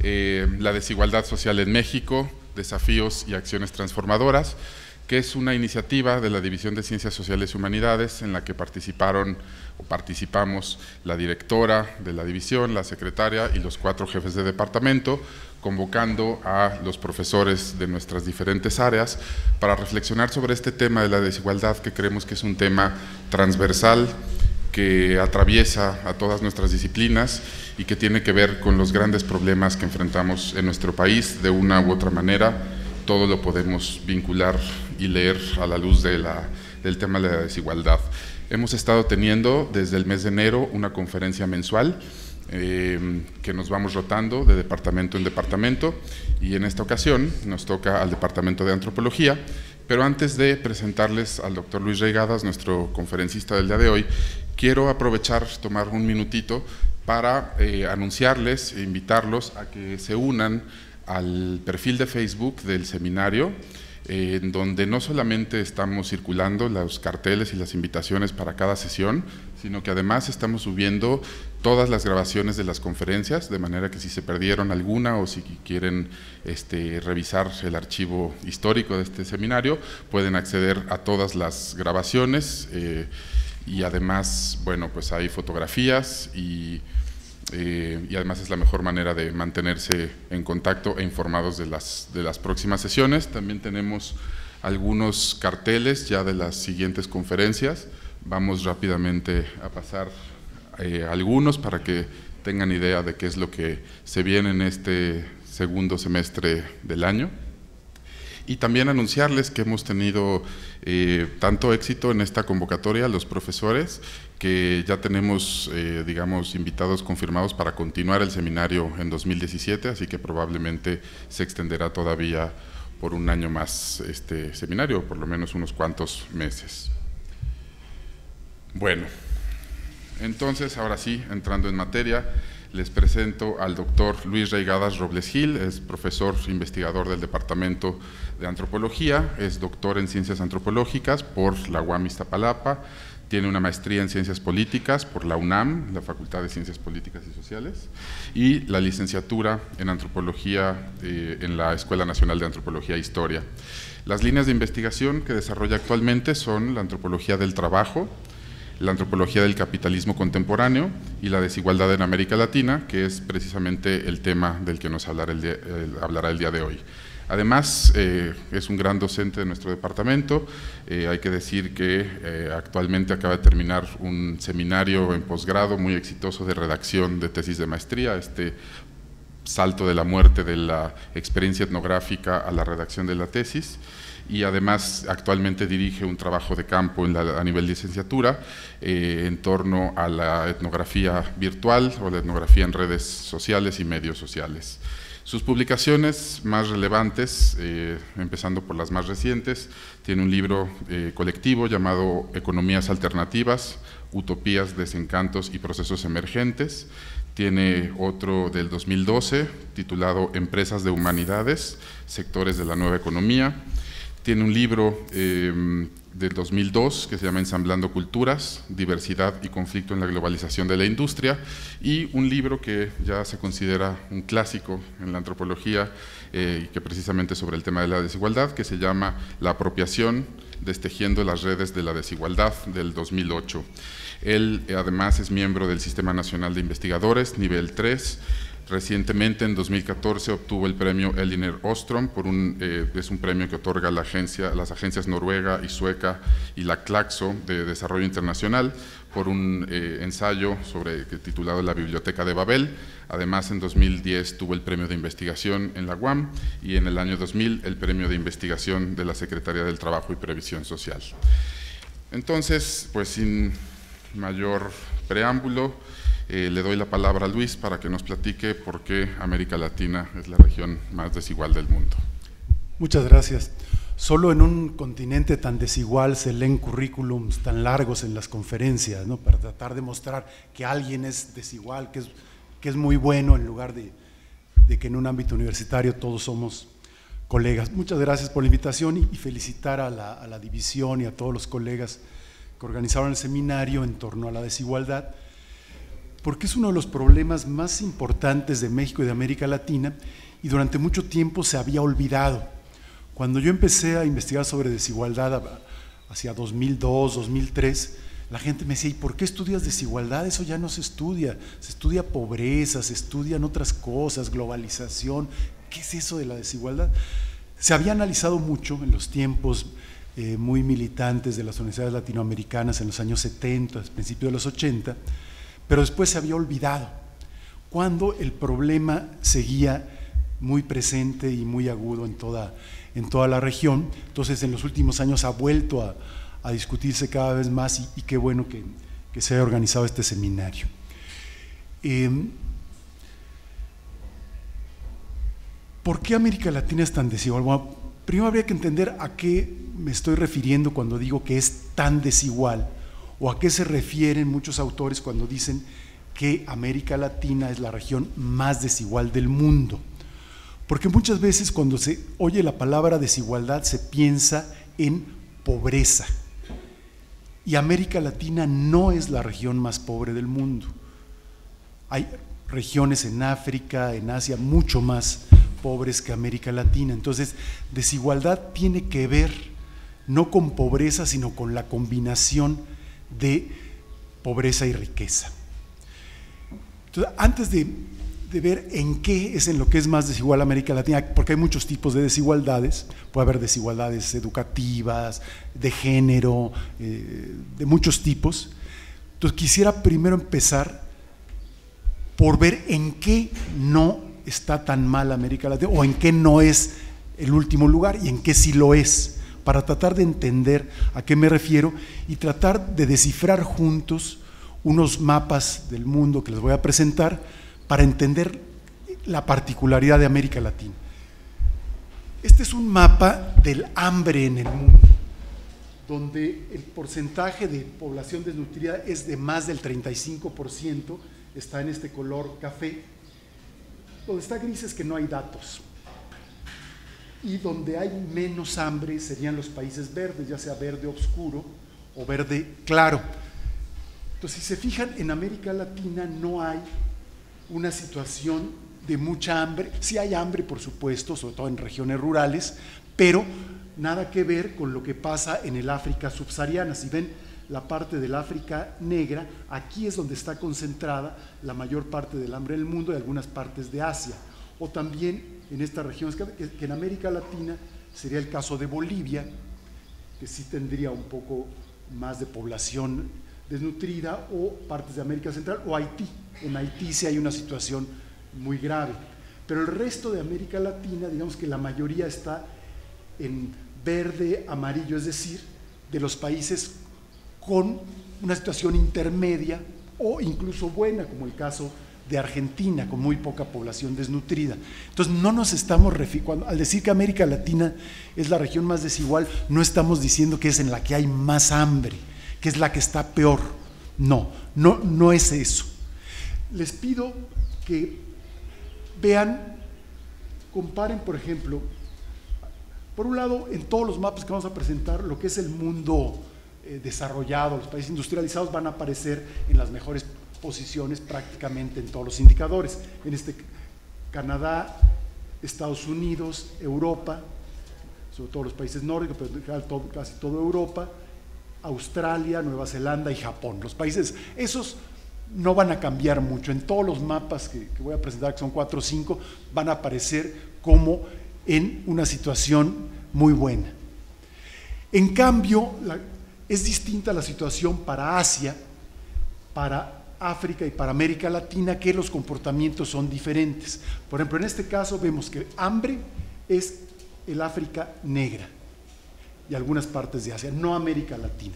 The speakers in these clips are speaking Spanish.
eh, La desigualdad social en México, desafíos y acciones transformadoras, que es una iniciativa de la División de Ciencias Sociales y Humanidades en la que participaron o participamos la directora de la división, la secretaria y los cuatro jefes de departamento, convocando a los profesores de nuestras diferentes áreas para reflexionar sobre este tema de la desigualdad que creemos que es un tema transversal que atraviesa a todas nuestras disciplinas y que tiene que ver con los grandes problemas que enfrentamos en nuestro país de una u otra manera. Todo lo podemos vincular y leer a la luz de la, del tema de la desigualdad. Hemos estado teniendo desde el mes de enero una conferencia mensual eh, que nos vamos rotando de departamento en departamento y en esta ocasión nos toca al departamento de antropología. Pero antes de presentarles al doctor Luis Reigadas, nuestro conferencista del día de hoy, quiero aprovechar, tomar un minutito para eh, anunciarles e invitarlos a que se unan al perfil de Facebook del seminario en donde no solamente estamos circulando los carteles y las invitaciones para cada sesión, sino que además estamos subiendo todas las grabaciones de las conferencias, de manera que si se perdieron alguna o si quieren este, revisar el archivo histórico de este seminario, pueden acceder a todas las grabaciones eh, y además, bueno, pues hay fotografías y eh, y además es la mejor manera de mantenerse en contacto e informados de las, de las próximas sesiones. También tenemos algunos carteles ya de las siguientes conferencias. Vamos rápidamente a pasar eh, algunos para que tengan idea de qué es lo que se viene en este segundo semestre del año. Y también anunciarles que hemos tenido eh, tanto éxito en esta convocatoria, los profesores, que ya tenemos, eh, digamos, invitados confirmados para continuar el seminario en 2017, así que probablemente se extenderá todavía por un año más este seminario, por lo menos unos cuantos meses. Bueno, entonces ahora sí, entrando en materia, les presento al doctor Luis Reigadas Robles Gil, es profesor investigador del Departamento de Antropología, es doctor en Ciencias Antropológicas por la UAM Iztapalapa, tiene una maestría en Ciencias Políticas por la UNAM, la Facultad de Ciencias Políticas y Sociales, y la licenciatura en Antropología eh, en la Escuela Nacional de Antropología e Historia. Las líneas de investigación que desarrolla actualmente son la antropología del trabajo, la antropología del capitalismo contemporáneo y la desigualdad en América Latina, que es precisamente el tema del que nos hablará el día de hoy. Además, eh, es un gran docente de nuestro departamento. Eh, hay que decir que eh, actualmente acaba de terminar un seminario en posgrado muy exitoso de redacción de tesis de maestría, este salto de la muerte de la experiencia etnográfica a la redacción de la tesis y además actualmente dirige un trabajo de campo a nivel licenciatura en torno a la etnografía virtual o la etnografía en redes sociales y medios sociales. Sus publicaciones más relevantes, eh, empezando por las más recientes, tiene un libro eh, colectivo llamado Economías Alternativas, Utopías, Desencantos y Procesos Emergentes. Tiene otro del 2012 titulado Empresas de Humanidades, Sectores de la Nueva Economía. Tiene un libro eh, del 2002 que se llama Ensamblando Culturas, Diversidad y Conflicto en la Globalización de la Industria y un libro que ya se considera un clásico en la antropología eh, que precisamente sobre el tema de la desigualdad que se llama La apropiación, destejiendo las redes de la desigualdad del 2008. Él eh, además es miembro del Sistema Nacional de Investigadores, nivel 3, Recientemente, en 2014, obtuvo el premio Elinor Ostrom, por eh, es un premio que otorga la agencia, las agencias noruega y sueca y la Claxo de Desarrollo Internacional por un eh, ensayo sobre, titulado La Biblioteca de Babel. Además, en 2010 tuvo el premio de investigación en la UAM y en el año 2000 el premio de investigación de la Secretaría del Trabajo y Previsión Social. Entonces, pues sin mayor preámbulo, eh, le doy la palabra a Luis para que nos platique por qué América Latina es la región más desigual del mundo. Muchas gracias. Solo en un continente tan desigual se leen currículums tan largos en las conferencias, ¿no? para tratar de mostrar que alguien es desigual, que es, que es muy bueno, en lugar de, de que en un ámbito universitario todos somos colegas. Muchas gracias por la invitación y, felicitar a la, a la, división y a todos los colegas que organizaron el seminario en torno a la desigualdad. Porque es uno de los problemas más importantes de México y de América Latina y durante mucho tiempo se había olvidado. Cuando yo empecé a investigar sobre desigualdad hacia 2002, 2003, la gente me decía, ¿y por qué estudias desigualdad? Eso ya no se estudia. Se estudia pobreza, se estudian otras cosas, globalización. ¿Qué es eso de la desigualdad? Se había analizado mucho en los tiempos eh, muy militantes de las universidades latinoamericanas en los años 70, principios de los 80, pero después se había olvidado, cuando el problema seguía muy presente y muy agudo en toda, en toda la región. Entonces, en los últimos años ha vuelto a, discutirse cada vez más y, qué bueno que, se haya organizado este seminario. Em, ¿Por qué América Latina es tan desigual? Bueno, primero habría que entender a qué me estoy refiriendo cuando digo que es tan desigual o a qué se refieren muchos autores cuando dicen que América Latina es la región más desigual del mundo. Porque muchas veces cuando se oye la palabra desigualdad se piensa en pobreza. Y América Latina no es la región más pobre del mundo. Hay regiones en África, en Asia, mucho más pobres que América Latina. Entonces, desigualdad tiene que ver no con pobreza, sino con la combinación de pobreza y riqueza. Entonces, antes de, ver en qué es en lo que es más desigual América Latina, porque hay muchos tipos de desigualdades, puede haber desigualdades educativas, de género, eh, de muchos tipos. Entonces, quisiera primero empezar por ver en qué no está tan mal América Latina, o en qué no es el último lugar y en qué sí lo es para tratar de entender a qué me refiero y tratar de descifrar juntos unos mapas del mundo que les voy a presentar para entender la particularidad de América Latina. Este es un mapa del hambre en el mundo, donde el porcentaje de población desnutrida es de más del 35%, está en este color café. Donde está gris es que no hay datos y donde hay menos hambre serían los países verdes, ya sea verde oscuro o verde claro. Entonces, si se fijan, en América Latina no hay una situación de mucha hambre. Sí hay hambre, por supuesto, sobre todo en regiones rurales, pero nada que ver con lo que pasa en el África subsahariana. Si ven la parte del África negra, aquí es donde está concentrada la mayor parte del hambre del mundo y algunas partes de Asia. O también en estas regiones, que, en América Latina sería el caso de Bolivia, que sí tendría un poco más de población desnutrida, o partes de América Central, o Haití. En Haití sí hay una situación muy grave. Pero el resto de América Latina, digamos que la mayoría está en verde, amarillo, es decir, de los países con una situación intermedia o incluso buena, como el caso de Argentina, con muy poca población desnutrida. Entonces, no nos estamos refiriendo, al decir que América Latina es la región más desigual, no estamos diciendo que es en la que hay más hambre, que es la que está peor. No, no, no es eso. Les pido que vean, comparen, por ejemplo, por un lado, en todos los mapas que vamos a presentar, lo que es el mundo eh, desarrollado, los países industrializados van a aparecer en las mejores posiciones prácticamente en todos los indicadores. En este Canadá, Estados Unidos, Europa, sobre todo los países nórdicos, pero casi toda Europa, Australia, Nueva Zelanda y Japón. Los países, esos no van a cambiar mucho. En todos los mapas que, voy a presentar, que son cuatro o cinco, van a aparecer como en una situación muy buena. En cambio, es distinta la situación para Asia, para África y para América Latina que los comportamientos son diferentes. Por ejemplo, en este caso vemos que hambre es el África negra y algunas partes de Asia, no América Latina.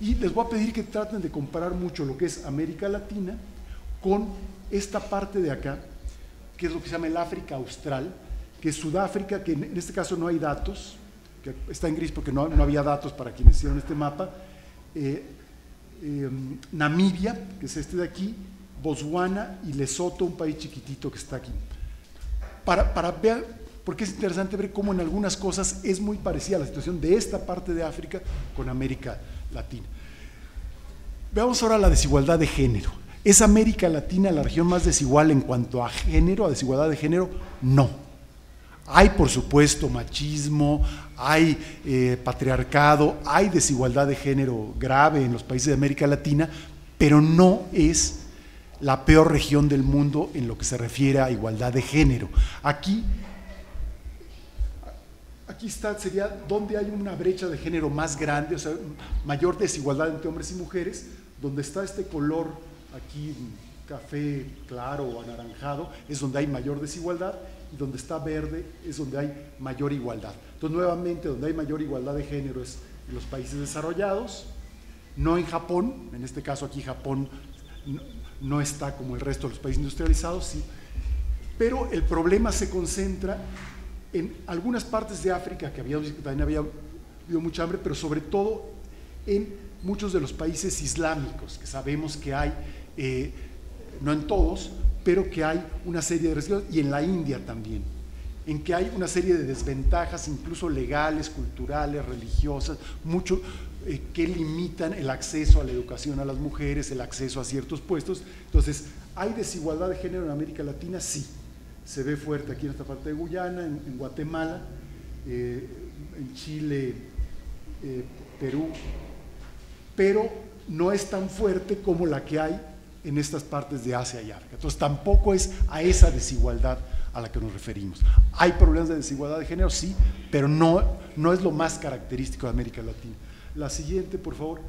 Y les voy a pedir que traten de comparar mucho lo que es América Latina con esta parte de acá, que es lo que se llama el África Austral, que es Sudáfrica, que en este caso no hay datos, que está en gris porque no, había datos para quienes hicieron este mapa. Eh, Em, Namibia, que es este de aquí, Botswana y Lesoto, un país chiquitito que está aquí. Para, para ver, porque es interesante ver cómo en algunas cosas es muy parecida la situación de esta parte de África con América Latina. Veamos ahora la desigualdad de género. ¿Es América Latina la región más desigual en cuanto a género, a desigualdad de género? No. Hay, por supuesto, machismo, hay eh, patriarcado, hay desigualdad de género grave en los países de América Latina, pero no es la peor región del mundo en lo que se refiere a igualdad de género. Aquí, aquí está, sería donde hay una brecha de género más grande, o sea, mayor desigualdad entre hombres y mujeres, donde está este color aquí café claro o anaranjado, es donde hay mayor desigualdad, y donde está verde es donde hay mayor igualdad. Entonces, nuevamente, donde hay mayor igualdad de género es en los países desarrollados, no en Japón, en este caso aquí Japón no, está como el resto de los países industrializados, sí, pero el problema se concentra en algunas partes de África, que, había, también había habido mucha hambre, pero sobre todo en muchos de los países islámicos, que sabemos que hay, eh, no en todos, pero que hay una serie de restricciones, y en la India también, en que hay una serie de desventajas, incluso legales, culturales, religiosas, mucho, eh, que limitan el acceso a la educación a las mujeres, el acceso a ciertos puestos. Entonces, ¿hay desigualdad de género en América Latina? Sí. Se ve fuerte aquí en esta parte de Guyana, en, Guatemala, eh, en Chile, eh, Perú, pero no es tan fuerte como la que hay en estas partes de Asia y África. Entonces tampoco es a esa desigualdad a la que nos referimos. Hay problemas de desigualdad de género, sí, pero no, no es lo más característico de América Latina. La siguiente, por favor.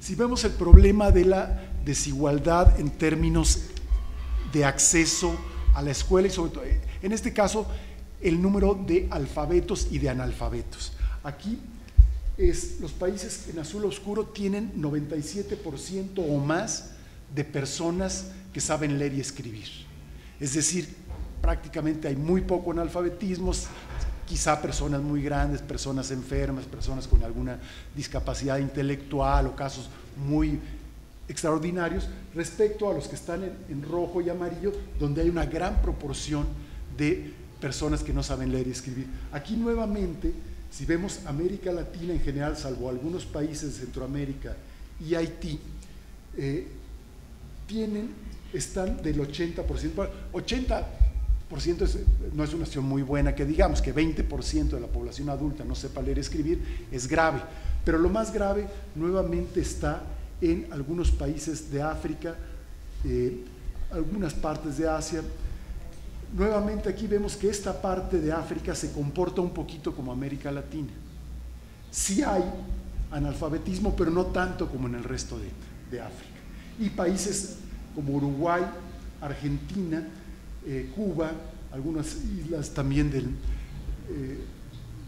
Si vemos el problema de la desigualdad en términos de acceso a la escuela y sobre todo, en este caso, el número de alfabetos y de analfabetos. Aquí es, los países en azul oscuro tienen 97% o más de personas que saben leer y escribir. Es decir, prácticamente hay muy poco analfabetismo, quizá personas muy grandes, personas enfermas, personas con alguna discapacidad intelectual o casos muy extraordinarios, respecto a los que están en, rojo y amarillo, donde hay una gran proporción de personas que no saben leer y escribir. Aquí nuevamente, si vemos América Latina en general, salvo algunos países de Centroamérica y Haití, eh, tienen, están del 80%, 80% no es una situación muy buena, que digamos que 20% de la población adulta no sepa leer y escribir, es grave. Pero lo más grave nuevamente está en algunos países de África, eh, algunas partes de Asia. Nuevamente aquí vemos que esta parte de África se comporta un poquito como América Latina. Sí hay analfabetismo, pero no tanto como en el resto de África y países como Uruguay, Argentina, eh, Cuba, algunas islas también del, eh,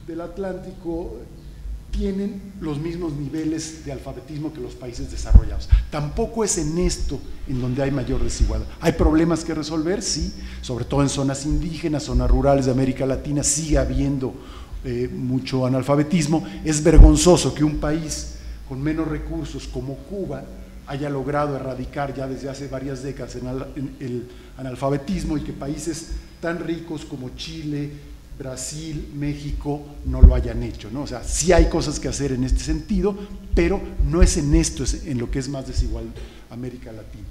del Atlántico tienen los mismos niveles de alfabetismo que los países desarrollados. Tampoco es en esto en donde hay mayor desigualdad. Hay problemas que resolver, sí, sobre todo en zonas indígenas, zonas rurales de América Latina, sigue habiendo eh, mucho analfabetismo. Es vergonzoso que un país con menos recursos como Cuba haya logrado erradicar ya desde hace varias décadas el analfabetismo y que países tan ricos como Chile, Brasil, México no lo hayan hecho. ¿no? O sea, sí hay cosas que hacer en este sentido, pero no es en esto es en lo que es más desigual América Latina.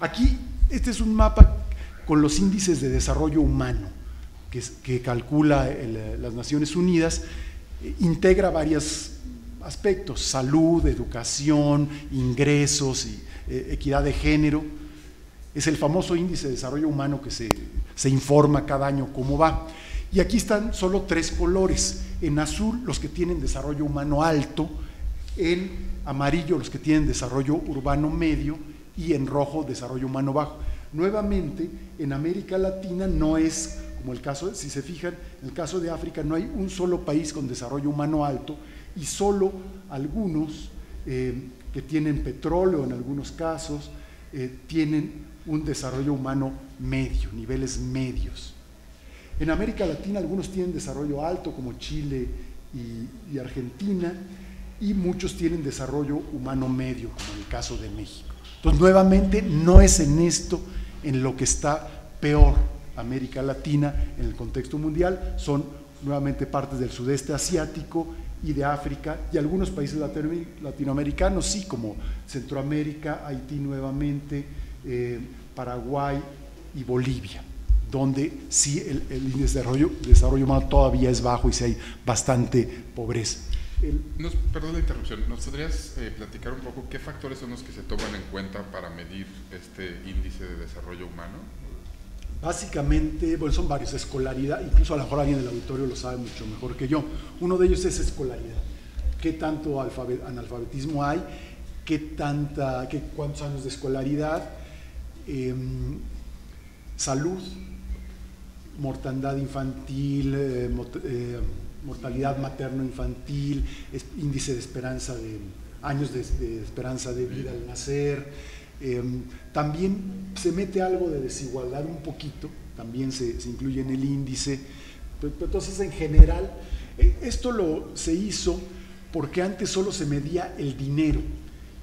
Aquí, este es un mapa con los índices de desarrollo humano que, que calcula las Naciones Unidas, integra varias aspectos, salud, educación, ingresos y eh, equidad de género. Es el famoso índice de desarrollo humano que se, se informa cada año cómo va. Y aquí están solo tres colores. En azul los que tienen desarrollo humano alto, en amarillo los que tienen desarrollo urbano medio y en rojo desarrollo humano bajo. Nuevamente, en América Latina no es como el caso, si se fijan, en el caso de África no hay un solo país con desarrollo humano alto y solo algunos eh, que tienen petróleo en algunos casos eh, tienen un desarrollo humano medio, niveles medios. En América Latina algunos tienen desarrollo alto como Chile y, y Argentina y muchos tienen desarrollo humano medio como en el caso de México. Entonces nuevamente no es en esto en lo que está peor América Latina en el contexto mundial, son nuevamente partes del sudeste asiático y de África y algunos países latinoamericanos, sí, como Centroamérica, Haití nuevamente, eh, Paraguay y Bolivia, donde sí el, de desarrollo, desarrollo humano todavía es bajo y sí hay bastante pobreza. perdón la interrupción, ¿nos podrías eh, platicar un poco qué factores son los que se toman en cuenta para medir este índice de desarrollo humano? Básicamente, bueno, son varios, escolaridad, incluso a lo mejor alguien del auditorio lo sabe mucho mejor que yo. Uno de ellos es escolaridad. ¿Qué tanto analfabetismo hay? ¿Qué tanta, qué, ¿Cuántos años de escolaridad? Em, salud, mortandad infantil, eh, eh, mortalidad materno-infantil, índice de esperanza de años de, de esperanza de vida al nacer Em, también se mete algo de desigualdad un poquito, también se, incluye en el índice. entonces, en general, e, esto lo, se hizo porque antes solo se medía el dinero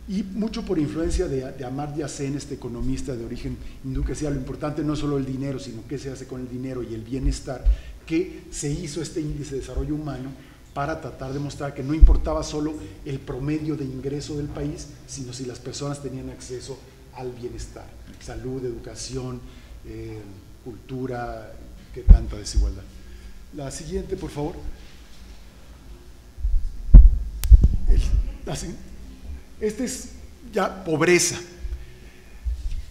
y mucho por influencia de, de Amartya Sen, este economista de origen hindú, que decía lo importante no es solo el dinero, sino qué se hace con el dinero y el bienestar, que se hizo este índice de desarrollo humano para tratar de mostrar que no importaba solo el promedio de ingreso del país, sino si las personas tenían acceso al bienestar, salud, educación, eh, cultura, qué tanta desigualdad. La siguiente, por favor. Este es ya pobreza.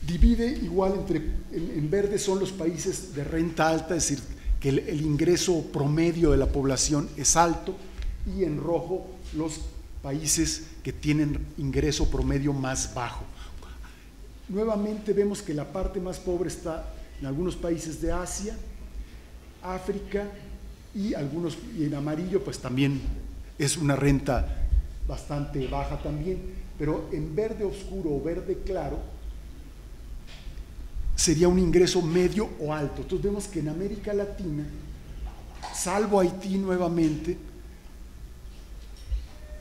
Divide igual entre, en verde son los países de renta alta, es decir, que el, ingreso promedio de la población es alto y en rojo los países que tienen ingreso promedio más bajo. Nuevamente vemos que la parte más pobre está en algunos países de Asia, África y algunos y en amarillo pues también es una renta bastante baja también, pero en verde oscuro o verde claro sería un ingreso medio o alto. Entonces vemos que en América Latina, salvo Haití nuevamente,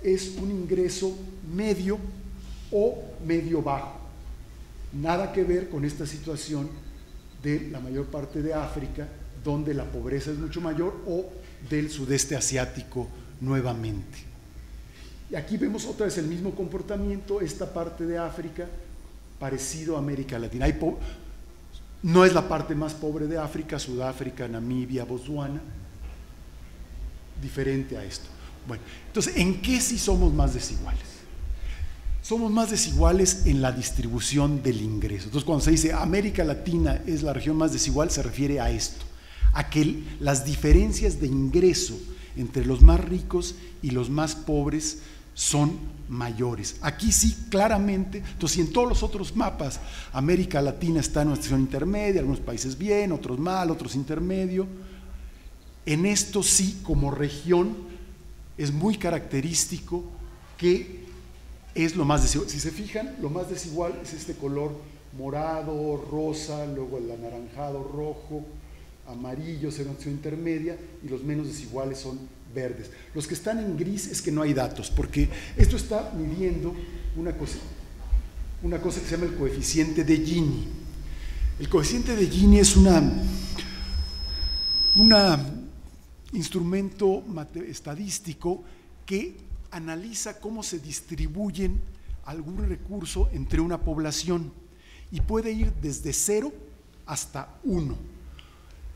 es un ingreso medio o medio bajo. Nada que ver con esta situación de la mayor parte de África, donde la pobreza es mucho mayor, o del sudeste asiático nuevamente. Y aquí vemos otra vez el mismo comportamiento, esta parte de África parecido a América Latina. Hay no es la parte más pobre de África, Sudáfrica, Namibia, Botswana, diferente a esto. Bueno, entonces, ¿en qué sí somos más desiguales? Somos más desiguales en la distribución del ingreso. Entonces, cuando se dice América Latina es la región más desigual, se refiere a esto, a que las diferencias de ingreso entre los más ricos y los más pobres son mayores. Aquí sí, claramente, entonces si en todos los otros mapas América Latina está en una situación intermedia, algunos países bien, otros mal, otros intermedio, en esto sí, como región, es muy característico que es lo más desigual. Si se fijan, lo más desigual es este color morado, rosa, luego el anaranjado, rojo, amarillo, una intermedia, y los menos desiguales son verdes. Los que están en gris es que no hay datos, porque esto está midiendo una cosa, una cosa que se llama el coeficiente de Gini. El coeficiente de Gini es una, un instrumento estadístico que analiza cómo se distribuyen algún recurso entre una población y puede ir desde cero hasta uno.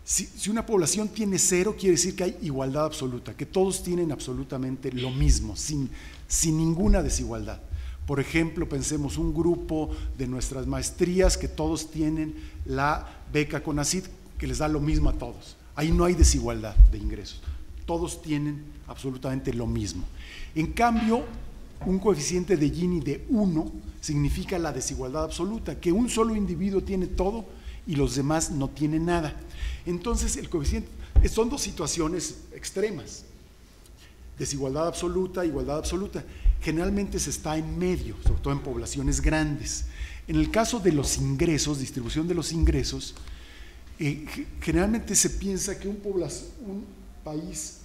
Si, una población tiene cero, quiere decir que hay igualdad absoluta, que todos tienen absolutamente lo mismo, sin, sin ninguna desigualdad. Por ejemplo, pensemos un grupo de nuestras maestrías que todos tienen la beca CONACID, que les da lo mismo a todos. Ahí no hay desigualdad de ingresos. Todos tienen absolutamente lo mismo. En cambio, un coeficiente de Gini de 1 significa la desigualdad absoluta, que un solo individuo tiene todo y los demás no tienen nada. Entonces, el coeficiente, son dos situaciones extremas. Desigualdad absoluta, igualdad absoluta. Generalmente se está en medio, sobre todo en poblaciones grandes. En el caso de los ingresos, distribución de los ingresos, eh, generalmente se piensa que un, un país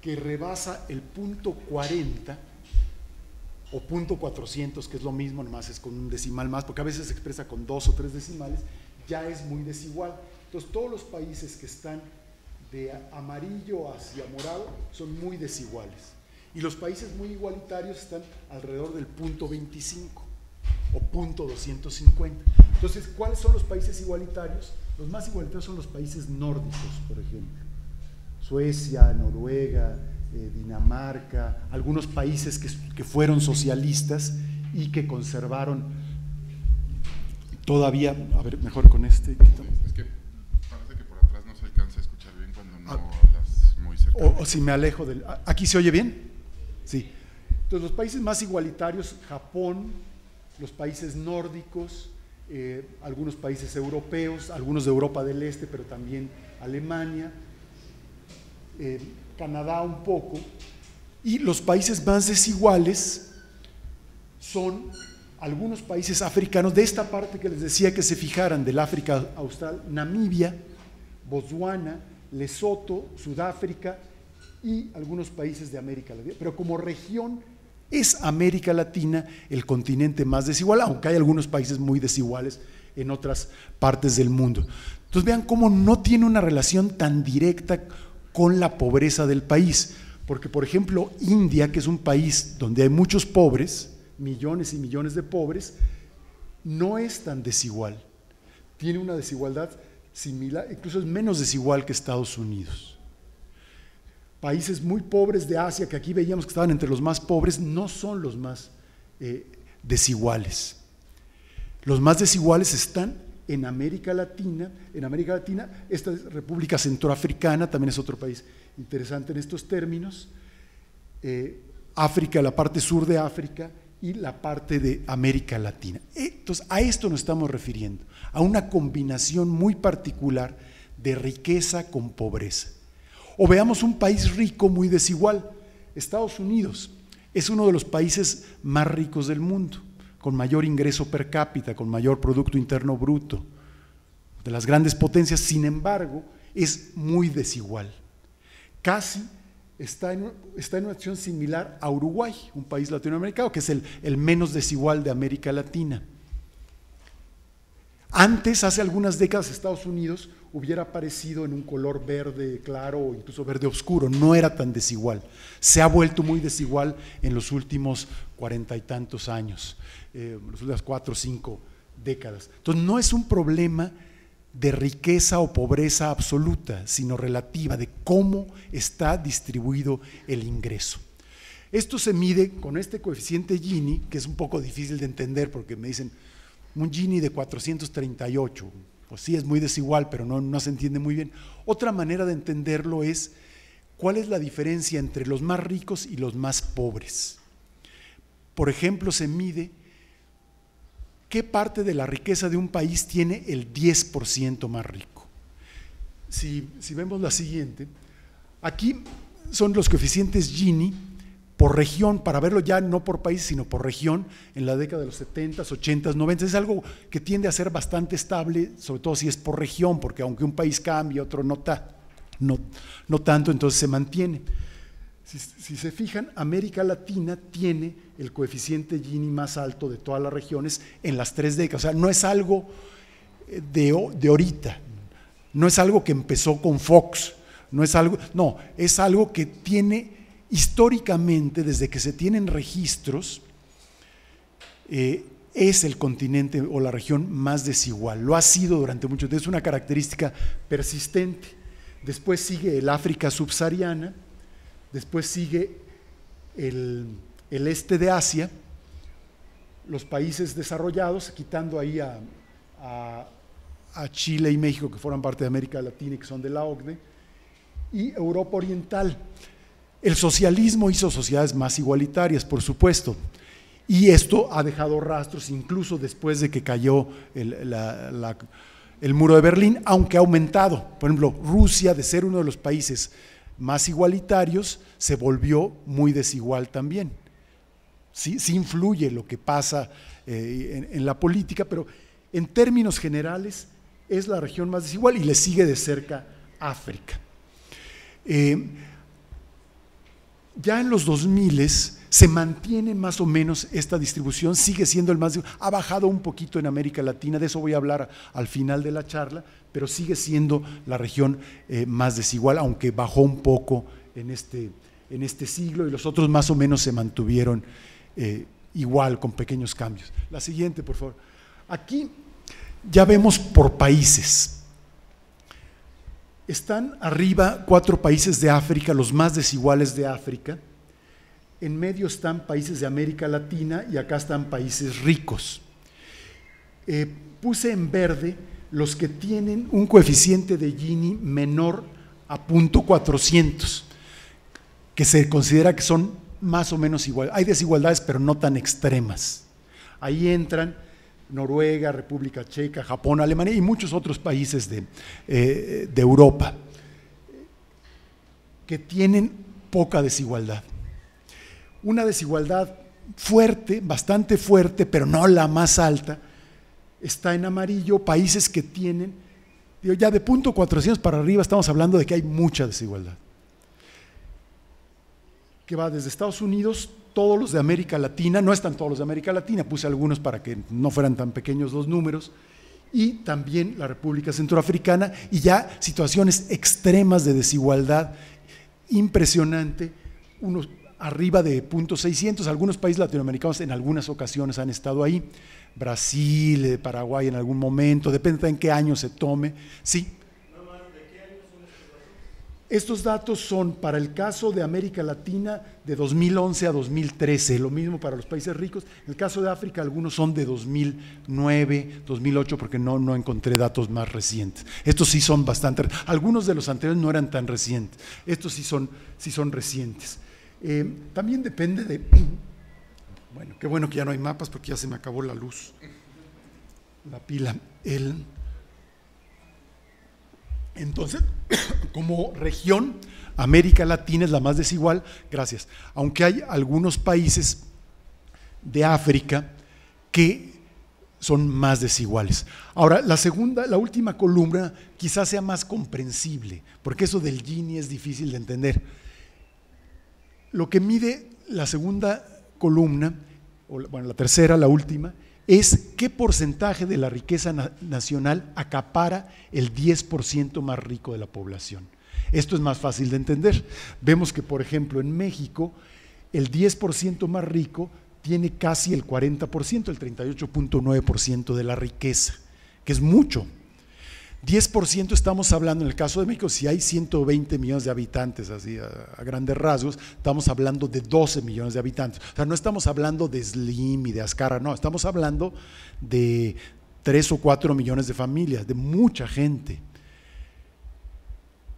que rebasa el punto 40 o punto 400, que es lo mismo, nomás es con un decimal más, porque a veces se expresa con dos o tres decimales, ya es muy desigual. Entonces, todos los países que están de amarillo hacia morado son muy desiguales. Y los países muy igualitarios están alrededor del punto 25 o punto 250. Entonces, ¿cuáles son los países igualitarios? Los más igualitarios son los países nórdicos, por ejemplo. Suecia, Noruega, eh, Dinamarca, algunos países que, que fueron socialistas y que conservaron todavía, a ver, mejor con este. Es que parece que por atrás no se alcanza a escuchar bien cuando no ah. hablas muy cerca. O, o, si me alejo del... ¿Aquí se oye bien? Sí. Entonces, los países más igualitarios, Japón, los países nórdicos, eh, algunos países europeos, algunos de Europa del Este, pero también Alemania, eh, Canadá un poco, y los países más desiguales son algunos países africanos, de esta parte que les decía que se fijaran del África Austral, Namibia, Botswana, Lesoto, Sudáfrica y algunos países de América Latina. Pero como región es América Latina el continente más desigual, aunque hay algunos países muy desiguales en otras partes del mundo. Entonces vean cómo no tiene una relación tan directa con la pobreza del país, porque por ejemplo India, que es un país donde hay muchos pobres, millones y millones de pobres, no es tan desigual. Tiene una desigualdad similar, incluso es menos desigual que Estados Unidos países muy pobres de Asia, que aquí veíamos que estaban entre los más pobres, no son los más eh, desiguales. Los más desiguales están en América Latina. En América Latina, esta República Centroafricana también es otro país interesante en estos términos. Eh, África, la parte sur de África y la parte de América Latina. Entonces, a esto nos estamos refiriendo, a una combinación muy particular de riqueza con pobreza. O veamos un país rico muy desigual. Estados Unidos es uno de los países más ricos del mundo, con mayor ingreso per cápita, con mayor Producto Interno Bruto, de las grandes potencias, sin embargo, es muy desigual. Casi está en, está en una acción similar a Uruguay, un país latinoamericano, que es el, el menos desigual de América Latina. Antes, hace algunas décadas, Estados Unidos hubiera aparecido en un color verde claro o incluso verde oscuro, no era tan desigual. Se ha vuelto muy desigual en los últimos cuarenta y tantos años, eh, las últimas cuatro o cinco décadas. Entonces no es un problema de riqueza o pobreza absoluta, sino relativa, de cómo está distribuido el ingreso. Esto se mide con este coeficiente Gini, que es un poco difícil de entender porque me dicen un Gini de 438, pues sí es muy desigual, pero no, se entiende muy bien. Otra manera de entenderlo es cuál es la diferencia entre los más ricos y los más pobres. Por ejemplo, se mide qué parte de la riqueza de un país tiene el 10% más rico. Si, si, vemos la siguiente, aquí son los coeficientes Gini por región, para verlo ya no por país, sino por región, en la década de los 70, 80, 90. Es algo que tiende a ser bastante estable, sobre todo si es por región, porque aunque un país cambie, otro no, no, no tanto, entonces se mantiene. Si, se fijan, América Latina tiene el coeficiente Gini más alto de todas las regiones en las tres décadas. O sea, no es algo eh, de, de ahorita, no es algo que empezó con Fox, no es algo, no, es algo que tiene históricamente, desde que se tienen registros, eh, es el continente o la región más desigual. Lo ha sido durante mucho tiempo, es una característica persistente. Después sigue el África subsahariana, después sigue el, este de Asia, los países desarrollados, quitando ahí a, a Chile y México, que forman parte de América Latina y que son de la OCDE, y Europa Oriental. El socialismo hizo sociedades más igualitarias, por supuesto, y esto ha dejado rastros incluso después de que cayó el, muro de Berlín, aunque ha aumentado. Por ejemplo, Rusia, de ser uno de los países más igualitarios, se volvió muy desigual también. Sí, influye lo que pasa eh, en, la política, pero en términos generales es la región más desigual y le sigue de cerca África. Eh, ya en los 2000 se mantiene más o menos esta distribución, sigue siendo el más, ha bajado un poquito en América Latina, de eso voy a hablar al final de la charla, pero sigue siendo la región eh, más desigual, aunque bajó un poco en este, en este siglo y los otros más o menos se mantuvieron eh, igual, con pequeños cambios. La siguiente, por favor. Aquí ya vemos por países. Están arriba cuatro países de África, los más desiguales de África. En medio están países de América Latina y acá están países ricos. Eh, puse en verde los que tienen un coeficiente de Gini menor a punto 400, que se considera que son más o menos iguales. Hay desigualdades, pero no tan extremas. Ahí entran Noruega, República Checa, Japón, Alemania y muchos otros países de, eh, de Europa que tienen poca desigualdad. Una desigualdad fuerte, bastante fuerte, pero no la más alta, está en amarillo, países que tienen, ya de punto 400 para arriba estamos hablando de que hay mucha desigualdad. Que va desde Estados Unidos, todos los de América Latina, no están todos los de América Latina, puse algunos para que no fueran tan pequeños los números, y también la República Centroafricana, y ya situaciones extremas de desigualdad impresionante, unos arriba de punto 600, algunos países latinoamericanos en algunas ocasiones han estado ahí. Brasil, eh, Paraguay en algún momento, depende en qué año se tome. Sí. Estos datos son para el caso de América Latina de 2011 a 2013, lo mismo para los países ricos. En el caso de África algunos son de 2009, 2008 porque no, no encontré datos más recientes. Estos sí son bastante, algunos de los anteriores no eran tan recientes, estos sí son, sí son recientes. Eh, también depende de bueno, qué bueno que ya no hay mapas porque ya se me acabó la luz, la pila. entonces, como región, América Latina es la más desigual, gracias. Aunque hay algunos países de África que son más desiguales. Ahora, la segunda, la última columna quizás sea más comprensible, porque eso del Gini es difícil de entender. Lo que mide la segunda columna, o bueno, la tercera, la última, es qué porcentaje de la riqueza nacional acapara el 10% más rico de la población. Esto es más fácil de entender. Vemos que, por ejemplo, en México, el 10% más rico tiene casi el 40%, el 38.9% de la riqueza, que es mucho. 10% estamos hablando, en el caso de México, si hay 120 millones de habitantes, así a, grandes rasgos, estamos hablando de 12 millones de habitantes. O sea, no estamos hablando de Slim y de Ascara, no, estamos hablando de 3 o 4 millones de familias, de mucha gente,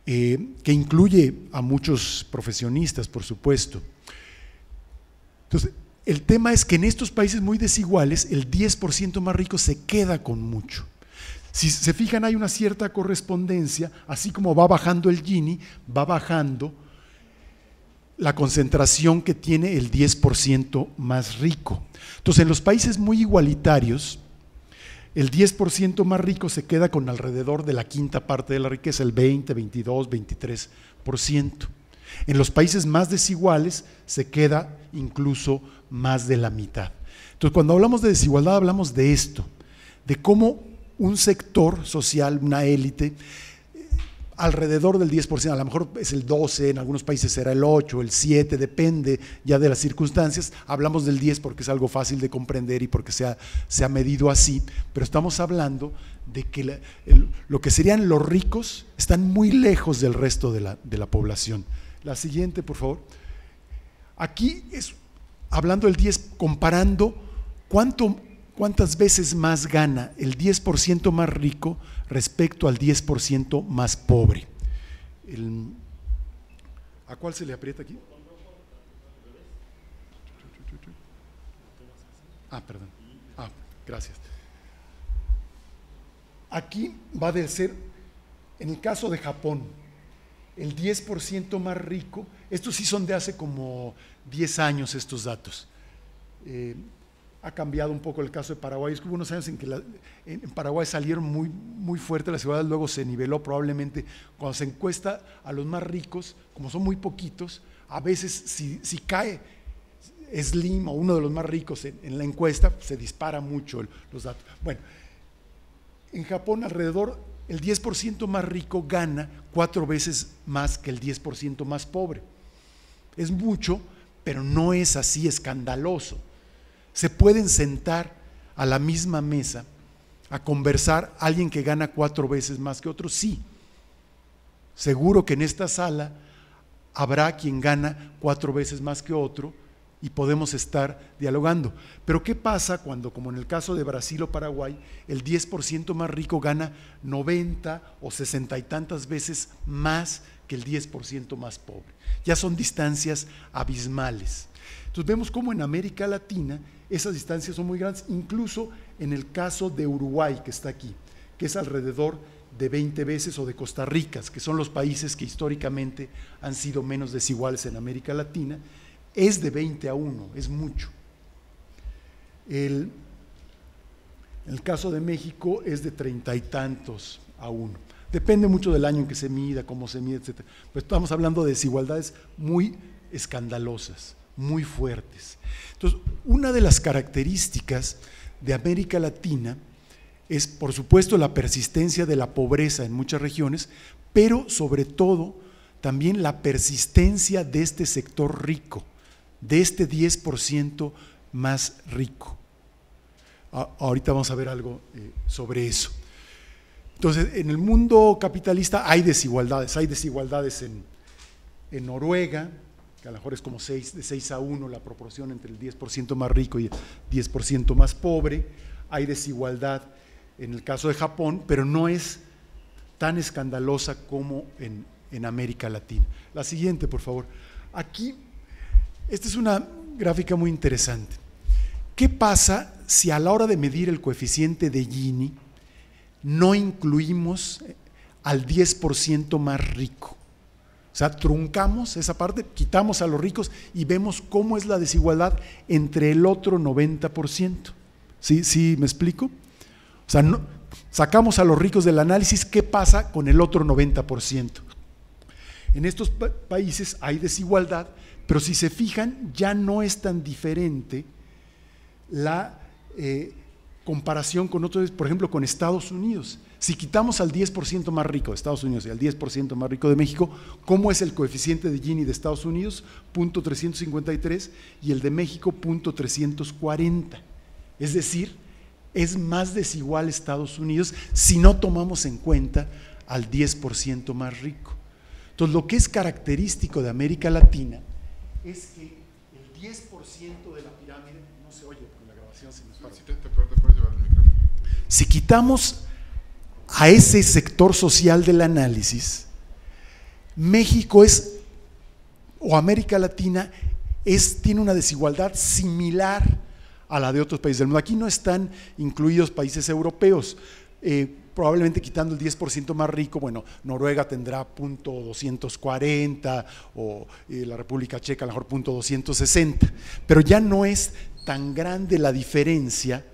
eh, que incluye a muchos profesionistas, por supuesto. Entonces, el tema es que en estos países muy desiguales, el 10% más rico se queda con mucho. Si se fijan, hay una cierta correspondencia, así como va bajando el Gini, va bajando la concentración que tiene el 10% más rico. Entonces, en los países muy igualitarios, el 10% más rico se queda con alrededor de la quinta parte de la riqueza, el 20, 22, 23%. En los países más desiguales se queda incluso más de la mitad. Entonces, cuando hablamos de desigualdad, hablamos de esto, de cómo un sector social, una élite, alrededor del 10%, a lo mejor es el 12, en algunos países será el 8, el 7, depende ya de las circunstancias. Hablamos del 10 porque es algo fácil de comprender y porque se ha, se ha medido así, pero estamos hablando de que lo que serían los ricos están muy lejos del resto de la, de la población. La siguiente, por favor. Aquí es hablando del 10, comparando cuánto ¿Cuántas veces más gana el 10% más rico respecto al 10% más pobre? ¿A cuál se le aprieta aquí? Ah, perdón. Ah, gracias. Aquí va a ser, en el caso de Japón, el 10% más rico, estos sí son de hace como 10 años estos datos. Eh, ha cambiado un poco el caso de Paraguay. Es que hubo unos años en que en Paraguay salieron muy, muy fuertes las ciudades, luego se niveló probablemente. Cuando se encuesta a los más ricos, como son muy poquitos, a veces si, cae Slim o uno de los más ricos en, la encuesta, se dispara mucho los datos. Bueno, en Japón alrededor el 10% más rico gana cuatro veces más que el 10% más pobre. Es mucho, pero no es así escandaloso se pueden sentar a la misma mesa a conversar alguien que gana cuatro veces más que otro? Sí. Seguro que en esta sala habrá quien gana cuatro veces más que otro y podemos estar dialogando. Pero ¿qué pasa cuando, como en el caso de Brasil o Paraguay, el 10% más rico gana 90 o 60 y tantas veces más que el 10% más pobre? Ya son distancias abismales. Entonces vemos cómo en América Latina esas distancias son muy grandes, incluso en el caso de Uruguay, que está aquí, que es alrededor de 20 veces, o de Costa Rica, que son los países que históricamente han sido menos desiguales en América Latina, es de 20 a 1, es mucho. El, el caso de México es de treinta y tantos a uno. Depende mucho del año en que se mida, cómo se mide, etc. Pero estamos hablando de desigualdades muy escandalosas, muy fuertes. Entonces, una de las características de América Latina es, por supuesto, la persistencia de la pobreza en muchas regiones, pero sobre todo también la persistencia de este sector rico de este 10% más rico. ahorita vamos a ver algo eh, sobre eso. Entonces, en el mundo capitalista hay desigualdades, hay desigualdades en, Noruega, que a lo mejor es como 6, de 6 a 1 la proporción entre el 10% más rico y el 10% más pobre, hay desigualdad en el caso de Japón, pero no es tan escandalosa como en, en América Latina. La siguiente, por favor. Aquí esta es una gráfica muy interesante. ¿Qué pasa si a la hora de medir el coeficiente de Gini no incluimos al 10% más rico? O sea, truncamos esa parte, quitamos a los ricos y vemos cómo es la desigualdad entre el otro 90%. ¿Sí, sí me explico? O sea, sacamos a los ricos del análisis, ¿qué pasa con el otro 90%? En estos países hay desigualdad, pero si se fijan, ya no es tan diferente la eh, comparación con otros, por ejemplo, con Estados Unidos. Si quitamos al 10% más rico de Estados Unidos y al 10% más rico de México, ¿cómo es el coeficiente de Gini de Estados Unidos? Punto 353 y el de México, punto 340. Es decir, es más desigual Estados Unidos si no tomamos en cuenta al 10% más rico. Entonces, lo que es característico de América Latina es que el 10% de la pirámide, no se oye con la grabación, se me si te, te, puedes llevar el micrófono. Si quitamos a ese sector social del análisis, México es, o América Latina, es, tiene una desigualdad similar a la de otros países del mundo. Aquí no están incluidos países europeos. Eh, probablemente quitando el 10% más rico, bueno, Noruega tendrá punto 240 o eh, la República Checa a lo mejor punto 260, pero ya no es tan grande la diferencia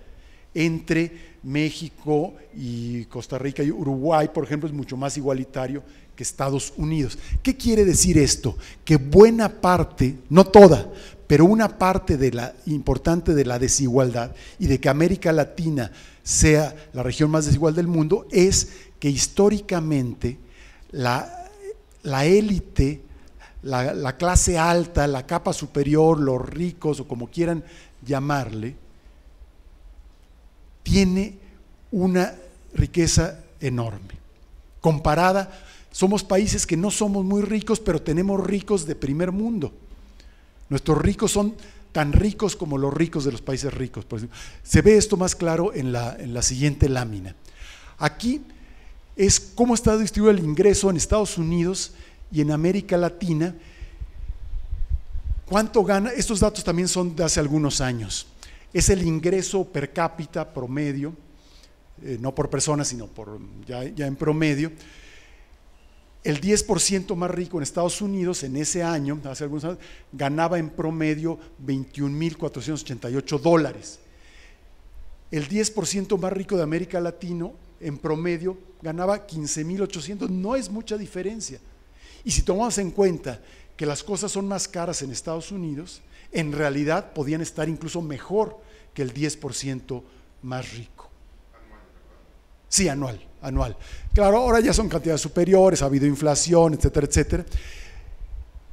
entre México y Costa Rica y Uruguay, por ejemplo, es mucho más igualitario que Estados Unidos. ¿Qué quiere decir esto? Que buena parte, no toda, pero una parte de la importante de la desigualdad y de que América Latina sea la región más desigual del mundo, es que históricamente la, élite, la, la clase alta, la capa superior, los ricos o como quieran llamarle, tiene una riqueza enorme. Comparada, somos países que no somos muy ricos, pero tenemos ricos de primer mundo. Nuestros ricos son tan ricos como los ricos de los países ricos. Se ve esto más claro en la, en la siguiente lámina. Aquí es cómo está distribuido el ingreso en Estados Unidos y en América Latina. ¿Cuánto gana? Estos datos también son de hace algunos años. Es el ingreso per cápita promedio, eh, no por persona, sino por, ya, ya en promedio el 10% más rico en Estados Unidos en ese año, hace algunos años, ganaba en promedio 21.488 dólares. El 10% más rico de América Latina en promedio ganaba 15.800, no es mucha diferencia. Y si tomamos en cuenta que las cosas son más caras en Estados Unidos, en realidad podían estar incluso mejor que el 10% más rico. Sí, anual anual. Claro, ahora ya son cantidades superiores, ha habido inflación, etcétera, etcétera.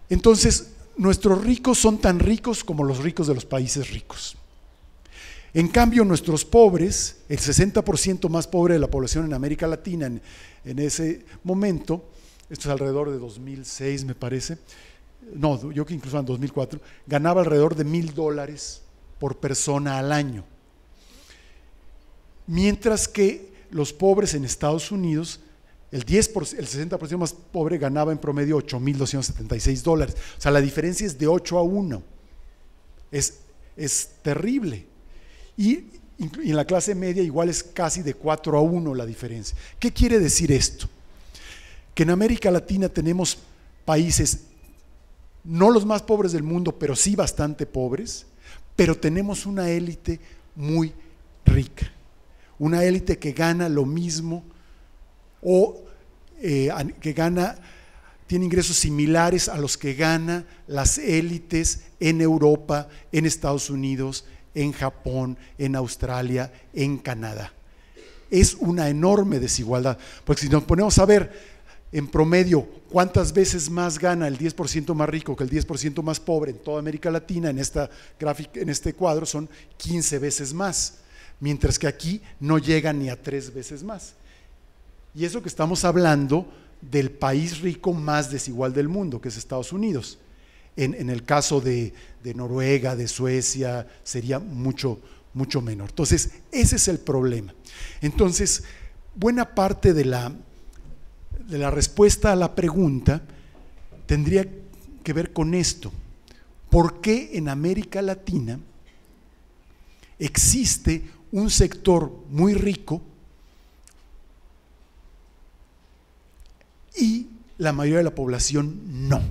Entonces, nuestros ricos son tan ricos como los ricos de los países ricos. En cambio, nuestros pobres, el 60% más pobre de la población en América Latina en, en, ese momento, esto es alrededor de 2006 me parece, no, yo que incluso en 2004, ganaba alrededor de mil dólares por persona al año. Mientras que los pobres en Estados Unidos, el, 10%, el 60% más pobre ganaba en promedio 8.276 dólares. O sea, la diferencia es de 8 a 1. Es, es terrible. Y, y en la clase media igual es casi de 4 a 1 la diferencia. ¿Qué quiere decir esto? Que en América Latina tenemos países, no los más pobres del mundo, pero sí bastante pobres, pero tenemos una élite muy rica una élite que gana lo mismo o eh, que gana, tiene ingresos similares a los que gana las élites en Europa, en Estados Unidos, en Japón, en Australia, en Canadá. Es una enorme desigualdad, porque si nos ponemos a ver en promedio cuántas veces más gana el 10% más rico que el 10% más pobre en toda América Latina, en, esta gráfica, en este cuadro son 15 veces más mientras que aquí no llega ni a tres veces más. Y eso que estamos hablando del país rico más desigual del mundo, que es Estados Unidos. En, el caso de, Noruega, de Suecia, sería mucho, mucho menor. Entonces, ese es el problema. Entonces, buena parte de la, de la respuesta a la pregunta tendría que ver con esto. ¿Por qué en América Latina existe un sector muy rico y la mayoría de la población no.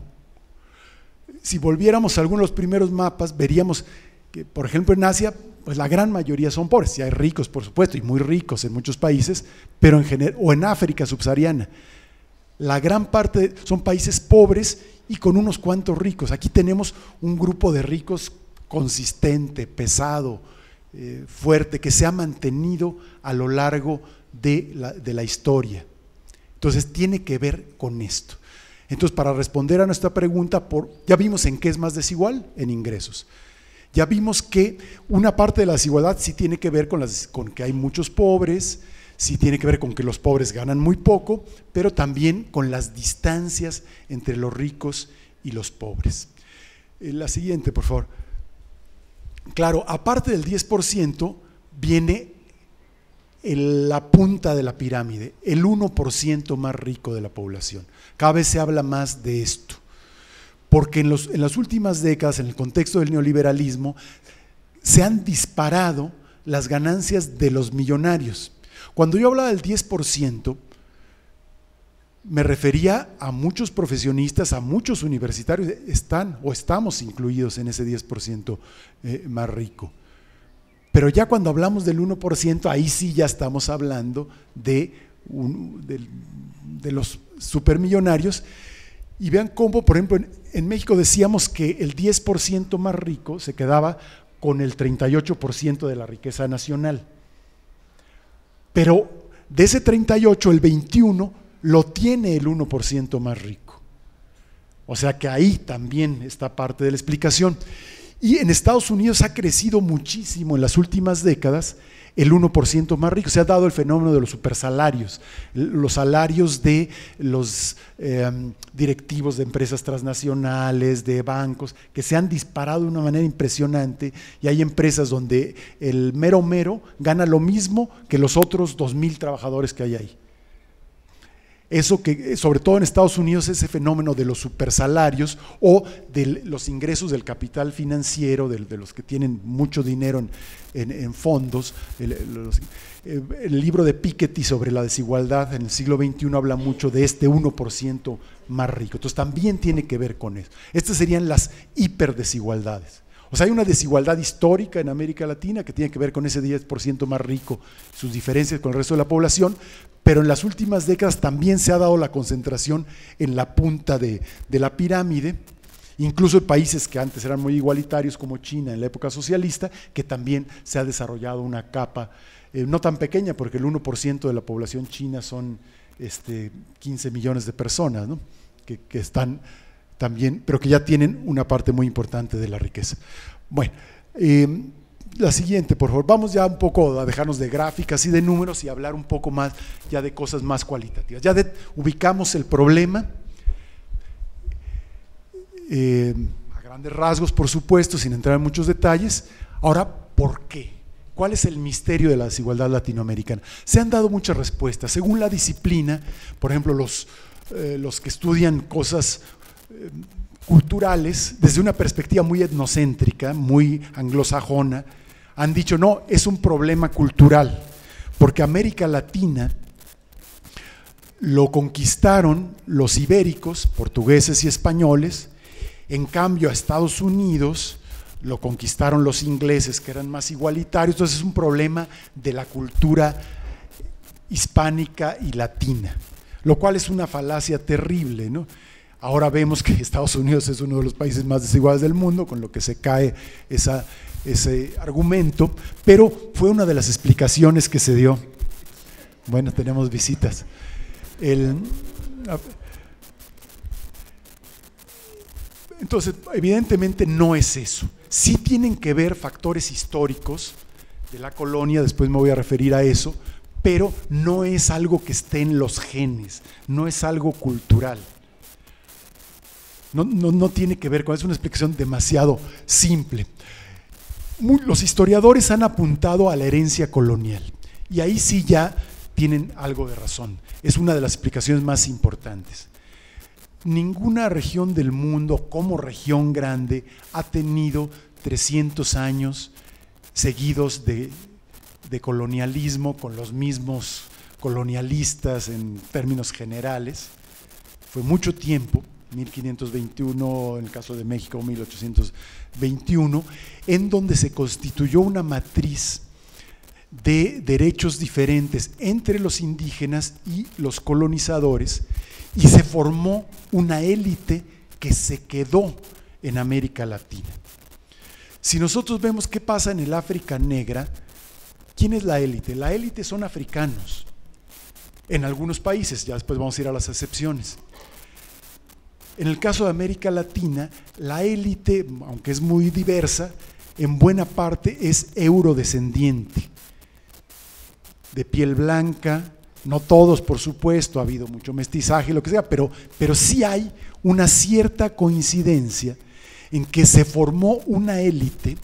Si volviéramos a algunos de los primeros mapas, veríamos que, por ejemplo, en Asia, pues la gran mayoría son pobres. Y hay ricos, por supuesto, y muy ricos en muchos países, pero en general, o en África subsahariana. La gran parte son países pobres y con unos cuantos ricos. Aquí tenemos un grupo de ricos consistente, pesado, eh, fuerte que se ha mantenido a lo largo de la, historia. Entonces tiene que ver con esto. Entonces, para responder a nuestra pregunta, por, ya vimos en qué es más desigual, en ingresos. Ya vimos que una parte de la desigualdad sí tiene que ver con, las, con que hay muchos pobres, sí tiene que ver con que los pobres ganan muy poco, pero también con las distancias entre los ricos y los pobres. Eh, la siguiente, por favor. Claro, aparte del 10%, viene la punta de la pirámide, el 1% más rico de la población. Cada vez se habla más de esto, porque en, en las últimas décadas, en el contexto del neoliberalismo, se han disparado las ganancias de los millonarios. Cuando yo hablaba del 10%, me refería a muchos profesionistas, a muchos universitarios, están o estamos incluidos en ese 10% eh, más rico. Pero ya cuando hablamos del 1%, ahí sí ya estamos hablando de, los supermillonarios. Y vean cómo, por ejemplo, en, en México decíamos que el 10% más rico se quedaba con el 38% de la riqueza nacional. Pero de ese 38, el 21 lo tiene el 1% más rico. O sea que ahí también está parte de la explicación. Y en Estados Unidos ha crecido muchísimo en las últimas décadas el 1% más rico. Se ha dado el fenómeno de los supersalarios, los salarios de los em, directivos de empresas transnacionales, de bancos, que se han disparado de una manera impresionante y hay empresas donde el mero mero gana lo mismo que los otros 2.000 trabajadores que hay ahí. Eso que, sobre todo en Estados Unidos, ese fenómeno de los supersalarios o de los ingresos del capital financiero, de, los que tienen mucho dinero en, fondos. El, el, libro de Piketty sobre la desigualdad en el siglo XXI habla mucho de este 1% más rico. Entonces también tiene que ver con eso. Estas serían las hiperdesigualdades. O sea, hay una desigualdad histórica en América Latina que tiene que ver con ese 10% más rico, sus diferencias con el resto de la población, pero en las últimas décadas también se ha dado la concentración en la punta de, la pirámide, incluso en países que antes eran muy igualitarios como China en la época socialista, que también se ha desarrollado una capa eh, no tan pequeña, porque el 1% de la población china son este, 15 millones de personas, que, que están también, pero que ya tienen una parte muy importante de la riqueza. Bueno, eh, la siguiente, por favor. Vamos ya un poco a dejarnos de gráficas y de números y hablar un poco más ya de cosas más cualitativas. Ya ubicamos el problema. Eh, a grandes rasgos, por supuesto, sin entrar en muchos detalles. Ahora, ¿por qué? ¿Cuál es el misterio de la desigualdad latinoamericana? Se han dado muchas respuestas. Según la disciplina, por ejemplo, los, eh, los que estudian cosas eh, culturales, desde una perspectiva muy etnocéntrica, muy anglosajona, han dicho, no, es un problema cultural, porque América Latina lo conquistaron los ibéricos, portugueses y españoles, en cambio a Estados Unidos lo conquistaron los ingleses, que eran más igualitarios, entonces es un problema de la cultura hispánica y latina, lo cual es una falacia terrible, ¿no? Ahora vemos que Estados Unidos es uno de los países más desiguales del mundo, con lo que se cae ese argumento, pero fue una de las explicaciones que se dio. Bueno, tenemos visitas. entonces, evidentemente no es eso. Sí tienen que ver factores históricos de la colonia, después me voy a referir a eso, pero no es algo que esté en los genes, no es algo cultural. No, tiene que ver con, es una explicación demasiado simple. Los historiadores han apuntado a la herencia colonial y ahí sí ya tienen algo de razón. Es una de las explicaciones más importantes. Ninguna región del mundo como región grande ha tenido 300 años seguidos de, de colonialismo con los mismos colonialistas en términos generales. Fue mucho tiempo 1521, en el caso de México 1821, en donde se constituyó una matriz de derechos diferentes entre los indígenas y los colonizadores y se formó una élite que se quedó en América Latina. Si nosotros vemos qué pasa en el África negra, ¿quién es la élite? La élite son africanos. En algunos países, ya después vamos a ir a las excepciones. En el caso de América Latina, la élite, aunque es muy diversa, en buena parte es eurodescendiente, de piel blanca, no todos por supuesto, ha habido mucho mestizaje, lo que sea, pero, pero sí hay una cierta coincidencia en que se formó una élite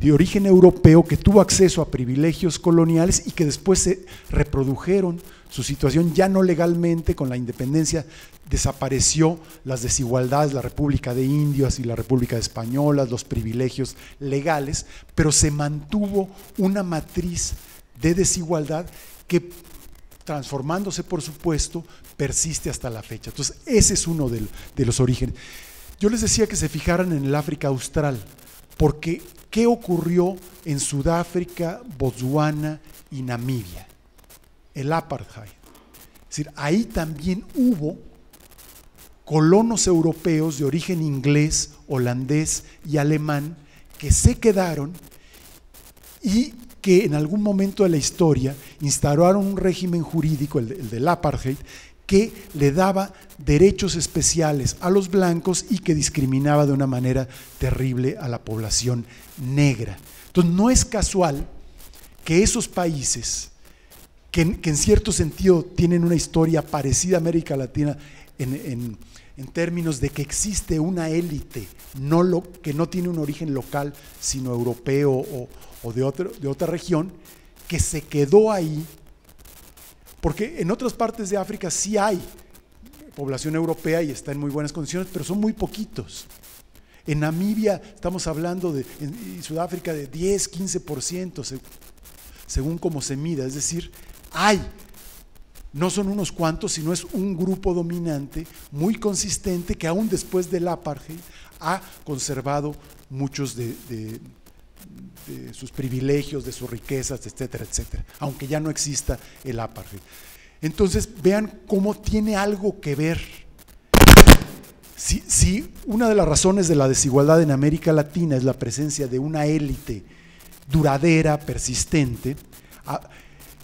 de origen europeo que tuvo acceso a privilegios coloniales y que después se reprodujeron su situación ya no legalmente con la independencia desapareció las desigualdades, la República de Indios y la República Española, los privilegios legales, pero se mantuvo una matriz de desigualdad que transformándose por supuesto persiste hasta la fecha. Entonces ese es uno de, de los orígenes. Yo les decía que se fijaran en el África Austral, porque ¿qué ocurrió en Sudáfrica, Botswana y Namibia? El apartheid. Es decir, ahí también hubo colonos europeos de origen inglés, holandés y alemán que se quedaron y que en algún momento de la historia instauraron un régimen jurídico, el, del apartheid, que le daba derechos especiales a los blancos y que discriminaba de una manera terrible a la población negra. Entonces no es casual que esos países que en, cierto sentido tienen una historia parecida a América Latina en, términos de que existe una élite no lo, que no tiene un origen local, sino europeo o, de, otro, de otra región, que se quedó ahí, porque en otras partes de África sí hay población europea y está en muy buenas condiciones, pero son muy poquitos. En Namibia estamos hablando de, en Sudáfrica de 10, 15%, según cómo se mida, es decir, hay. No son unos cuantos, sino es un grupo dominante muy consistente que aún después del apartheid ha conservado muchos de, sus privilegios, de sus riquezas, etcétera, etcétera, aunque ya no exista el apartheid. Entonces, vean cómo tiene algo que ver. Si, si, una de las razones de la desigualdad en América Latina es la presencia de una élite duradera, persistente,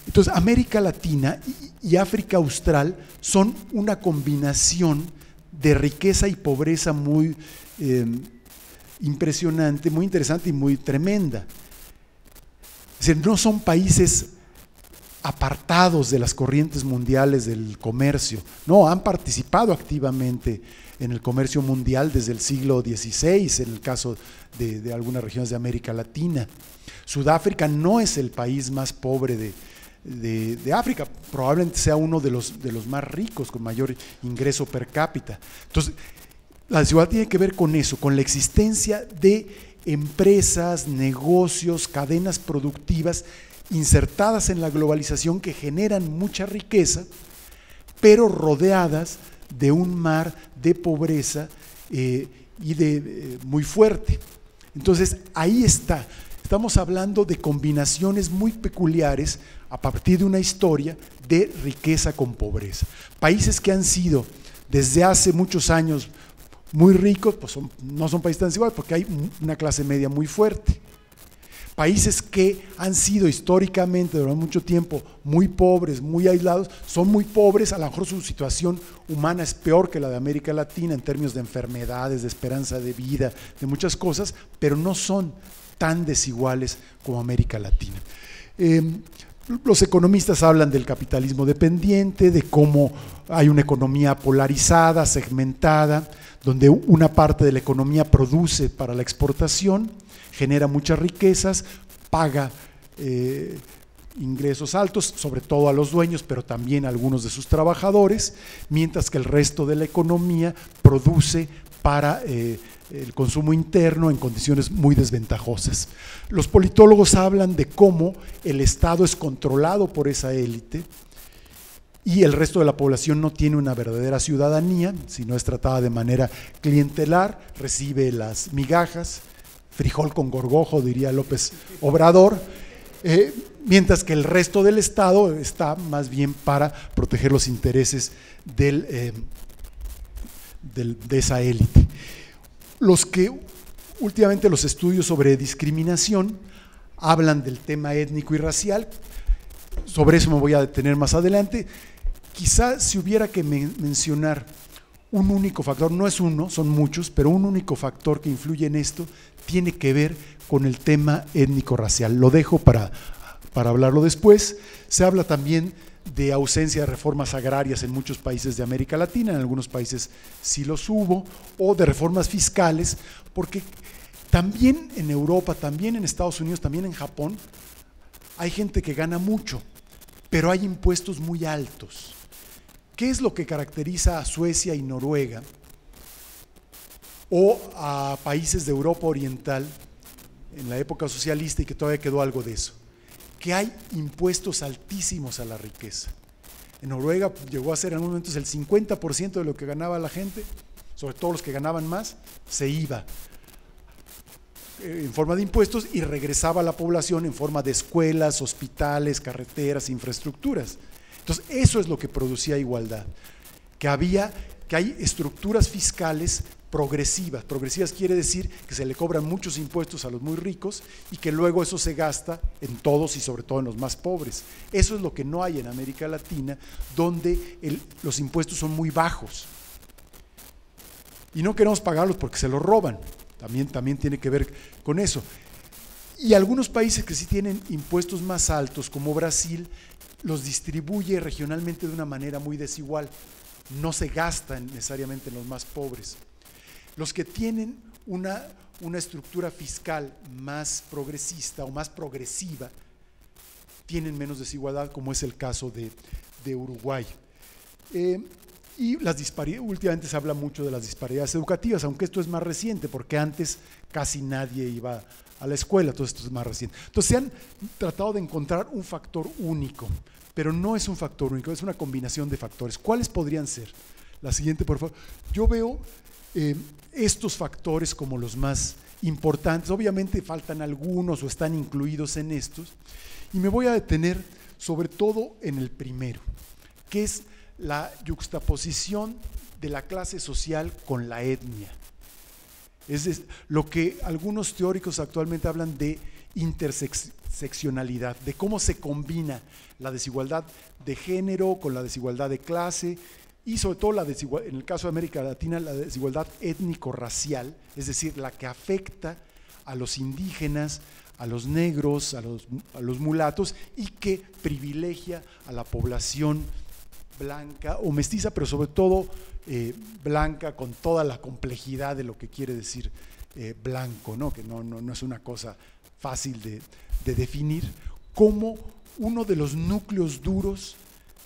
entonces, América Latina y, África Austral son una combinación de riqueza y pobreza muy em, impresionante, muy interesante y muy tremenda. Es decir, no son países apartados de las corrientes mundiales del comercio, no, han participado activamente en el comercio mundial desde el siglo XVI, en el caso de, de algunas regiones de América Latina. Sudáfrica no es el país más pobre de, de, África, probablemente sea uno de los, de los más ricos, con mayor ingreso per cápita. Entonces, la desigualdad tiene que ver con eso, con la existencia de empresas, negocios, cadenas productivas insertadas en la globalización que generan mucha riqueza, pero rodeadas de un mar de pobreza eh, y de eh, muy fuerte. Entonces, ahí está. Estamos hablando de combinaciones muy peculiares a partir de una historia de riqueza con pobreza. Países que han sido desde hace muchos años muy ricos, pues son, no son países tan desiguales porque hay una clase media muy fuerte. Países que han sido históricamente durante mucho tiempo muy pobres, muy aislados, son muy pobres, a lo mejor su situación humana es peor que la de América Latina en términos de enfermedades, de esperanza de vida, de muchas cosas, pero no son tan desiguales como América Latina. Eh, los economistas hablan del capitalismo dependiente, de cómo hay una economía polarizada, segmentada, donde una parte de la economía produce para la exportación, genera muchas riquezas, paga eh, ingresos altos, sobre todo a los dueños, pero también a algunos de sus trabajadores, mientras que el resto de la economía produce para eh, el consumo interno en condiciones muy desventajosas. Los politólogos hablan de cómo el Estado es controlado por esa élite y el resto de la población no tiene una verdadera ciudadanía, sino es tratada de manera clientelar, recibe las migajas, frijol con gorgojo, diría López Obrador, eh, mientras que el resto del Estado está más bien para proteger los intereses eh, de esa élite. Los que últimamente los estudios sobre discriminación hablan del tema étnico y racial, sobre eso me voy a detener más adelante. Quizá si hubiera que mencionar un único factor, no es uno, son muchos, pero un único factor que influye en esto tiene que ver con el tema étnico-racial. Lo dejo para, para hablarlo después. Se habla también de ausencia de reformas agrarias en muchos países de América Latina, en algunos países sí los hubo, o de reformas fiscales, porque también en Europa, también en Estados Unidos, también en Japón, hay gente que gana mucho, pero hay impuestos muy altos. ¿Qué es lo que caracteriza a Suecia y Noruega o a países de Europa Oriental en la época socialista y que todavía quedó algo de eso? Que hay impuestos altísimos a la riqueza. En Noruega llegó a ser en un momento el 50% de lo que ganaba la gente, sobre todo los que ganaban más, se iba eh, en forma de impuestos y regresaba a la población en forma de escuelas, hospitales, carreteras, infraestructuras. Entonces, eso es lo que producía igualdad, que había que hay estructuras fiscales progresivas. Progresivas quiere decir que se le cobran muchos impuestos a los muy ricos y que luego eso se gasta en todos y sobre todo en los más pobres. Eso es lo que no hay en América Latina, donde los impuestos son muy bajos. Y no queremos pagarlos porque se los roban. También, también tiene que ver con eso. Y algunos países que sí tienen impuestos más altos, como Brasil, los distribuye regionalmente de una manera muy desigual. No se gastan necesariamente en los más pobres. Los que tienen una, una estructura fiscal más progresista o más progresiva tienen menos desigualdad, como es el caso de, Uruguay. Eh, y las disparidades, últimamente se habla mucho de las disparidades educativas, aunque esto es más reciente, porque antes casi nadie iba a la escuela, entonces esto es más reciente. Entonces se han tratado de encontrar un factor único, pero no es un factor único, es una combinación de factores. ¿Cuáles podrían ser? La siguiente, por favor. Yo veo eh, estos factores como los más importantes. Obviamente faltan algunos o están incluidos en estos. Y me voy a detener sobre todo en el primero, que es la yuxtaposición de la clase social con la etnia. Es lo que algunos teóricos actualmente hablan de interseccionalidad, de cómo se combina la desigualdad de género con la desigualdad de clase y sobre todo la en el caso de América Latina, la desigualdad étnico-racial, es decir, la que afecta a los indígenas, a los negros, a los, a los mulatos y que privilegia a la población blanca o mestiza, pero sobre todo eh, blanca con toda la complejidad de lo que quiere decir eh, blanco, ¿no? que no, no, es una cosa fácil de, de definir, como uno de los núcleos duros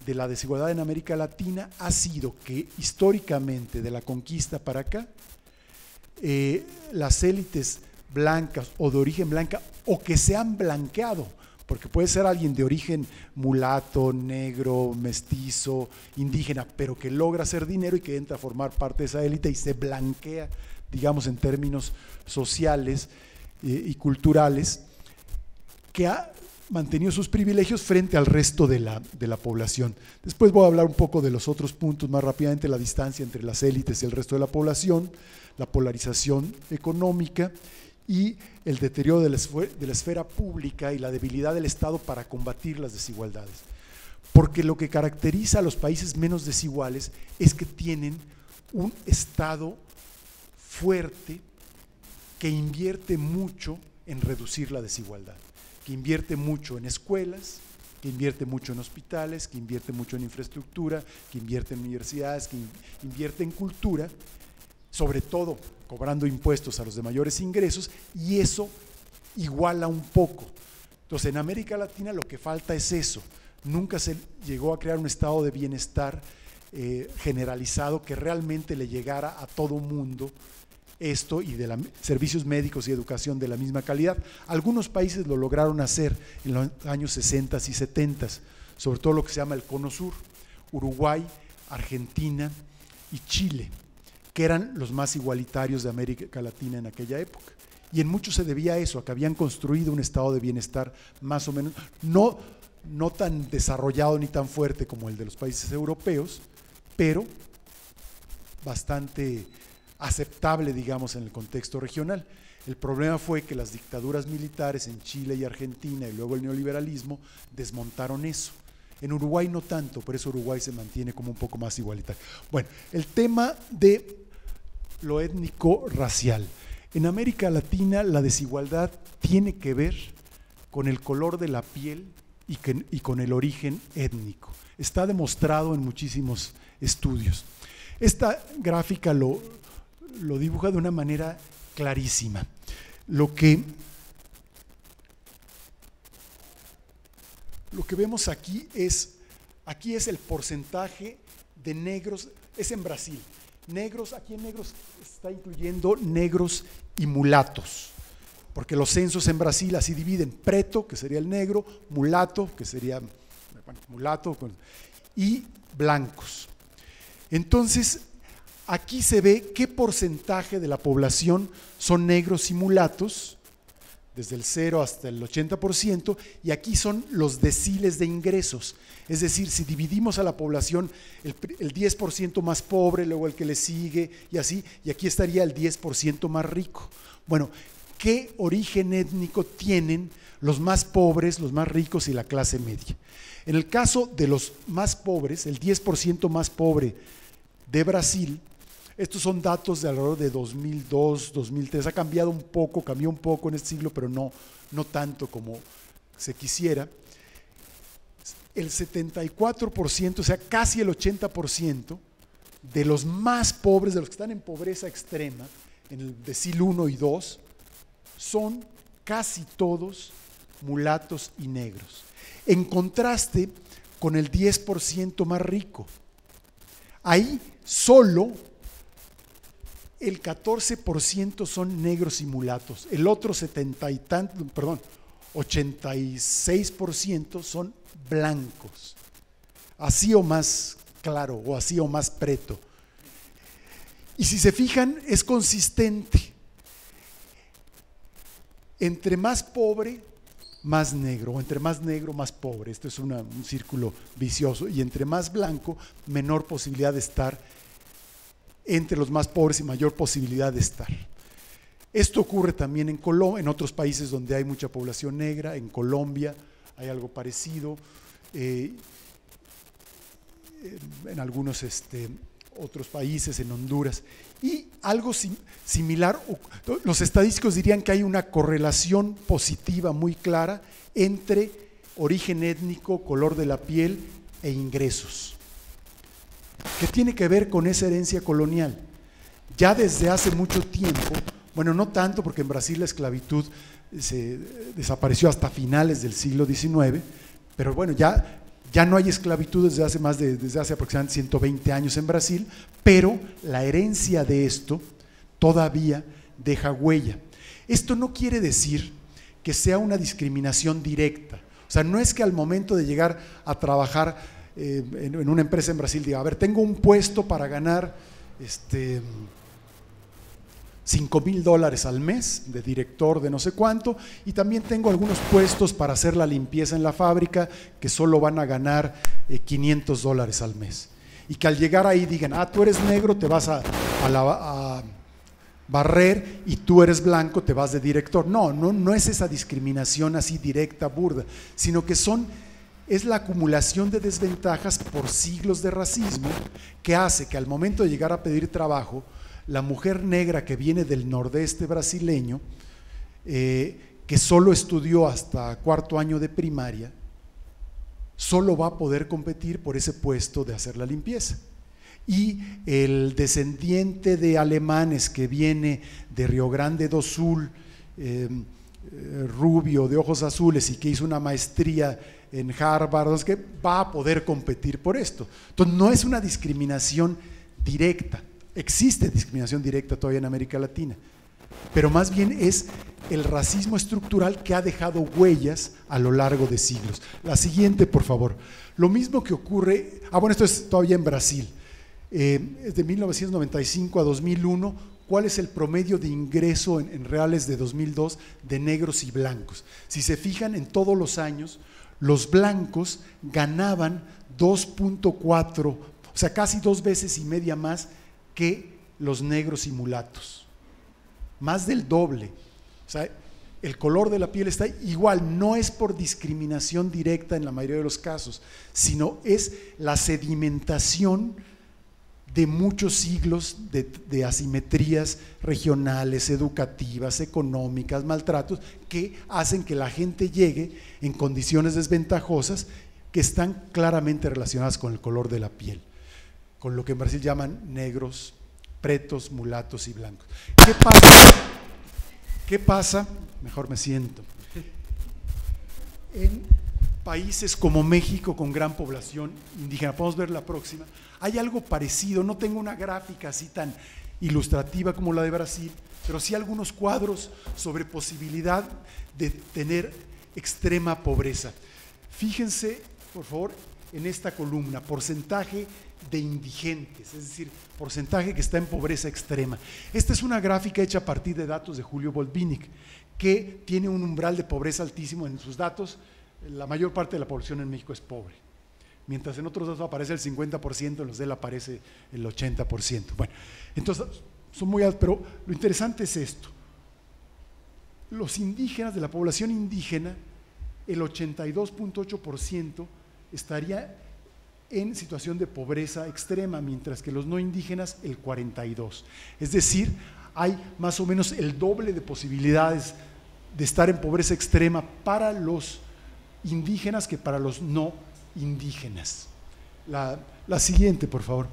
de la desigualdad en América Latina ha sido que históricamente de la conquista para acá, eh, las élites blancas o de origen blanca o que se han blanqueado, porque puede ser alguien de origen mulato, negro, mestizo, indígena, pero que logra hacer dinero y que entra a formar parte de esa élite y se blanquea, digamos, en términos sociales eh, y culturales, que ha mantenido sus privilegios frente al resto de la, de la población. Después voy a hablar un poco de los otros puntos más rápidamente, la distancia entre las élites y el resto de la población, la polarización económica y el deterioro de la, esfera pública y la debilidad del Estado para combatir las desigualdades. Porque lo que caracteriza a los países menos desiguales es que tienen un Estado fuerte que invierte mucho en reducir la desigualdad, que invierte mucho en escuelas, que invierte mucho en hospitales, que invierte mucho en infraestructura, que invierte en universidades, que invierte en cultura, sobre todo cobrando impuestos a los de mayores ingresos y eso iguala un poco. Entonces, en América Latina lo que falta es eso. Nunca se llegó a crear un estado de bienestar eh, generalizado que realmente le llegara a todo mundo esto y de servicios médicos y educación de la misma calidad. Algunos países lo lograron hacer en los años 60 y 70, sobre todo lo que se llama el Cono Sur, Uruguay, Argentina y Chile que eran los más igualitarios de América Latina en aquella época. Y en mucho se debía a eso, a que habían construido un estado de bienestar más o menos, no, no tan desarrollado ni tan fuerte como el de los países europeos, pero bastante aceptable, digamos, en el contexto regional. El problema fue que las dictaduras militares en Chile y Argentina y luego el neoliberalismo desmontaron eso. En Uruguay no tanto, por eso Uruguay se mantiene como un poco más igualitario. Bueno, el tema de lo étnico-racial. En América Latina la desigualdad tiene que ver con el color de la piel y, con el origen étnico. Está demostrado en muchísimos estudios. Esta gráfica lo, lo dibuja de una manera clarísima. Lo que, lo que vemos aquí es, aquí es el porcentaje de negros, es en Brasil, negros, aquí en negros está incluyendo negros y mulatos, porque los censos en Brasil así dividen, preto, que sería el negro, mulato, que sería mulato, y blancos. Entonces, aquí se ve qué porcentaje de la población son negros y mulatos, desde el 0 hasta el 80%, y aquí son los deciles de ingresos. Es decir, si dividimos a la población, el, 10% más pobre, luego el que le sigue, y así, y aquí estaría el 10% más rico. Bueno, ¿qué origen étnico tienen los más pobres, los más ricos y la clase media? En el caso de los más pobres, el 10% más pobre de Brasil, estos son datos de alrededor de 2002, 2003. Ha cambiado un poco, cambió un poco en este siglo, pero no, no tanto como se quisiera. El 74%, o sea, casi el 80% de los más pobres, de los que están en pobreza extrema, en el decil 1 y 2, son casi todos mulatos y negros. En contraste con el 10% más rico. Ahí solo el 14% son negros y mulatos, el otro 70 y tanto, perdón, 86% son blancos. Así o más claro, o así o más preto. Y si se fijan, es consistente. Entre más pobre, más negro, o entre más negro, más pobre. Esto es un círculo vicioso. Y entre más blanco, menor posibilidad de estar entre los más pobres y mayor posibilidad de estar. Esto ocurre también en Colombia, en otros países donde hay mucha población negra, en Colombia hay algo parecido, eh, en algunos este, otros países, en Honduras. Y algo similar, los estadísticos dirían que hay una correlación positiva muy clara entre origen étnico, color de la piel e ingresos, que tiene que ver con esa herencia colonial. Ya desde hace mucho tiempo, bueno, no tanto porque en Brasil la esclavitud se desapareció hasta finales del siglo XIX, pero bueno, ya ya no hay esclavitud desde hace más de, desde hace aproximadamente 120 años en Brasil, pero la herencia de esto todavía deja huella. Esto no quiere decir que sea una discriminación directa. O sea, no es que al momento de llegar a trabajar eh, en, una empresa en Brasil diga, a ver, tengo un puesto para ganar este, 5 mil dólares al mes de director de no sé cuánto y también tengo algunos puestos para hacer la limpieza en la fábrica que solo van a ganar 500 eh, dólares al mes. Y que al llegar ahí digan, ah, tú eres negro, te vas a, a, barrer y tú eres blanco, te vas de director. No, no, no es esa discriminación así directa, burda, sino que son es la acumulación de desventajas por siglos de racismo que hace que al momento de llegar a pedir trabajo, la mujer negra que viene del nordeste brasileño, eh, que solo estudió hasta cuarto año de primaria, solo va a poder competir por ese puesto de hacer la limpieza. Y el descendiente de alemanes que viene de Río Grande do Sul, em, eh, rubio, de ojos azules y que hizo una maestría en Harvard, es que va a poder competir por esto. Entonces no es una discriminación directa, Existe discriminación directa todavía en América Latina, pero más bien es el racismo estructural que ha dejado huellas a lo largo de siglos. La siguiente, por favor. Lo mismo que ocurre, ah bueno, esto es todavía en Brasil, eh, de 1995 a 2001, ¿cuál es el promedio de ingreso en, en reales de 2002 de negros y blancos? Si se fijan en todos los años, los blancos ganaban 2.4, o sea, casi dos veces y media más que los negros y mulatos. Más del doble. O sea, el color de la piel está igual, no es por discriminación directa en la mayoría de los casos, sino es la sedimentación de muchos siglos de, asimetrías regionales, educativas, económicas, maltratos, que hacen que la gente llegue en condiciones desventajosas que están claramente relacionadas con el color de la piel con lo que en Brasil llaman negros, pretos, mulatos y blancos. ¿Qué pasa? ¿Qué pasa? Mejor me siento. En países como México con gran población indígena, podemos ver la próxima, hay algo parecido, no tengo una gráfica así tan ilustrativa como la de Brasil, pero sí algunos cuadros sobre posibilidad de tener extrema pobreza. Fíjense, por favor, en esta columna, porcentaje de indigentes, es decir, porcentaje que está en pobreza extrema. Esta es una gráfica hecha a partir de datos de Julio Bolvinic, que tiene un umbral de pobreza altísimo en sus datos. La mayor parte de la población en México es pobre. Mientras en otros datos aparece el 50%, en los de él aparece el 80%. Bueno, entonces son muy altos, pero lo interesante es esto. Los indígenas, de la población indígena, el 82.8% estaría en situación de pobreza extrema, mientras que los no indígenas el 42. Es decir, hay más o menos el doble de posibilidades de estar en pobreza extrema para los indígenas que para los no indígenas. La, siguiente, por favor.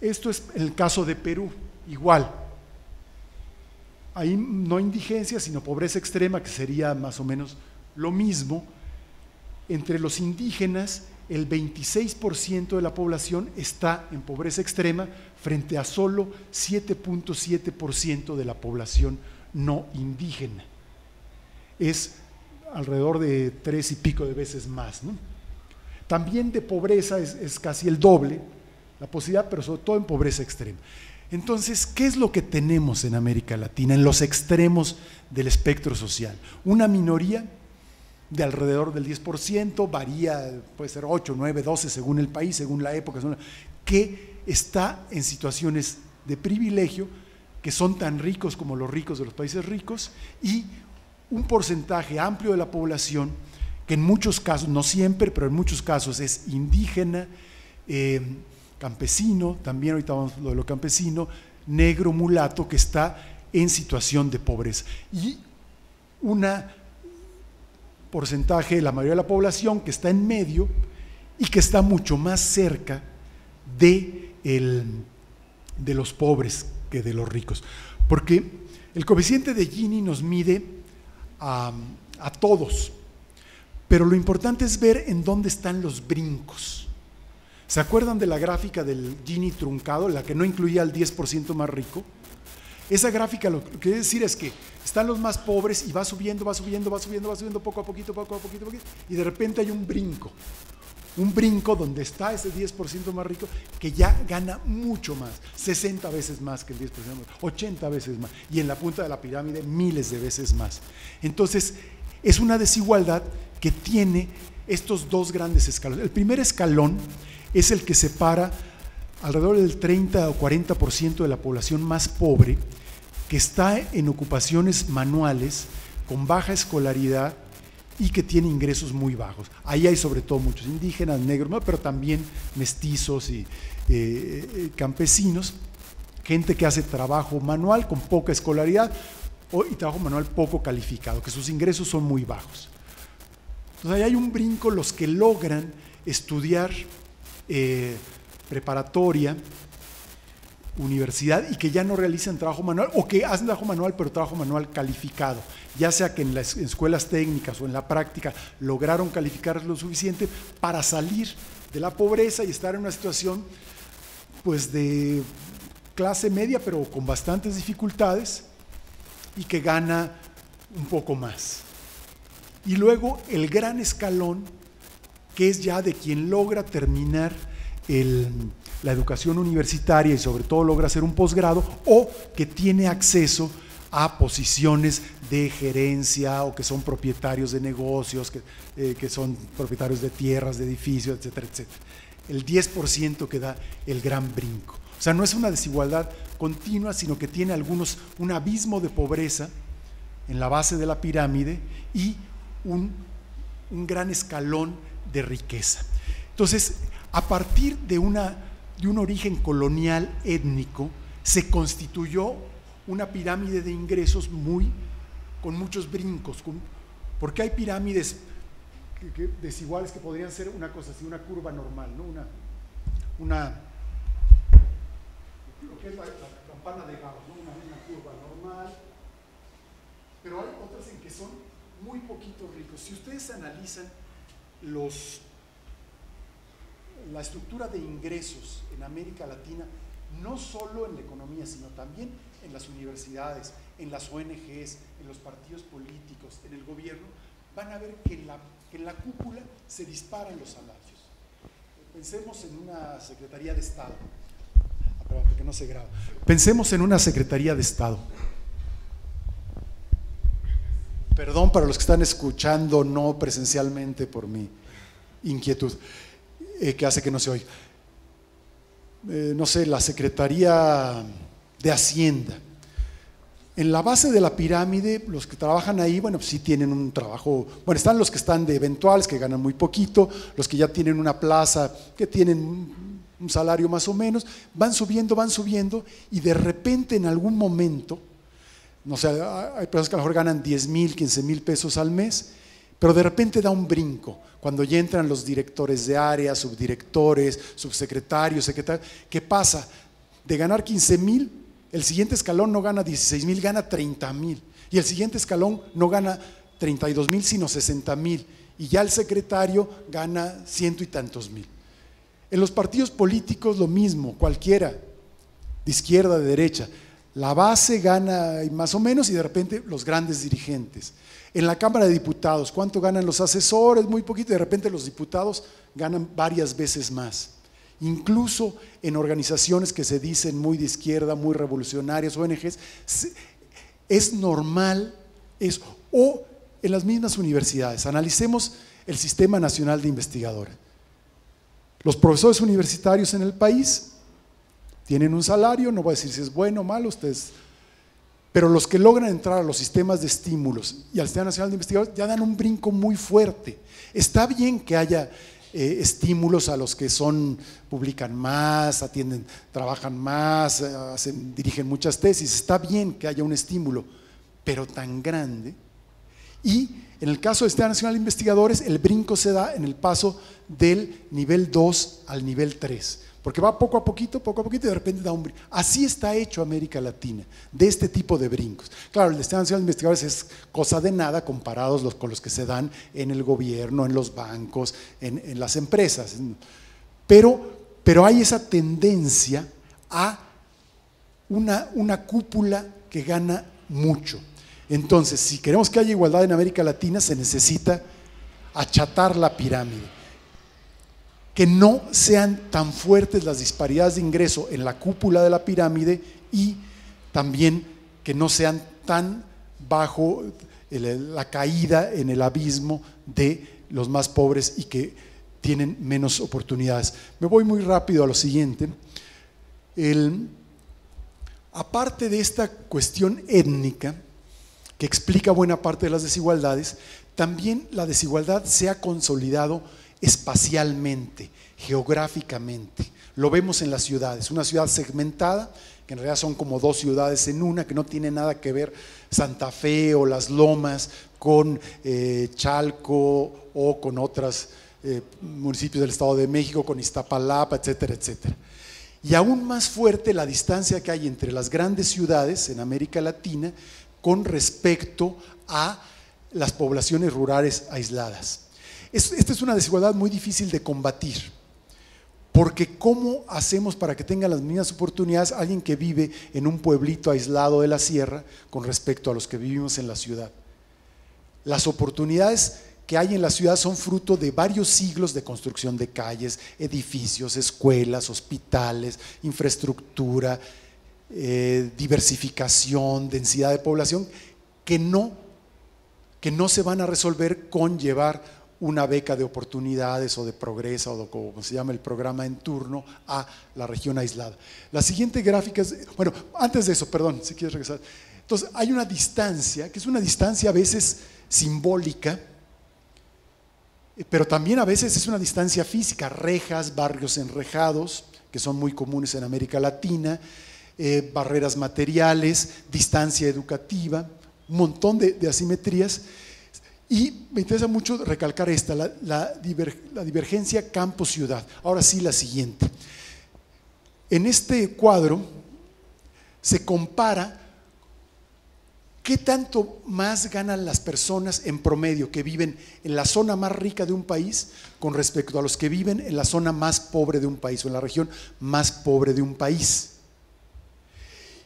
Esto es el caso de Perú, igual. Hay no indigencia, sino pobreza extrema, que sería más o menos lo mismo. Entre los indígenas el 26% de la población está en pobreza extrema frente a solo 7.7% de la población no indígena. Es alrededor de tres y pico de veces más. También de pobreza es, casi el doble la posibilidad, pero sobre todo en pobreza extrema. Entonces, ¿qué es lo que tenemos en América Latina, en los extremos del espectro social? Una minoría de alrededor del 10%, varía, puede ser 8, 9, 12 según el país, según la época, que está en situaciones de privilegio, que son tan ricos como los ricos de los países ricos, y un porcentaje amplio de la población, que en muchos casos, no siempre, pero en muchos casos es indígena, eh, campesino, también ahorita vamos a lo de lo campesino, negro, mulato, que está en situación de pobreza. Y una porcentaje, la mayoría de la población que está en medio y que está mucho más cerca de, de los pobres que de los ricos. Porque el coeficiente de Gini nos mide a, todos, pero lo importante es ver en dónde están los brincos. ¿Se acuerdan de la gráfica del Gini truncado, la que no incluía al 10% más rico? Esa gráfica lo que quiere decir es que están los más pobres y va subiendo, va subiendo, va subiendo, va subiendo poco a poquito, poco a poquito, poquito y de repente hay un brinco. Un brinco donde está ese 10% más rico que ya gana mucho más, 60 veces más que el 10%, 80 veces más, y en la punta de la pirámide miles de veces más. Entonces, es una desigualdad que tiene estos dos grandes escalones. El primer escalón es el que separa alrededor del 30 o 40% de la población más pobre que está en ocupaciones manuales con baja escolaridad y que tiene ingresos muy bajos. Ahí hay sobre todo muchos indígenas, negros, pero también mestizos y eh, eh, campesinos, gente que hace trabajo manual con poca escolaridad y trabajo manual poco calificado, que sus ingresos son muy bajos. Entonces ahí hay un brinco los que logran estudiar eh, preparatoria, universidad y que ya no realizan trabajo manual o que hacen trabajo manual pero trabajo manual calificado, ya sea que en las escuelas técnicas o en la práctica lograron calificar lo suficiente para salir de la pobreza y estar en una situación pues de clase media pero con bastantes dificultades y que gana un poco más. Y luego el gran escalón que es ya de quien logra terminar la educación universitaria y sobre todo logra hacer un posgrado o que tiene acceso a posiciones de gerencia o que son propietarios de negocios, que, eh, que son propietarios de tierras, de edificios, etcétera, etcétera. El 10% que da el gran brinco. O sea, no es una desigualdad continua, sino que tiene algunos, un abismo de pobreza en la base de la pirámide y un, un gran escalón de riqueza. Entonces, a partir de, una, de un origen colonial étnico, se constituyó una pirámide de ingresos muy, con muchos brincos, porque hay pirámides desiguales que podrían ser una cosa así, una curva normal, ¿no? una, una lo que es la, campana de Gauss, ¿no? una, una curva normal, pero hay otras en que son muy poquitos ricos. Si ustedes analizan los la estructura de ingresos en América Latina, no solo en la economía, sino también en las universidades, en las ONGs, en los partidos políticos, en el gobierno, van a ver que en la, cúpula se disparan los salarios. Pensemos en una Secretaría de Estado. Ah, que no se graba. Pensemos en una Secretaría de Estado. Perdón para los que están escuchando no presencialmente por mi inquietud. Eh, que hace que no se oiga. Eh, no sé, la Secretaría de Hacienda. En la base de la pirámide, los que trabajan ahí, bueno, pues sí tienen un trabajo, bueno, están los que están de eventuales, que ganan muy poquito, los que ya tienen una plaza, que tienen un salario más o menos, van subiendo, van subiendo, y de repente en algún momento, no sé, hay personas que a lo mejor ganan 10 mil, 15 mil pesos al mes, pero de repente da un brinco cuando ya entran los directores de área, subdirectores, subsecretarios, secretarios. ¿Qué pasa? De ganar 15 mil, el siguiente escalón no gana 16 mil, gana 30 mil. Y el siguiente escalón no gana 32 mil, sino 60 mil. Y ya el secretario gana ciento y tantos mil. En los partidos políticos lo mismo, cualquiera, de izquierda, de derecha. La base gana más o menos y de repente los grandes dirigentes. En la Cámara de Diputados, ¿cuánto ganan los asesores? Muy poquito, de repente los diputados ganan varias veces más. Incluso en organizaciones que se dicen muy de izquierda, muy revolucionarias, ONGs, es normal eso. O en las mismas universidades, analicemos el Sistema Nacional de Investigadores. Los profesores universitarios en el país tienen un salario, no voy a decir si es bueno o malo, ustedes pero los que logran entrar a los sistemas de estímulos y al Sistema Nacional de Investigadores ya dan un brinco muy fuerte. Está bien que haya eh, estímulos a los que son, publican más, atienden, trabajan más, eh, dirigen muchas tesis. Está bien que haya un estímulo, pero tan grande. Y en el caso de este Nacional de Investigadores, el brinco se da en el paso del nivel 2 al nivel 3 porque va poco a poquito, poco a poquito y de repente da un brinco. Así está hecho América Latina, de este tipo de brincos. Claro, el Estado Nacional de Investigadores es cosa de nada comparados con los que se dan en el gobierno, en los bancos, en, las empresas. Pero, pero hay esa tendencia a una, una cúpula que gana mucho. Entonces, si queremos que haya igualdad en América Latina, se necesita achatar la pirámide que no sean tan fuertes las disparidades de ingreso en la cúpula de la pirámide y también que no sean tan bajo la caída en el abismo de los más pobres y que tienen menos oportunidades. Me voy muy rápido a lo siguiente. aparte de esta cuestión étnica, que explica buena parte de las desigualdades, también la desigualdad se ha consolidado espacialmente, geográficamente. Lo vemos en las ciudades, una ciudad segmentada, que en realidad son como dos ciudades en una, que no tiene nada que ver Santa Fe o Las Lomas con eh, Chalco o con otros eh, municipios del Estado de México, con Iztapalapa, etcétera, etcétera. Y aún más fuerte la distancia que hay entre las grandes ciudades en América Latina con respecto a las poblaciones rurales aisladas esta es una desigualdad muy difícil de combatir. Porque ¿cómo hacemos para que tenga las mismas oportunidades alguien que vive en un pueblito aislado de la sierra con respecto a los que vivimos en la ciudad? Las oportunidades que hay en la ciudad son fruto de varios siglos de construcción de calles, edificios, escuelas, hospitales, infraestructura, eh, diversificación, densidad de población, que no, que no se van a resolver con llevar una beca de oportunidades o de progreso o como se llama el programa en turno a la región aislada. La siguiente gráfica es, bueno, antes de eso, perdón, si quieres regresar. Entonces, hay una distancia, que es una distancia a veces simbólica, eh, pero también a veces es una distancia física, rejas, barrios enrejados, que son muy comunes en América Latina, eh, barreras materiales, distancia educativa, un montón de asimetrías y me interesa mucho recalcar esta, la, divergencia campo-ciudad. Ahora sí, la siguiente. En este cuadro se compara qué tanto más ganan las personas en promedio que viven en la zona más rica de un país con respecto a los que viven en la zona más pobre de un país o en la región más pobre de un país.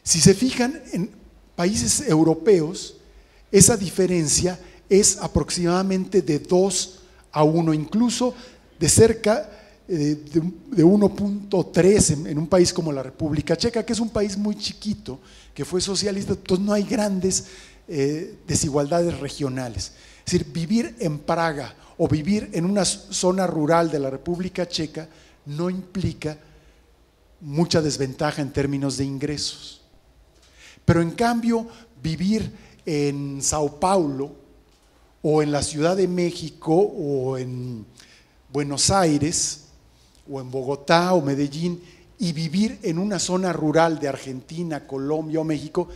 Si se fijan en países europeos, esa diferencia es aproximadamente de 2 a 1, incluso de cerca eh, de, 1.3 en, un país como la República Checa, que es un país muy chiquito, que fue socialista, entonces no hay grandes eh, desigualdades regionales. Es decir, vivir en Praga o vivir en una zona rural de la República Checa no implica mucha desventaja en términos de ingresos. Pero en cambio, vivir en Sao Paulo o en la Ciudad de México o en Buenos Aires o en Bogotá o Medellín y vivir en una zona rural de Argentina, Colombia o México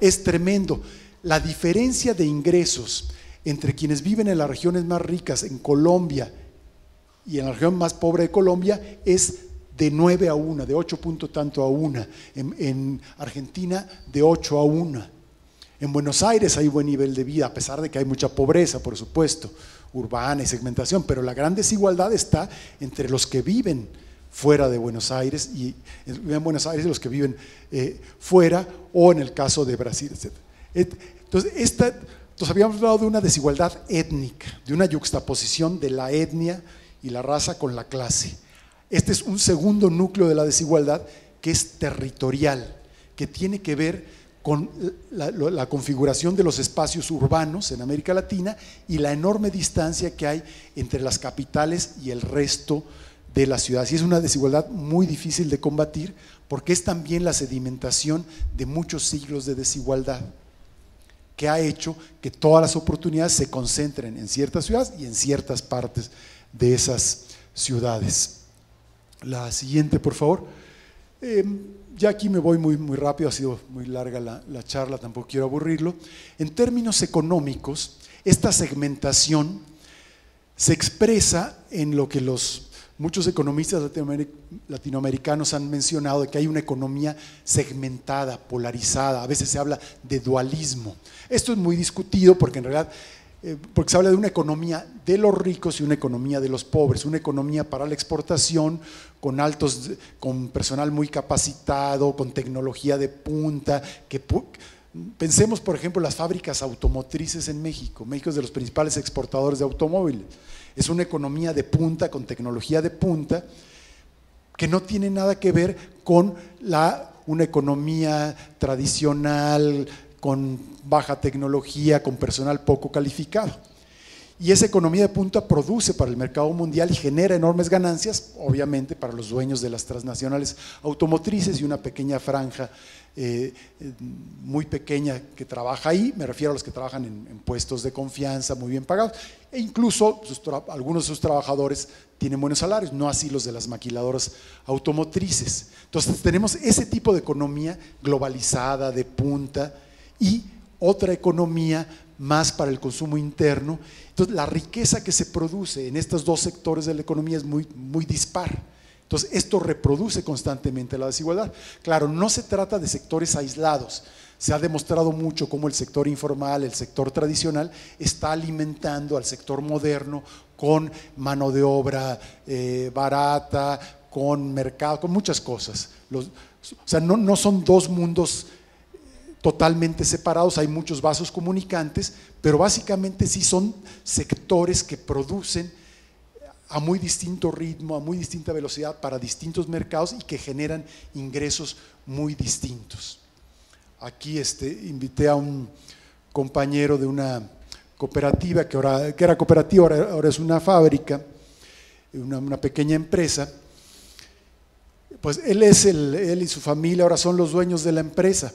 es tremendo. La diferencia de ingresos entre quienes viven en las regiones más ricas, en Colombia y en la región más pobre de Colombia, es de 9 a 1, de 8 puntos tanto a 1. En, en Argentina, de 8 a 1. En Buenos Aires hay buen nivel de vida, a pesar de que hay mucha pobreza, por supuesto, urbana y segmentación, pero la gran desigualdad está entre los que viven fuera de Buenos Aires y en Buenos Aires los que viven eh, fuera o en el caso de Brasil, etc. Entonces, esta, entonces habíamos hablado de una desigualdad étnica, de una yuxtaposición de la etnia y la raza con la clase. Este es un segundo núcleo de la desigualdad que es territorial, que tiene que ver con la, configuración de los espacios urbanos en América Latina y la enorme distancia que hay entre las capitales y el resto de las ciudades. Y es una desigualdad muy difícil de combatir porque es también la sedimentación de muchos siglos de desigualdad que ha hecho que todas las oportunidades se concentren en ciertas ciudades y en ciertas partes de esas ciudades. La siguiente, por favor. Em, ya aquí me voy muy, muy rápido, ha sido muy larga la, la charla, tampoco quiero aburrirlo. En términos económicos, esta segmentación se expresa en lo que los muchos economistas latinoamericanos han mencionado de que hay una economía segmentada, polarizada, a veces se habla de dualismo. Esto es muy discutido porque en realidad eh, porque se habla de una economía de los ricos y una economía de los pobres, una economía para la exportación con altos, con personal muy capacitado, con tecnología de punta, que pensemos por ejemplo las fábricas automotrices en México. México es de los principales exportadores de automóviles. Es una economía de punta, con tecnología de punta, que no tiene nada que ver con la, una economía tradicional, con baja tecnología, con personal poco calificado. Y esa economía de punta produce para el mercado mundial y genera enormes ganancias, obviamente, para los dueños de las transnacionales automotrices y una pequeña franja eh, muy pequeña que trabaja ahí, me refiero a los que trabajan en, puestos de confianza muy bien pagados, e incluso algunos de sus trabajadores tienen buenos salarios, no así los de las maquiladoras automotrices. Entonces tenemos ese tipo de economía globalizada, de punta, y otra economía más para el consumo interno. Entonces, la riqueza que se produce en estos dos sectores de la economía es muy, muy dispar. Entonces, esto reproduce constantemente la desigualdad. Claro, no se trata de sectores aislados. Se ha demostrado mucho cómo el sector informal, el sector tradicional, está alimentando al sector moderno con mano de obra eh, barata, con mercado, con muchas cosas. o sea, no, no son dos mundos totalmente separados, hay muchos vasos comunicantes, pero básicamente sí son sectores que producen a muy distinto ritmo, a muy distinta velocidad para distintos mercados y que generan ingresos muy distintos. Aquí este, invité a un compañero de una cooperativa que, ahora, que era cooperativa, ahora, es una fábrica, una, una, pequeña empresa. Pues él es el, él y su familia ahora son los dueños de la empresa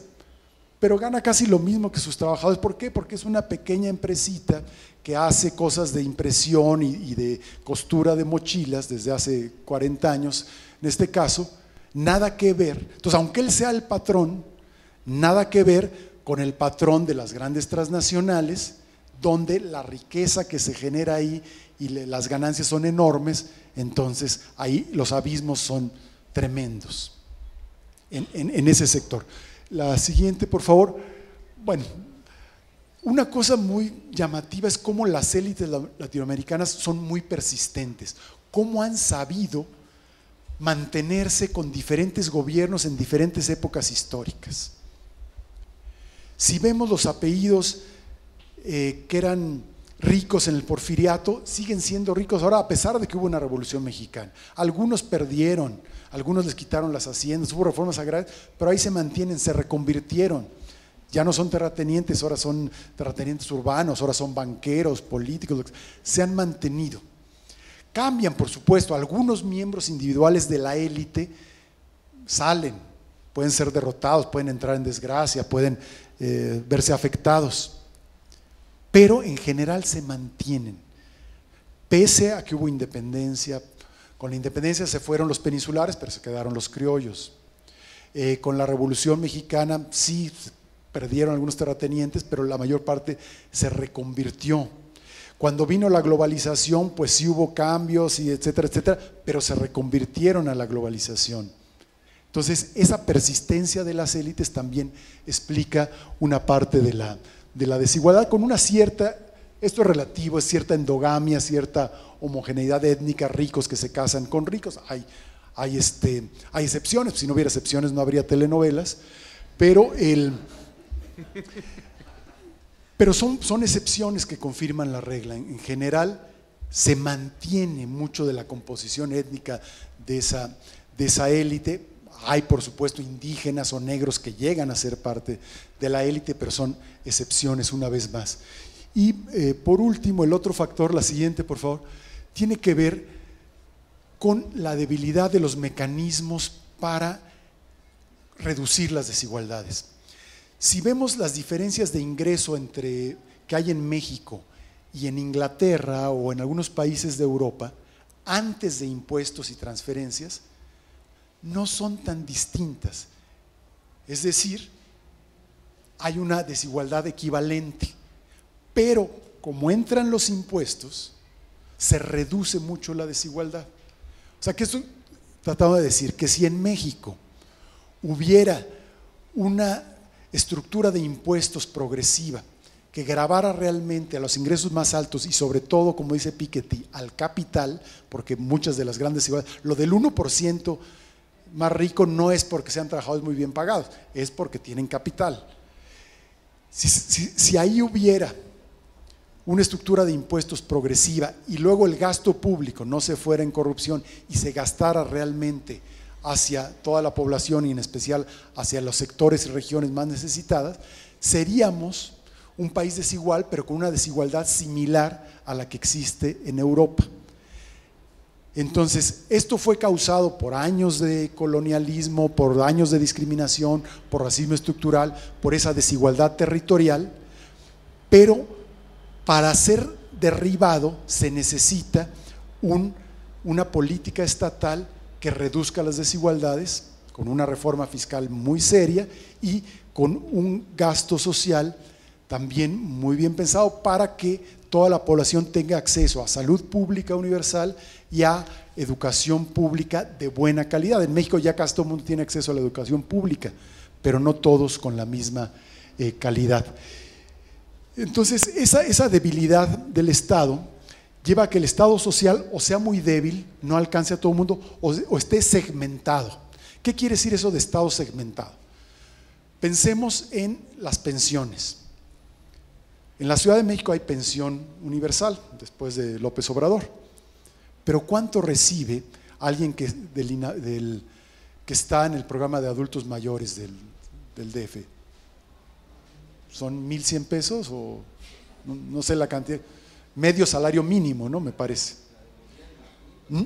pero gana casi lo mismo que sus trabajadores. ¿Por qué? Porque es una pequeña empresita que hace cosas de impresión y, de costura de mochilas desde hace 40 años, en este caso, nada que ver. Entonces, aunque él sea el patrón, nada que ver con el patrón de las grandes transnacionales, donde la riqueza que se genera ahí y las ganancias son enormes, entonces ahí los abismos son tremendos en ese sector. La siguiente, por favor. Bueno, una cosa muy llamativa es cómo las élites latinoamericanas son muy persistentes, cómo han sabido mantenerse con diferentes gobiernos en diferentes épocas históricas. Si vemos los apellidos eh, que eran ricos en el porfiriato, siguen siendo ricos ahora a pesar de que hubo una revolución mexicana. Algunos perdieron, algunos les quitaron las haciendas, hubo reformas agrarias, pero ahí se mantienen, se reconvirtieron. Ya no son terratenientes, ahora son terratenientes urbanos, ahora son banqueros, políticos, se han mantenido. Cambian, por supuesto, algunos miembros individuales de la élite salen, pueden ser derrotados, pueden entrar en desgracia, pueden eh, verse afectados, pero en general se mantienen, pese a que hubo independencia, con la independencia se fueron los peninsulares, pero se quedaron los criollos. Eh, con la Revolución Mexicana sí perdieron algunos terratenientes, pero la mayor parte se reconvirtió. Cuando vino la globalización, pues sí hubo cambios y etcétera, etcétera, pero se reconvirtieron a la globalización. Entonces, esa persistencia de las élites también explica una parte de la, de la desigualdad con una cierta esto es relativo, es cierta endogamia, cierta homogeneidad étnica, ricos que se casan con ricos. Hay, hay, este, hay excepciones, si no hubiera excepciones no habría telenovelas, pero, el, pero son, son excepciones que confirman la regla. En general se mantiene mucho de la composición étnica de esa, de esa élite. Hay, por supuesto, indígenas o negros que llegan a ser parte de la élite, pero son excepciones una vez más. Y eh, por último, el otro factor, la siguiente, por favor, tiene que ver con la debilidad de los mecanismos para reducir las desigualdades. Si vemos las diferencias de ingreso entre que hay en México y en Inglaterra o en algunos países de Europa, antes de impuestos y transferencias no son tan distintas. Es decir, hay una desigualdad equivalente, pero como entran los impuestos, se reduce mucho la desigualdad. O sea, que estoy tratando de decir que si en México hubiera una estructura de impuestos progresiva que grabara realmente a los ingresos más altos y sobre todo, como dice Piketty, al capital, porque muchas de las grandes ciudades, lo del 1% más rico no es porque sean trabajadores muy bien pagados, es porque tienen capital. Si, si ahí hubiera una estructura de impuestos progresiva y luego el gasto público no se fuera en corrupción y se gastara realmente hacia toda la población y en especial hacia los sectores y regiones más necesitadas, seríamos un país desigual, pero con una desigualdad similar a la que existe en Europa. Entonces, esto fue causado por años de colonialismo, por años de discriminación, por racismo estructural, por esa desigualdad territorial, pero para ser derribado se necesita una política estatal que reduzca las desigualdades, con una reforma fiscal muy seria y con un gasto social también muy bien pensado para que toda la población tenga acceso a salud pública universal y a educación pública de buena calidad. En México ya casi todo el mundo tiene acceso a la educación pública, pero no todos con la misma eh, calidad. Entonces, esa, esa debilidad del Estado lleva a que el Estado social o sea muy débil, no alcance a todo el mundo, o, esté segmentado. ¿Qué quiere decir eso de Estado segmentado? Pensemos en las pensiones. En la Ciudad de México hay pensión universal después de López Obrador, pero ¿cuánto recibe alguien que, que está en el programa de adultos mayores del, DF? ¿Son 1.100 pesos o no, sé la cantidad? Medio salario mínimo, ¿no? Me parece. ¿Mm?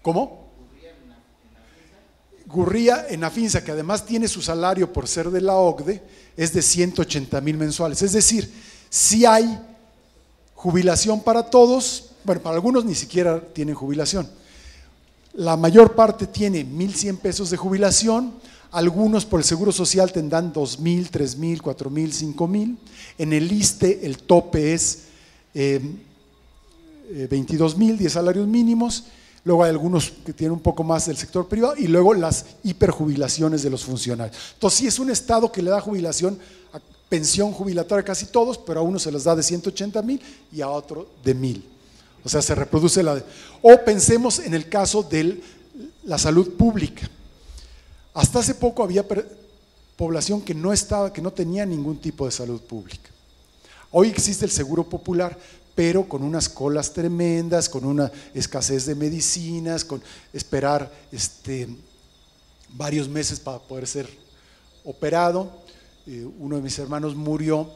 ¿Cómo? Gurría en Afinsa, que además tiene su salario por ser de la OCDE, es de 180 mil mensuales. Es decir, si hay jubilación para todos, bueno, para algunos ni siquiera tienen jubilación. La mayor parte tiene 1.100 pesos de jubilación, algunos por el Seguro Social tendrán 2.000, 3.000, 4.000, 5.000. En el ISTE el tope es eh, 22.000, eh, 10 salarios mínimos luego hay algunos que tienen un poco más del sector privado y luego las hiperjubilaciones de los funcionarios. Entonces sí es un Estado que le da jubilación, pensión jubilatoria a casi todos, pero a uno se les da de 180 mil y a otro de mil. O sea, se reproduce la... O pensemos en el caso de la salud pública. Hasta hace poco había población que no estaba, que no tenía ningún tipo de salud pública. Hoy existe el seguro popular, pero con unas colas tremendas, con una escasez de medicinas, con esperar este, varios meses para poder ser operado. Eh, uno de mis hermanos murió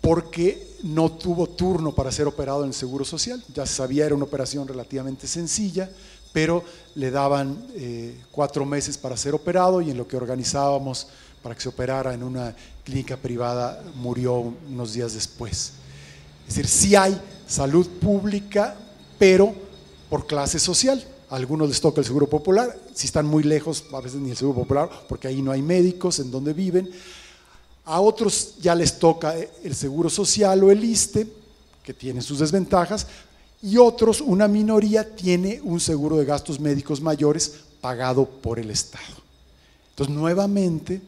porque no tuvo turno para ser operado en el Seguro Social. Ya sabía, era una operación relativamente sencilla, pero le daban eh, cuatro meses para ser operado y en lo que organizábamos para que se operara en una clínica privada murió unos días después. Es decir, sí hay salud pública, pero por clase social. A algunos les toca el seguro popular, si están muy lejos, a veces ni el seguro popular, porque ahí no hay médicos en donde viven. A otros ya les toca el seguro social o el ISTE, que tienen sus desventajas, y otros, una minoría, tiene un seguro de gastos médicos mayores pagado por el Estado. Entonces, nuevamente,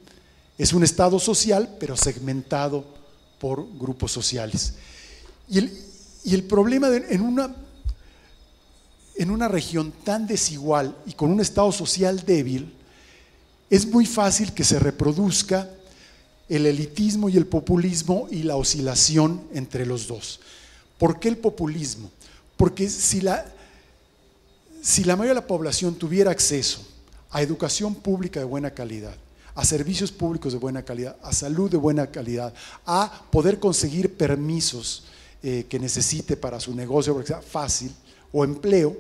es un Estado social, pero segmentado por grupos sociales. Y el, problema en, una, en una región tan desigual y con un estado social débil, es muy fácil que se reproduzca el elitismo y el populismo y la oscilación entre los dos. ¿Por qué el populismo? Porque si la, si la mayoría de la población tuviera acceso a educación pública de buena calidad, a servicios públicos de buena calidad, a salud de buena calidad, a poder conseguir permisos eh, que necesite para su negocio, porque sea fácil, o empleo,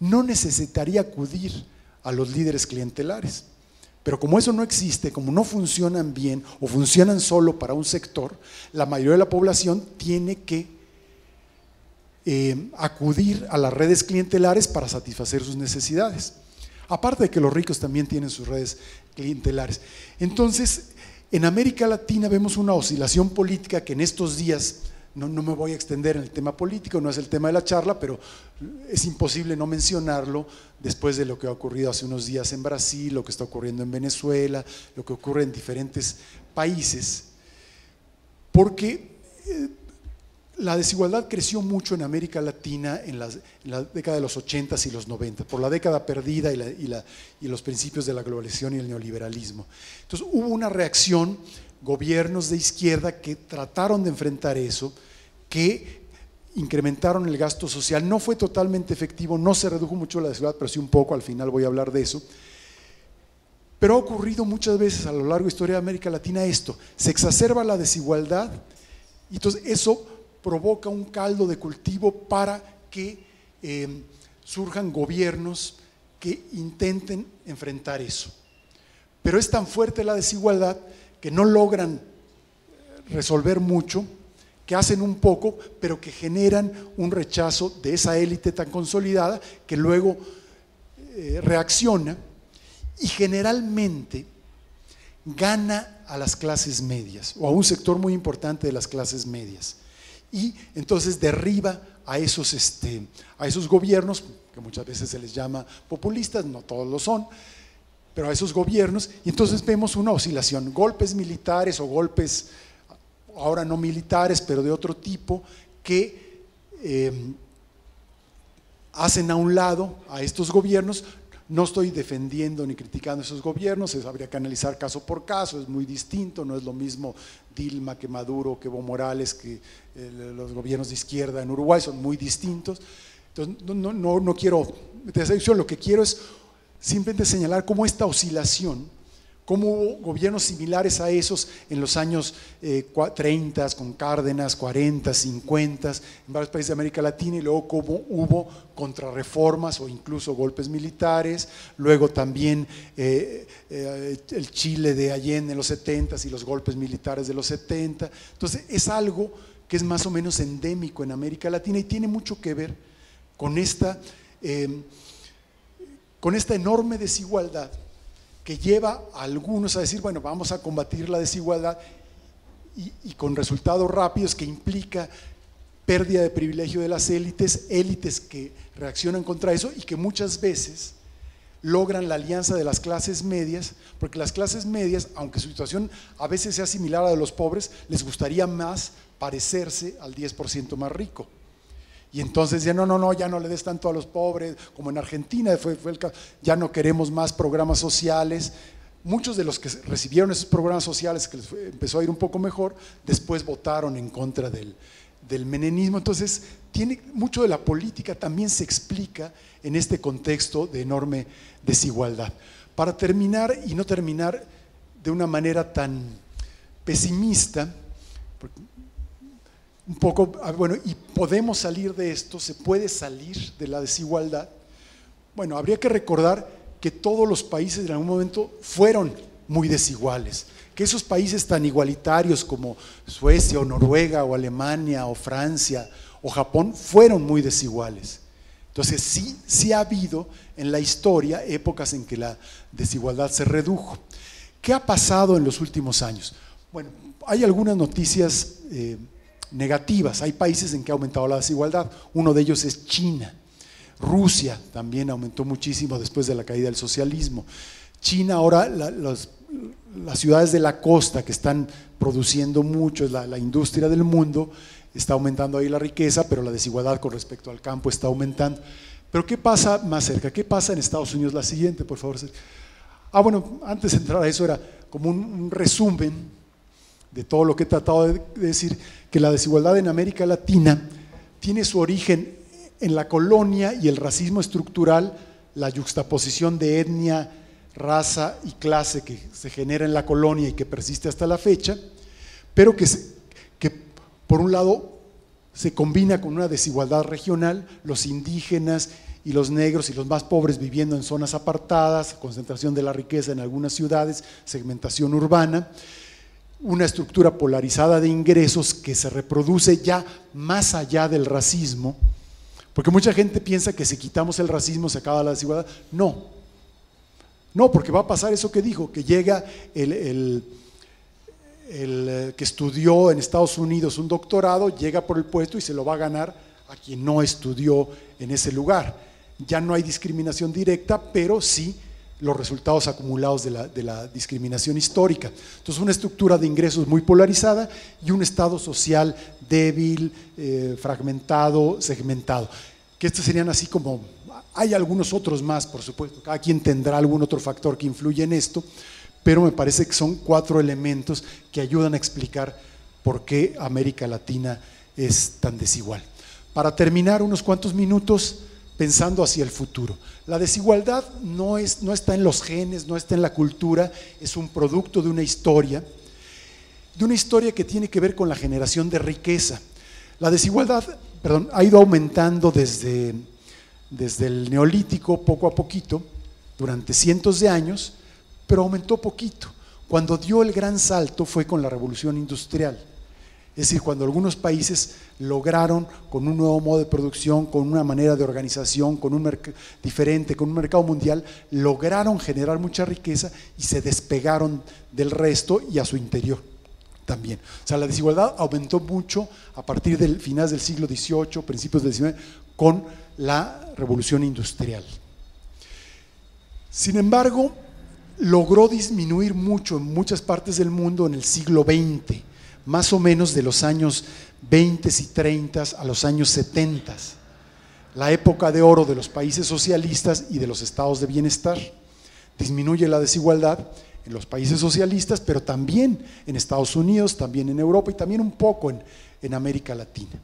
no necesitaría acudir a los líderes clientelares. Pero como eso no existe, como no funcionan bien o funcionan solo para un sector, la mayoría de la población tiene que eh, acudir a las redes clientelares para satisfacer sus necesidades. Aparte de que los ricos también tienen sus redes clientelares. Entonces, en América Latina vemos una oscilación política que en estos días, no, me voy a extender en el tema político, no es el tema de la charla, pero es imposible no mencionarlo después de lo que ha ocurrido hace unos días en Brasil, lo que está ocurriendo en Venezuela, lo que ocurre en diferentes países, porque eh, la desigualdad creció mucho en América Latina en, la década de los 80 y los 90, por la década perdida y, los principios de la globalización y el neoliberalismo. Entonces hubo una reacción, gobiernos de izquierda que trataron de enfrentar eso, que incrementaron el gasto social, no fue totalmente efectivo, no se redujo mucho la desigualdad, pero sí un poco, al final voy a hablar de eso. Pero ha ocurrido muchas veces a lo largo de la historia de América Latina esto, se exacerba la desigualdad y entonces eso provoca un caldo de cultivo para que eh, surjan gobiernos que intenten enfrentar eso. Pero es tan fuerte la desigualdad que no logran resolver mucho, que hacen un poco, pero que generan un rechazo de esa élite tan consolidada que luego eh, reacciona y generalmente gana a las clases medias o a un sector muy importante de las clases medias y entonces derriba a esos, este, a esos gobiernos, que muchas veces se les llama populistas, no todos lo son, pero a esos gobiernos, y entonces vemos una oscilación, golpes militares o golpes, ahora no militares, pero de otro tipo, que eh, hacen a un lado a estos gobiernos, no estoy defendiendo ni criticando esos gobiernos, habría que analizar caso por caso, es muy distinto, no es lo mismo Dilma que Maduro, que Evo Morales, que eh, los gobiernos de izquierda en Uruguay, son muy distintos. Entonces, no, no, no quiero esa lo que quiero es simplemente señalar cómo esta oscilación cómo hubo gobiernos similares a esos en los años 30, eh, con Cárdenas, 40, 50, en varios países de América Latina, y luego cómo hubo contrarreformas o incluso golpes militares, luego también eh, eh, el Chile de Allende en los 70 y los golpes militares de los 70. Entonces es algo que es más o menos endémico en América Latina y tiene mucho que ver con esta, con esta enorme desigualdad que lleva a algunos a decir, bueno, vamos a combatir la desigualdad y, con resultados rápidos que implica pérdida de privilegio de las élites, élites que reaccionan contra eso y que muchas veces logran la alianza de las clases medias, porque las clases medias, aunque su situación a veces sea similar a la de los pobres, les gustaría más parecerse al 10% más rico. Y entonces ya no, no, no, ya no le des tanto a los pobres, como en Argentina fue, fue el caso, ya no queremos más programas sociales. Muchos de los que recibieron esos programas sociales, que les empezó a ir un poco mejor, después votaron en contra del, del menenismo. Entonces, tiene, mucho de la política también se explica en este contexto de enorme desigualdad. Para terminar, y no terminar de una manera tan pesimista, un poco, ah, bueno, y podemos salir de esto, se puede salir de la desigualdad. Bueno, habría que recordar que todos los países en algún momento fueron muy desiguales, que esos países tan igualitarios como Suecia o Noruega o Alemania o Francia o Japón fueron muy desiguales. Entonces sí, sí ha habido en la historia épocas en que la desigualdad se redujo. ¿Qué ha pasado en los últimos años? Bueno, hay algunas noticias eh, negativas. Hay países en que ha aumentado la desigualdad. Uno de ellos es China. Rusia también aumentó muchísimo después de la caída del socialismo. China ahora, las ciudades de la costa que están produciendo mucho, la, la industria del mundo, está aumentando ahí la riqueza, pero la desigualdad con respecto al campo está aumentando. Pero ¿qué pasa más cerca? ¿Qué pasa en Estados Unidos? La siguiente, por favor. Ah, bueno, antes de entrar a eso era como un resumen de todo lo que he tratado de decir, que la desigualdad en América Latina tiene su origen en la colonia y el racismo estructural, la yuxtaposición de etnia, raza y clase que se genera en la colonia y que persiste hasta la fecha, pero que, que por un lado se combina con una desigualdad regional, los indígenas y los negros y los más pobres viviendo en zonas apartadas, concentración de la riqueza en algunas ciudades, segmentación urbana, una estructura polarizada de ingresos que se reproduce ya más allá del racismo Porque mucha gente piensa que si quitamos el racismo se acaba la desigualdad. No. No, porque va a pasar eso que dijo, que llega el, el, eh, que estudió en Estados Unidos un doctorado, llega por el puesto y se lo va a ganar a quien no estudió en ese lugar. Ya no hay discriminación directa, pero sí los resultados acumulados de la, discriminación histórica. Entonces, una estructura de ingresos muy polarizada y un estado social débil, eh, fragmentado, segmentado. Que estos serían así como, hay algunos otros más, por supuesto, cada quien tendrá algún otro factor que influye en esto, pero me parece que son cuatro elementos que ayudan a explicar por qué América Latina es tan desigual. Para terminar, unos cuantos minutos pensando hacia el futuro. La desigualdad no, es, no está en los genes, no está en la cultura, es un producto de una historia, de una historia que tiene que ver con la generación de riqueza. La desigualdad perdón, ha ido aumentando desde, desde el neolítico poco a poquito, durante cientos de años, pero aumentó poquito. Cuando dio el gran salto fue con la revolución industrial. Es decir, cuando algunos países lograron con un nuevo modo de producción, con una manera de organización, con un diferente, con un mercado mundial, lograron generar mucha riqueza y se despegaron del resto y a su interior también. O sea, la desigualdad aumentó mucho a partir del finales del siglo XVIII, principios del XIX, con la revolución industrial. Sin embargo, logró disminuir mucho en muchas partes del mundo en el siglo XX más o menos de los años 20 y 30 a los años 70, la época de oro de los países socialistas y de los estados de bienestar. Disminuye la desigualdad en los países socialistas, pero también en Estados Unidos, también en Europa y también un poco en, en América Latina.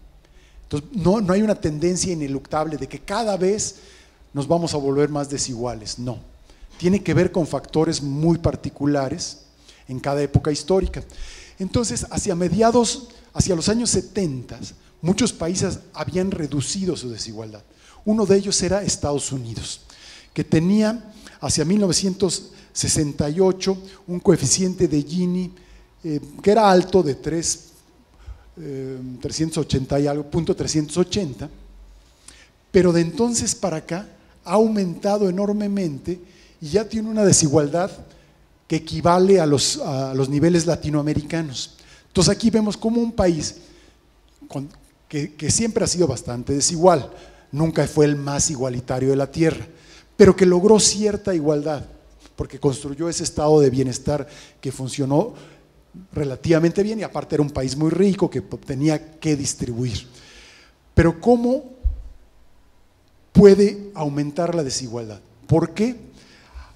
Entonces, no, no hay una tendencia ineluctable de que cada vez nos vamos a volver más desiguales, no. Tiene que ver con factores muy particulares en cada época histórica. Entonces, hacia mediados, hacia los años 70, muchos países habían reducido su desigualdad. Uno de ellos era Estados Unidos, que tenía hacia 1968 un coeficiente de Gini eh, que era alto de 3, 380 eh, y algo, punto 380, pero de entonces para acá ha aumentado enormemente y ya tiene una desigualdad que equivale a los, los niveles latinoamericanos. Entonces aquí vemos como un país que, que siempre ha sido bastante desigual, nunca fue el más igualitario de la Tierra, pero que logró cierta igualdad, porque construyó ese estado de bienestar que funcionó relativamente bien y aparte era un país muy rico que tenía que distribuir. Pero ¿cómo puede aumentar la desigualdad? ¿Por qué?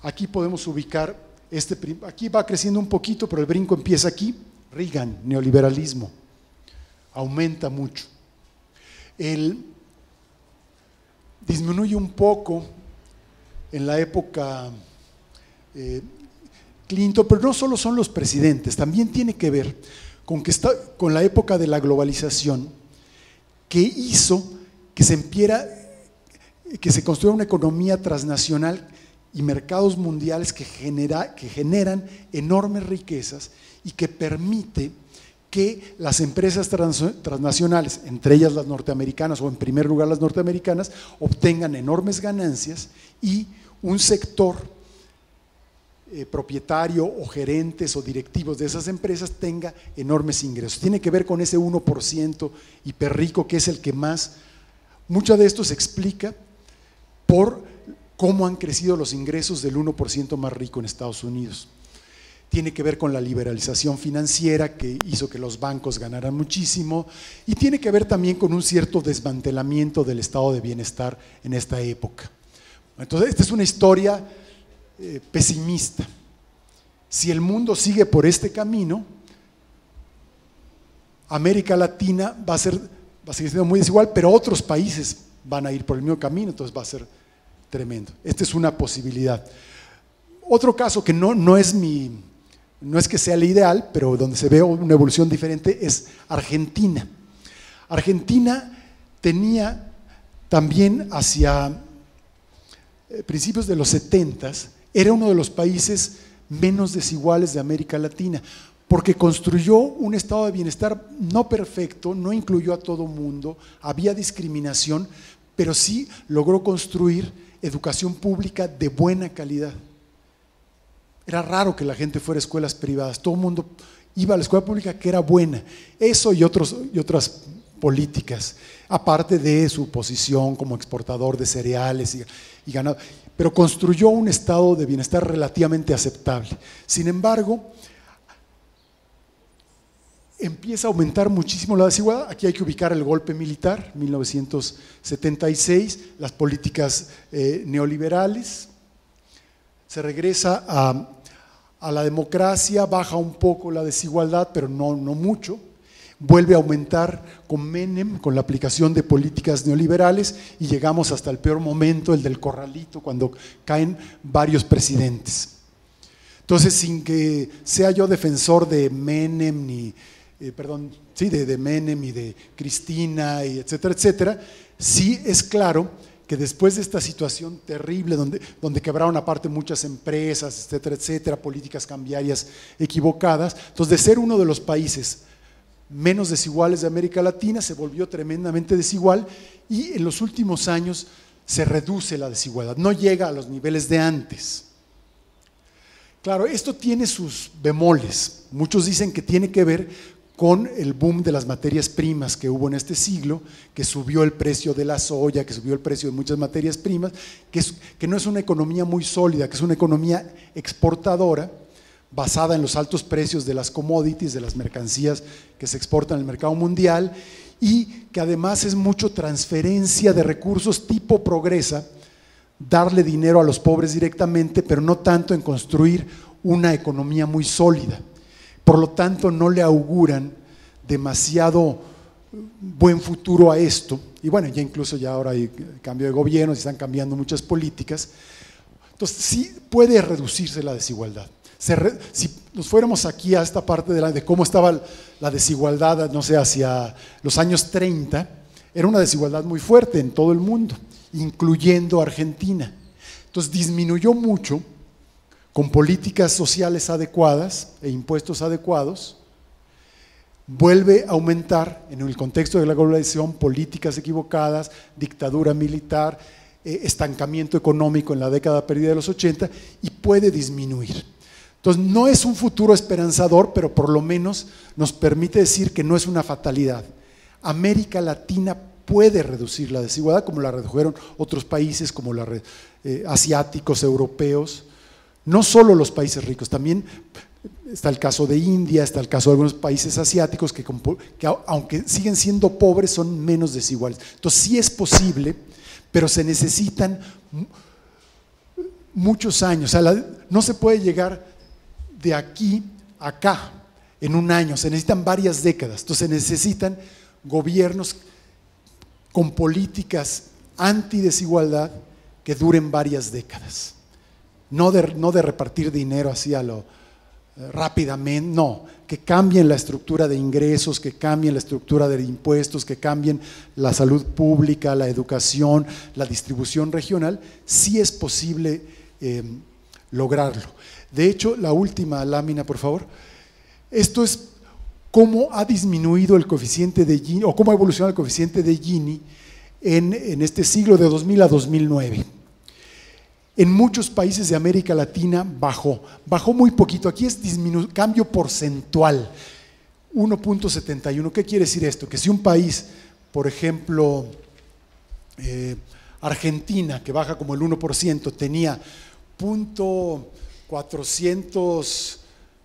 Aquí podemos ubicar este, aquí va creciendo un poquito, pero el brinco empieza aquí. Reagan, neoliberalismo, aumenta mucho. El, disminuye un poco en la época eh, Clinton, pero no solo son los presidentes, también tiene que ver con, que está, con la época de la globalización que hizo que se empiera, que se construya una economía transnacional y mercados mundiales que, genera, que generan enormes riquezas y que permite que las empresas transnacionales, entre ellas las norteamericanas o en primer lugar las norteamericanas, obtengan enormes ganancias y un sector eh, propietario o gerentes o directivos de esas empresas tenga enormes ingresos. Tiene que ver con ese 1% hiperrico que es el que más, mucho de esto se explica por cómo han crecido los ingresos del 1% más rico en Estados Unidos. Tiene que ver con la liberalización financiera que hizo que los bancos ganaran muchísimo y tiene que ver también con un cierto desmantelamiento del estado de bienestar en esta época. Entonces, esta es una historia eh, pesimista. Si el mundo sigue por este camino, América Latina va a, ser, va a seguir siendo muy desigual, pero otros países van a ir por el mismo camino, entonces va a ser tremendo. Esta es una posibilidad. Otro caso que no, no es mi, no es que sea el ideal, pero donde se ve una evolución diferente es Argentina. Argentina tenía también hacia eh, principios de los 70 era uno de los países menos desiguales de América Latina, porque construyó un estado de bienestar no perfecto, no incluyó a todo mundo, había discriminación, pero sí logró construir educación pública de buena calidad. Era raro que la gente fuera a escuelas privadas, todo el mundo iba a la escuela pública que era buena. Eso y, otras políticas, aparte de su posición como exportador de cereales y ganado, pero construyó un estado de bienestar relativamente aceptable. Sin embargo, empieza a aumentar muchísimo la desigualdad. Aquí hay que ubicar el golpe militar, 1976, las políticas eh, neoliberales. Se regresa a, la democracia, baja un poco la desigualdad, pero no, no mucho. Vuelve a aumentar con Menem, con la aplicación de políticas neoliberales, y llegamos hasta el peor momento, el del corralito, cuando caen varios presidentes. Entonces, sin que sea yo defensor de Menem ni, eh, perdón, sí, de, Menem y de Cristina, y etcétera, etcétera, sí es claro que después de esta situación terrible, donde, donde quebraron aparte muchas empresas, etcétera, etcétera, políticas cambiarias equivocadas, entonces de ser uno de los países menos desiguales de América Latina, se volvió tremendamente desigual y en los últimos años se reduce la desigualdad, no llega a los niveles de antes. Claro, esto tiene sus bemoles. Muchos dicen que tiene que ver con el boom de las materias primas que hubo en este siglo, que subió el precio de la soya, que subió el precio de muchas materias primas, que, que no es una economía muy sólida, que es una economía exportadora basada en los altos precios de las commodities, de las mercancías que se exportan al mercado mundial y que además es mucho transferencia de recursos tipo progresa, darle dinero a los pobres directamente, pero no tanto en construir una economía muy sólida. Por lo tanto, no le auguran demasiado buen futuro a esto. Y bueno, ya incluso ya ahora hay cambio de gobierno, se están cambiando muchas políticas. Entonces, sí puede reducirse la desigualdad. si nos fuéramos aquí a esta parte de, de cómo estaba la desigualdad, no sé, hacia los años 30, era una desigualdad muy fuerte en todo el mundo, incluyendo Argentina. Entonces disminuyó mucho con políticas sociales adecuadas e impuestos adecuados, vuelve a aumentar en el contexto de la globalización políticas equivocadas, dictadura militar, eh, estancamiento económico en la década perdida de los 80 y puede disminuir. Entonces no es un futuro esperanzador, pero por lo menos nos permite decir que no es una fatalidad. América Latina puede reducir la desigualdad como la redujeron otros países como los eh, asiáticos, europeos, no solo los países ricos, también está el caso de India, está el caso de algunos países asiáticos que, aunque siguen siendo pobres son menos desiguales. Entonces sí es posible, pero se necesitan muchos años. no se puede llegar de aquí a acá en un año, se necesitan varias décadas. Entonces se necesitan gobiernos con políticas antidesigualdad que duren varias décadas no de, repartir dinero así a lo eh, rápidamente, no, que cambien la estructura de ingresos, que cambien la estructura de impuestos, que cambien la salud pública, la educación, la distribución regional, sí es posible em, lograrlo. De hecho, la última lámina, por favor. Esto es cómo ha disminuido el coeficiente de Gini, o cómo ha evolucionado el coeficiente de Gini en, en este siglo de 2000 a 2009. En muchos países de América Latina bajó, bajó muy poquito. Aquí es cambio porcentual, 1.71. ¿Qué quiere decir esto? Que si un país, por ejemplo, eh, Argentina, que baja como el 1%, tenía punto 400,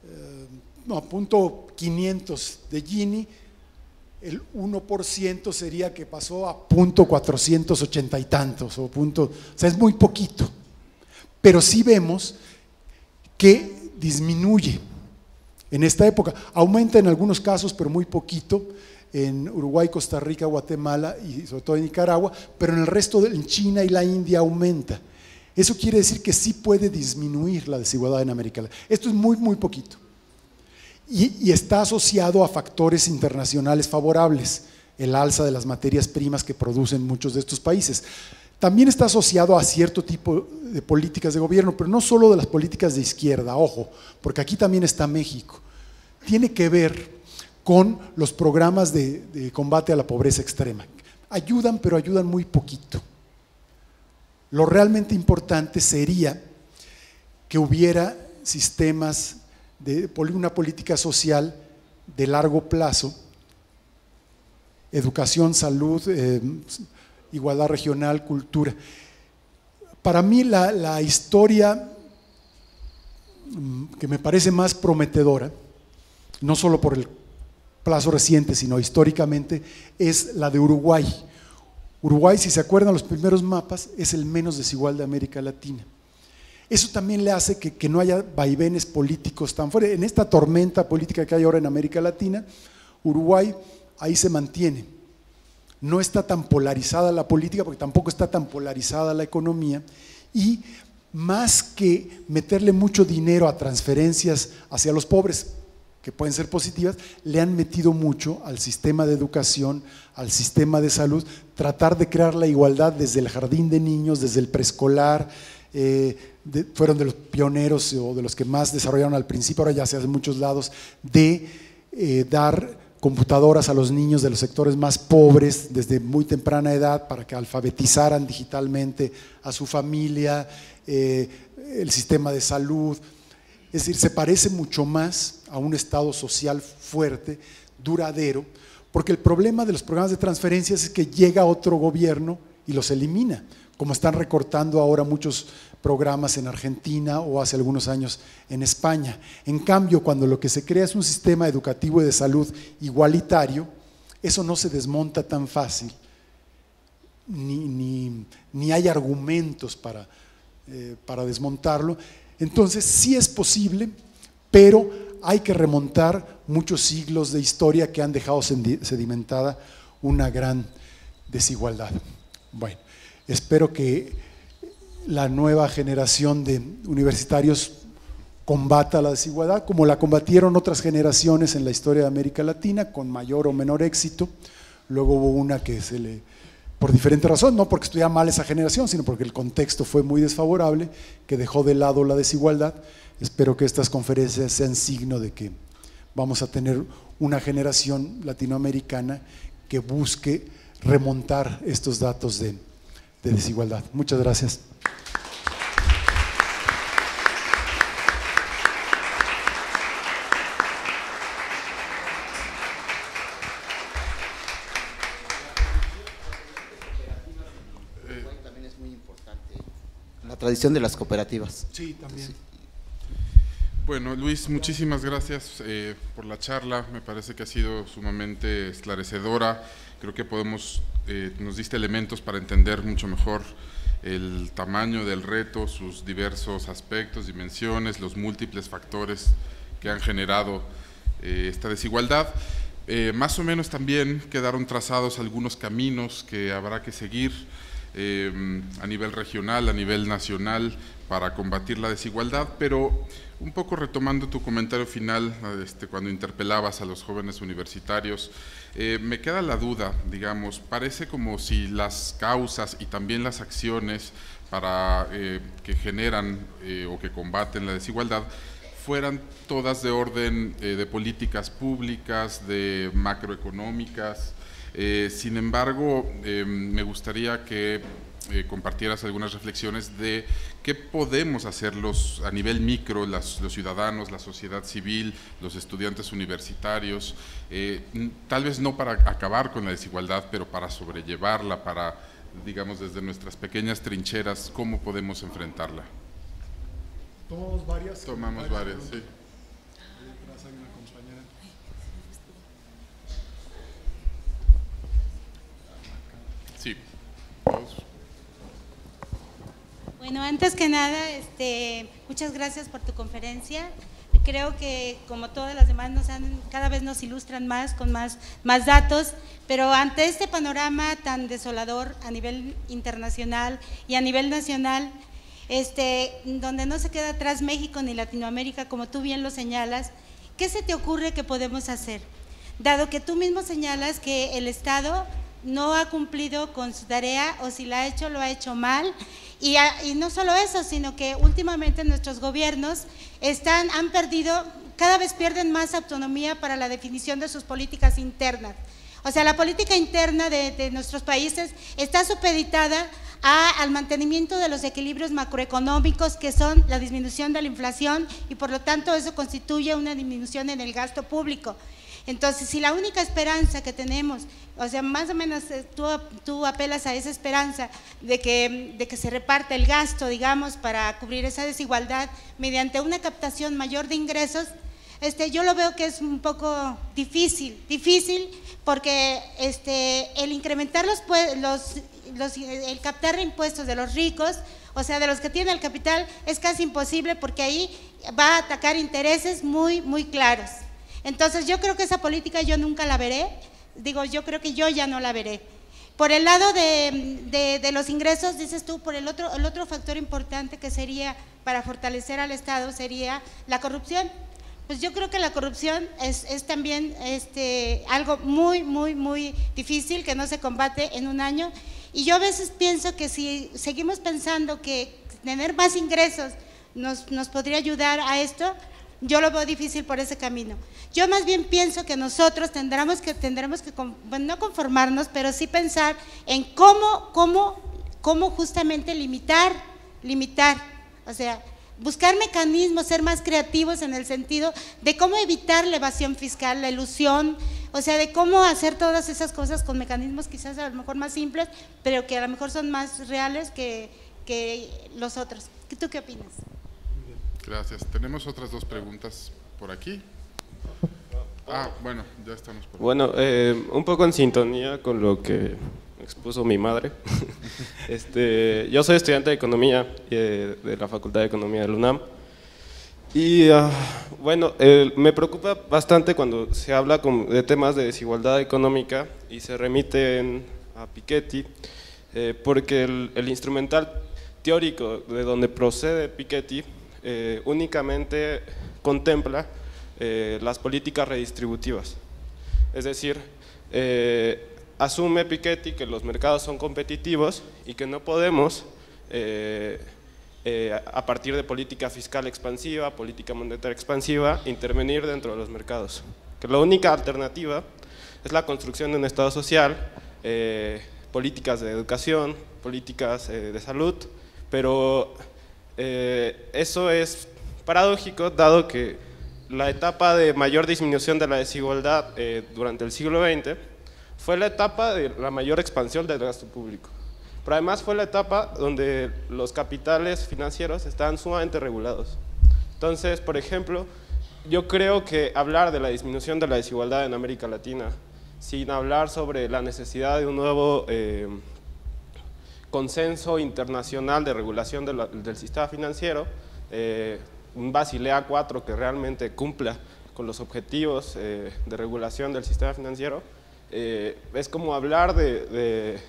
eh, no, punto 500 de Gini, el 1% sería que pasó a punto 480 y tantos, o punto, o sea, es muy poquito pero sí vemos que disminuye en esta época. Aumenta en algunos casos, pero muy poquito, en Uruguay, Costa Rica, Guatemala y sobre todo en Nicaragua, pero en el resto, de, en China y la India aumenta. Eso quiere decir que sí puede disminuir la desigualdad en América Latina. Esto es muy, muy poquito. Y, y, está asociado a factores internacionales favorables, el alza de las materias primas que producen muchos de estos países. También está asociado a cierto tipo de políticas de gobierno, pero no solo de las políticas de izquierda, ojo, porque aquí también está México. Tiene que ver con los programas de, combate a la pobreza extrema. ayudan, pero ayudan muy poquito. Lo realmente importante sería que hubiera sistemas de una política social de largo plazo, educación, salud, eh, igualdad regional, cultura. Para mí la, historia mm, que me parece más prometedora, no solo por el plazo reciente, sino históricamente, es la de Uruguay. Uruguay, si se acuerdan los primeros mapas, es el menos desigual de América Latina. Eso también le hace que, no haya vaivenes políticos tan fuertes. En esta tormenta política que hay ahora en América Latina, Uruguay ahí se mantiene. No está tan polarizada la política porque tampoco está tan polarizada la economía y más que meterle mucho dinero a transferencias hacia los pobres, que pueden ser positivas, le han metido mucho al sistema de educación, al sistema de salud, tratar de crear la igualdad desde el jardín de niños, desde el preescolar, eh, fueron de los pioneros o de los que más desarrollaron al principio, ahora ya se hace en muchos lados, de eh, dar computadoras a los niños de los sectores más pobres desde muy temprana edad para que alfabetizaran digitalmente a su familia, eh, el sistema de salud. Es decir, se parece mucho más a un Estado social fuerte, duradero, porque el problema de los programas de transferencias es que llega otro gobierno y los elimina como están recortando ahora muchos programas en Argentina o hace algunos años en España. En cambio, cuando lo que se crea es un sistema educativo y de salud igualitario, eso no se desmonta tan fácil, ni, hay argumentos para, eh, para desmontarlo. Entonces, sí es posible, pero hay que remontar muchos siglos de historia que han dejado sedimentada una gran desigualdad. Bueno. Espero que la nueva generación de universitarios combata la desigualdad, como la combatieron otras generaciones en la historia de América Latina, con mayor o menor éxito. Luego hubo una que se le, por diferente razón, no porque estudiaba mal esa generación, sino porque el contexto fue muy desfavorable, que dejó de lado la desigualdad. Espero que estas conferencias sean signo de que vamos a tener una generación latinoamericana que busque remontar estos datos de de desigualdad. Muchas gracias. También es muy importante la tradición de las cooperativas. Sí, también. Bueno, Luis, muchísimas gracias eh, por la charla. Me parece que ha sido sumamente esclarecedora. Creo que podemos eh, nos diste elementos para entender mucho mejor el tamaño del reto, sus diversos aspectos, dimensiones, los múltiples factores que han generado eh, esta desigualdad. Eh, más o menos también quedaron trazados algunos caminos que habrá que seguir a nivel regional, a nivel nacional, para combatir la desigualdad, pero un poco retomando tu comentario final, este, cuando interpelabas a los jóvenes universitarios, eh, me queda la duda, digamos, parece como si las causas y también las acciones para eh, que generan eh, o que combaten la desigualdad fueran todas de orden de políticas públicas, de macroeconómicas. Sin embargo, me gustaría que eh, compartieras algunas reflexiones de qué podemos hacer los, a nivel micro, los ciudadanos, la sociedad civil, los estudiantes universitarios, eh, tal vez no para acabar con la desigualdad, pero para sobrellevarla, para, digamos, desde nuestras pequeñas trincheras, cómo podemos enfrentarla. Tomamos varias. Tomamos varias, sí. Sí. Bueno, antes que nada, este, muchas gracias por tu conferencia. Creo que como todas las demás nos han, cada vez nos ilustran más con más, más datos, pero ante este panorama tan desolador a nivel internacional y a nivel nacional, este, donde no se queda atrás México ni Latinoamérica, como tú bien lo señalas, ¿qué se te ocurre que podemos hacer? Dado que tú mismo señalas que el Estado no ha cumplido con su tarea o si la ha hecho, lo ha hecho mal y, no solo eso, sino que últimamente nuestros gobiernos están, han perdido, cada vez pierden más autonomía para la definición de sus políticas internas. O sea, la política interna de, nuestros países está supeditada a, al mantenimiento de los equilibrios macroeconómicos que son la disminución de la inflación y por lo tanto eso constituye una disminución en el gasto público. Entonces, si la única esperanza que tenemos, o sea, más o menos eh, tú, apelas a esa esperanza de que, se reparte el gasto, digamos, para cubrir esa desigualdad mediante una captación mayor de ingresos, este, yo lo veo que es un poco difícil, difícil porque este, el incrementar los, los, los, el captar impuestos de los ricos, o sea, de los que tienen el capital, es casi imposible porque ahí va a atacar intereses muy, muy claros. Entonces yo creo que esa política yo nunca la veré, digo, yo creo que yo ya no la veré. Por el lado de, los ingresos, dices tú, por el otro, el otro factor importante que sería para fortalecer al Estado sería la corrupción. Pues yo creo que la corrupción es, es, también este, algo muy, muy, muy difícil que no se combate en un año. Y yo a veces pienso que si seguimos pensando que tener más ingresos nos, nos podría ayudar a esto, yo lo veo difícil por ese camino. Yo más bien pienso que nosotros tendremos que, tendremos que bueno, no conformarnos, pero sí pensar en cómo, cómo, cómo justamente limitar, limitar, o sea, buscar mecanismos, ser más creativos en el sentido de cómo evitar la evasión fiscal, la ilusión, o sea, de cómo hacer todas esas cosas con mecanismos quizás a lo mejor más simples, pero que a lo mejor son más reales que, que los otros. ¿Tú qué opinas? Gracias. Tenemos otras dos preguntas por aquí. Ah, bueno, ya estamos por Bueno, eh, un poco en sintonía con lo que expuso mi madre. este, yo soy estudiante de Economía eh, de la Facultad de Economía de la UNAM. Y uh, bueno, eh, me preocupa bastante cuando se habla con, de temas de desigualdad económica y se remiten a Piketty, porque el, el, instrumental teórico de donde procede Piketty eh, únicamente contempla eh, las políticas redistributivas. Es decir, eh, asume Piketty que los mercados son competitivos y que no podemos, eh, a partir de política fiscal expansiva, política monetaria expansiva, intervenir dentro de los mercados. Que la única alternativa es la construcción de un Estado social, políticas de educación, políticas de salud, pero eh, eso es paradójico dado que la etapa de mayor disminución de la desigualdad eh, durante el siglo XX fue la etapa de la mayor expansión del gasto público. Pero además fue la etapa donde los capitales financieros estaban sumamente regulados. Entonces, por ejemplo, yo creo que hablar de la disminución de la desigualdad en América Latina, sin hablar sobre la necesidad de un nuevo eh, consenso internacional de regulación de la, del sistema financiero, eh, un Basilea 4 que realmente cumpla con los objetivos eh, de regulación del sistema financiero, eh, es como hablar de, de,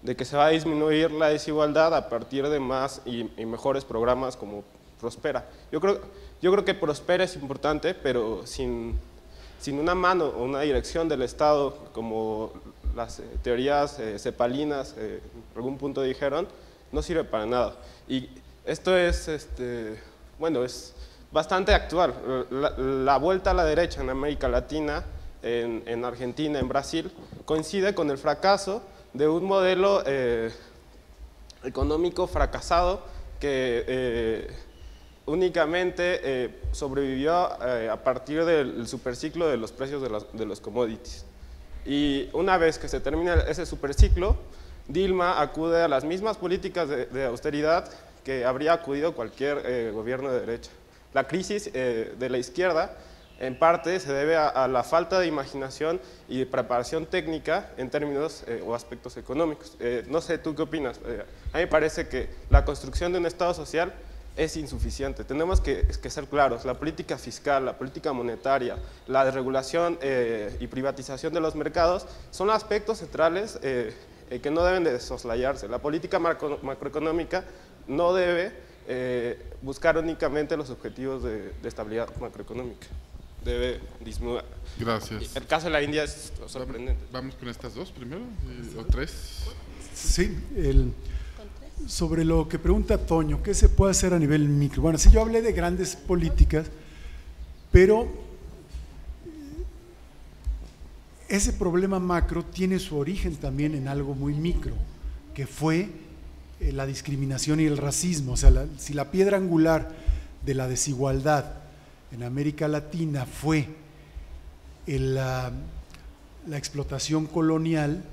de, que se va a disminuir la desigualdad a partir de más y, y mejores programas como Prospera. Yo creo, yo creo que Prospera es importante, pero sin, sin una mano o una dirección del Estado como las eh, teorías eh, cepalinas, eh, en algún punto dijeron, no sirve para nada. Y esto es, este, bueno, es bastante actual. La, vuelta a la derecha en América Latina, en, en, Argentina, en Brasil, coincide con el fracaso de un modelo eh, económico fracasado que eh, únicamente eh, sobrevivió a partir del superciclo de los precios de de los commodities. Y una vez que se termina ese superciclo, Dilma acude a las mismas políticas de, austeridad que habría acudido cualquier eh, gobierno de derecha. La crisis eh, de la izquierda en parte se debe a, la falta de imaginación y de preparación técnica en términos eh, o aspectos económicos. No sé, ¿tú qué opinas? A mí me parece que la construcción de un Estado social es insuficiente. Tenemos que, que, ser claros, la política fiscal, la política monetaria, la desregulación eh, y privatización de los mercados son aspectos centrales eh, eh, que no deben de soslayarse. La política macro, macroeconómica no debe eh, buscar únicamente los objetivos de, de, estabilidad macroeconómica. Debe disminuir. Gracias. El caso de la India es sorprendente. Vamos con estas dos primero, o tres. Sí, el, sobre lo que pregunta Toño, ¿qué se puede hacer a nivel micro? Bueno, sí, yo hablé de grandes políticas, pero ese problema macro tiene su origen también en algo muy micro, que fue eh, la discriminación y el racismo. O sea, si la piedra angular de la desigualdad en América Latina fue la, la explotación colonial,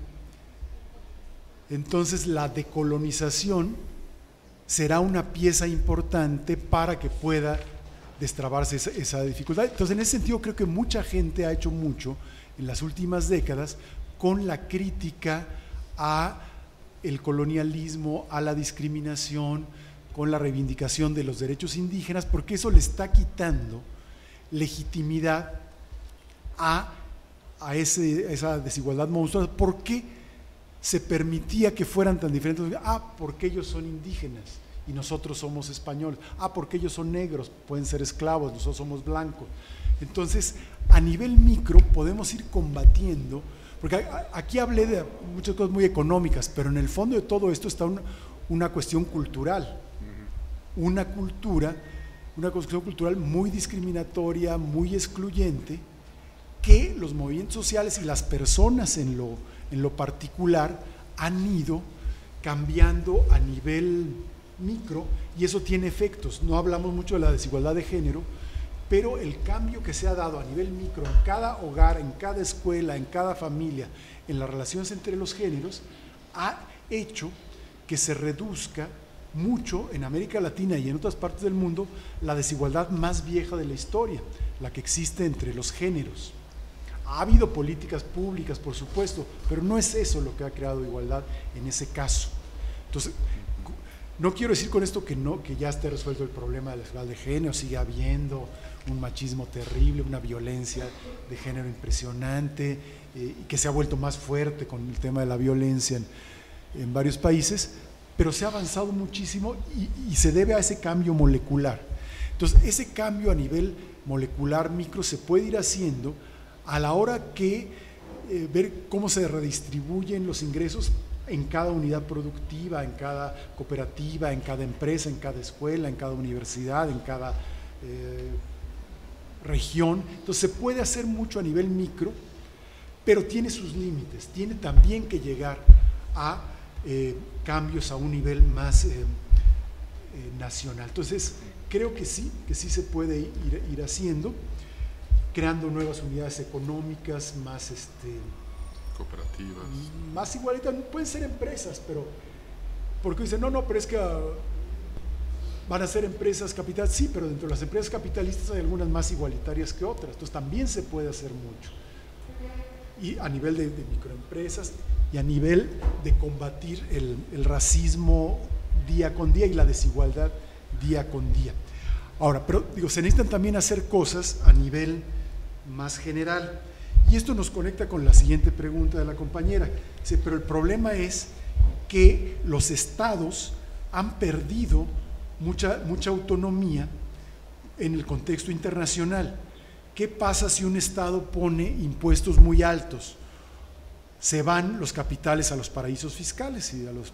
entonces la decolonización será una pieza importante para que pueda destrabarse esa, dificultad. Entonces, en ese sentido, creo que mucha gente ha hecho mucho en las últimas décadas con la crítica a el colonialismo, a la discriminación, con la reivindicación de los derechos indígenas, porque eso le está quitando legitimidad a, a esa desigualdad monstruosa. ¿Por qué se permitía que fueran tan diferentes? Ah, porque ellos son indígenas y nosotros somos españoles. Ah, porque ellos son negros, pueden ser esclavos, nosotros somos blancos. Entonces, a nivel micro podemos ir combatiendo, porque aquí hablé de muchas cosas muy económicas, pero en el fondo de todo esto está una, cuestión cultural, una cultura, una cuestión cultural muy discriminatoria, muy excluyente, que los movimientos sociales y las personas en lo, en lo particular han ido cambiando a nivel micro y eso tiene efectos. No hablamos mucho de la desigualdad de género, pero el cambio que se ha dado a nivel micro en cada hogar, en cada escuela, en cada familia, en las relaciones entre los géneros, ha hecho que se reduzca mucho en América Latina y en otras partes del mundo la desigualdad más vieja de la historia, la que existe entre los géneros. Ha habido políticas públicas, por supuesto, pero no es eso lo que ha creado igualdad en ese caso. Entonces, no quiero decir con esto que no, que ya esté resuelto el problema de la desigualdad de género, sigue habiendo un machismo terrible, una violencia de género impresionante, eh, y que se ha vuelto más fuerte con el tema de la violencia en, varios países, pero se ha avanzado muchísimo y, se debe a ese cambio molecular. Entonces, ese cambio a nivel molecular micro se puede ir haciendo a la hora que eh, ver cómo se redistribuyen los ingresos en cada unidad productiva, en cada cooperativa, en cada empresa, en cada escuela, en cada universidad, en cada eh, región. Entonces se puede hacer mucho a nivel micro, pero tiene sus límites, tiene también que llegar a eh, cambios a un nivel más nacional. Entonces creo que sí, que sí se puede ir haciendo, creando nuevas unidades económicas más... Este, cooperativas. Más igualitas, pueden ser empresas, pero porque dicen, no, no, pero es que ah, van a ser empresas capitalistas. Sí, pero dentro de las empresas capitalistas hay algunas más igualitarias que otras, entonces también se puede hacer mucho. Y a nivel de, microempresas y a nivel de combatir el, el racismo día con día y la desigualdad día con día. Ahora, pero digo, se necesitan también hacer cosas a nivel más general. Y esto nos conecta con la siguiente pregunta de la compañera. pero el problema es que los estados han perdido mucha, mucha autonomía en el contexto internacional. ¿Qué pasa si un estado pone impuestos muy altos? Se van los capitales a los paraísos fiscales y a los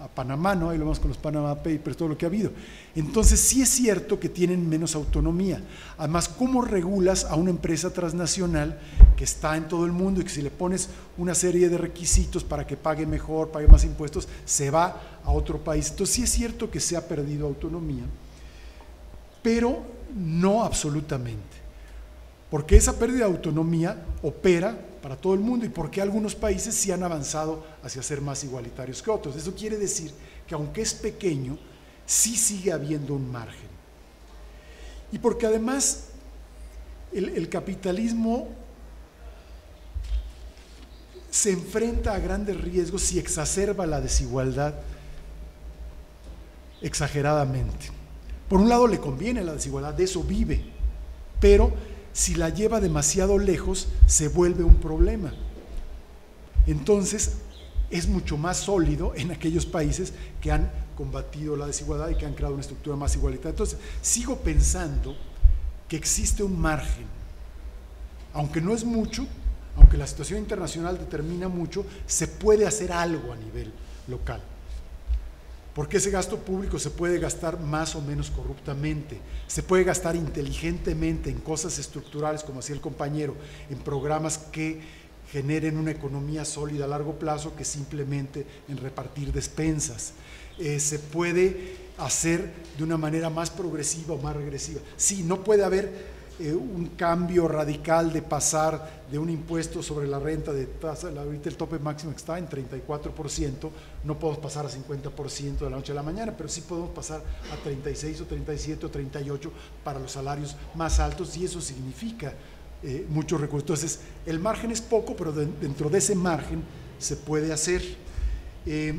a Panamá, ¿no? Ahí lo vamos con los Panama Papers, todo lo que ha habido. Entonces sí es cierto que tienen menos autonomía. Además, ¿cómo regulas a una empresa transnacional que está en todo el mundo y que si le pones una serie de requisitos para que pague mejor, pague más impuestos, se va a otro país? Entonces sí es cierto que se ha perdido autonomía, pero no absolutamente. Porque esa pérdida de autonomía opera para todo el mundo y por qué algunos países sí han avanzado hacia ser más igualitarios que otros. Eso quiere decir que aunque es pequeño, sí sigue habiendo un margen. Y porque además el, capitalismo se enfrenta a grandes riesgos si exacerba la desigualdad exageradamente. Por un lado le conviene la desigualdad, de eso vive, pero si la lleva demasiado lejos, se vuelve un problema. Entonces, es mucho más sólido en aquellos países que han combatido la desigualdad y que han creado una estructura más igualitaria. Entonces, sigo pensando que existe un margen, aunque no es mucho, aunque la situación internacional determina mucho, se puede hacer algo a nivel local porque ese gasto público se puede gastar más o menos corruptamente, se puede gastar inteligentemente en cosas estructurales, como hacía el compañero, en programas que generen una economía sólida a largo plazo que simplemente en repartir despensas. Eh, se puede hacer de una manera más progresiva o más regresiva. Sí, no puede haber eh, un cambio radical de pasar de un impuesto sobre la renta de tasa, ahorita el tope máximo está en 34%, no podemos pasar a 50% de la noche a la mañana, pero sí podemos pasar a 36 o 37 o 38 para los salarios más altos y eso significa eh, muchos recursos. Entonces, el margen es poco, pero dentro de ese margen se puede hacer. Eh,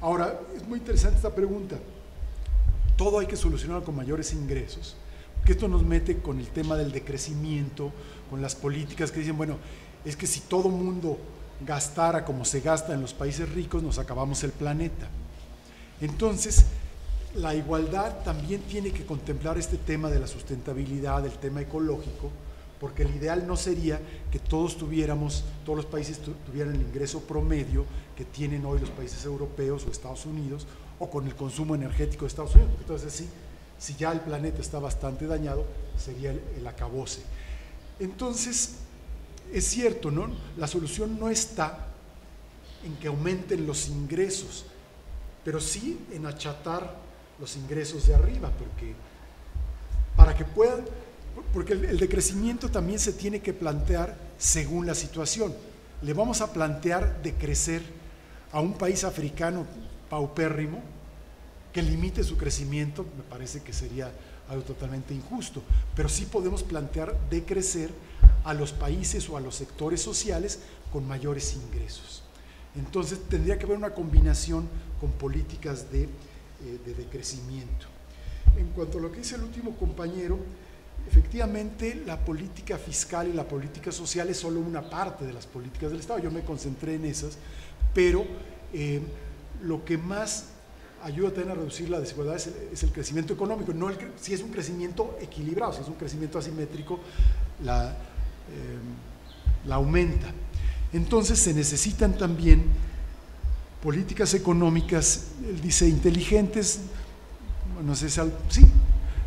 ahora, es muy interesante esta pregunta. Todo hay que solucionarlo con mayores ingresos que esto nos mete con el tema del decrecimiento, con las políticas que dicen, bueno, es que si todo mundo gastara como se gasta en los países ricos, nos acabamos el planeta. Entonces, la igualdad también tiene que contemplar este tema de la sustentabilidad, el tema ecológico, porque el ideal no sería que todos tuviéramos, todos los países tuvieran el ingreso promedio que tienen hoy los países europeos o Estados Unidos, o con el consumo energético de Estados Unidos, entonces sí, si ya el planeta está bastante dañado, sería el, acabose. Entonces, es cierto, ¿no? La solución no está en que aumenten los ingresos, pero sí en achatar los ingresos de arriba, porque para que puedan, porque el, el decrecimiento también se tiene que plantear según la situación. Le vamos a plantear decrecer a un país africano paupérrimo, que limite su crecimiento, me parece que sería algo totalmente injusto, pero sí podemos plantear decrecer a los países o a los sectores sociales con mayores ingresos. Entonces tendría que haber una combinación con políticas de, eh, de decrecimiento. En cuanto a lo que dice el último compañero, efectivamente la política fiscal y la política social es solo una parte de las políticas del Estado. Yo me concentré en esas, pero eh, lo que más ayuda también a reducir la desigualdad es el, crecimiento económico. No si es un crecimiento equilibrado, si es un crecimiento asimétrico, la, eh, la aumenta. Entonces se necesitan también políticas económicas, él dice, inteligentes, no sé sí,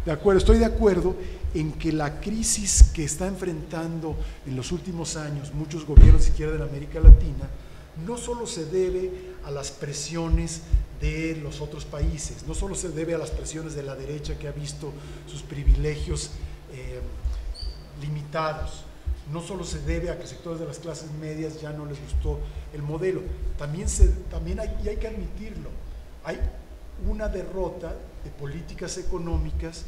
de acuerdo, estoy de acuerdo en que la crisis que está enfrentando en los últimos años muchos gobiernos, siquiera de América Latina, no solo se debe a las presiones de los otros países. No solo se debe a las presiones de la derecha que ha visto sus privilegios eh, limitados, no solo se debe a que sectores de las clases medias ya no les gustó el modelo, también, se, también hay, y hay que admitirlo, hay una derrota de políticas económicas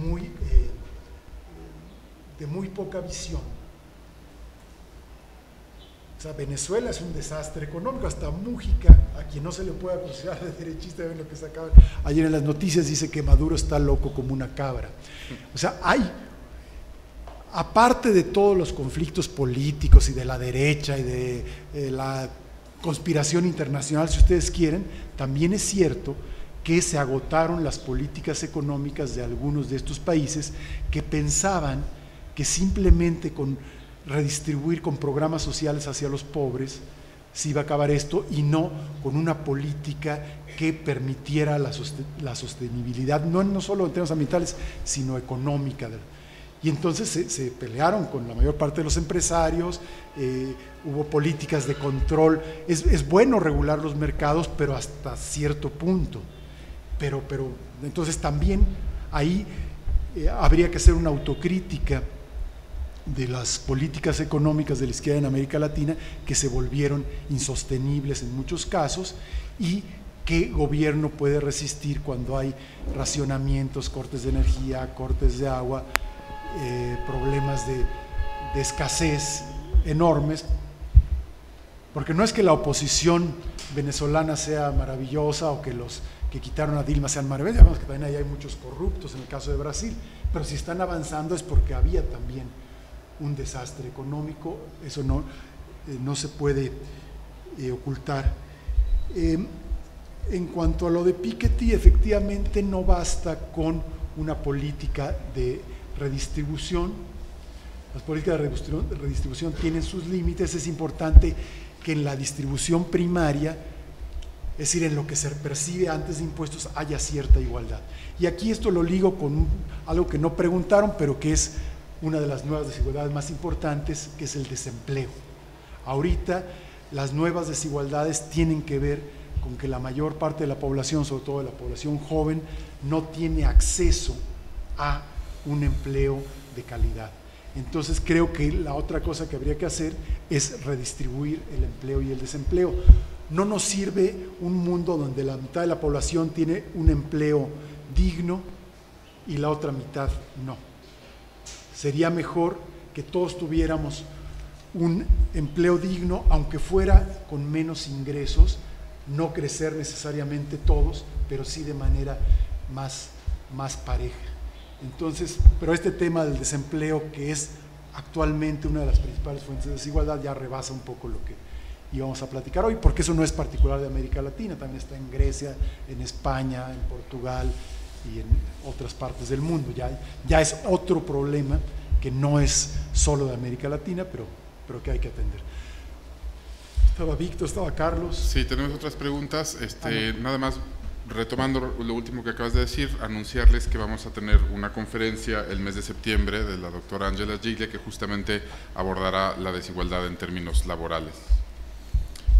muy, eh, de muy poca visión o sea, Venezuela es un desastre económico, hasta Mújica, a quien no se le puede acusar de derechista, ven lo que sacaba ayer en las noticias, dice que Maduro está loco como una cabra. O sea, hay, aparte de todos los conflictos políticos y de la derecha y de la conspiración internacional, si ustedes quieren, también es cierto que se agotaron las políticas económicas de algunos de estos países que pensaban que simplemente con redistribuir con programas sociales hacia los pobres, si iba a acabar esto, y no con una política que permitiera la, sostenibilidad, no, no solo en términos ambientales, sino económica. Y entonces se, pelearon con la mayor parte de los empresarios, eh, hubo políticas de control. Es, bueno regular los mercados, pero hasta cierto punto. Pero, pero entonces también ahí eh, habría que hacer una autocrítica de las políticas económicas de la izquierda en América Latina que se volvieron insostenibles en muchos casos y qué gobierno puede resistir cuando hay racionamientos, cortes de energía, cortes de agua, eh, problemas de, escasez enormes, porque no es que la oposición venezolana sea maravillosa o que los que quitaron a Dilma sean maravillosos, que también hay muchos corruptos en el caso de Brasil, pero si están avanzando es porque había también un desastre económico, eso no, eh, no se puede eh, ocultar. Em, en cuanto a lo de Piketty, efectivamente no basta con una política de redistribución. Las políticas de redistribución tienen sus límites. Es importante que en la distribución primaria, es decir, en lo que se percibe antes de impuestos, haya cierta igualdad. Y aquí esto lo ligo con algo que no preguntaron, pero que es una de las nuevas desigualdades más importantes, que es el desempleo. Ahorita las nuevas desigualdades tienen que ver con que la mayor parte de la población, sobre todo de la población joven, no tiene acceso a un empleo de calidad. Entonces creo que la otra cosa que habría que hacer es redistribuir el empleo y el desempleo. No nos sirve un mundo donde la mitad de la población tiene un empleo digno y la otra mitad no. Sería mejor que todos tuviéramos un empleo digno, aunque fuera con menos ingresos, no crecer necesariamente todos, pero sí de manera más, más pareja. Entonces, pero este tema del desempleo, que es actualmente una de las principales fuentes de desigualdad, ya rebasa un poco lo que íbamos a platicar hoy, porque eso no es particular de América Latina, también está en Grecia, en España, en Portugal y en otras partes del mundo. Ya, ya es otro problema que no es solo de América Latina, pero, pero que hay que atender. Estaba Víctor, estaba Carlos. Sí, tenemos otras preguntas. Este, Nada más retomando lo último que acabas de decir, anunciarles que vamos a tener una conferencia el mes de septiembre de la doctora Angela Giglia que justamente abordará la desigualdad en términos laborales.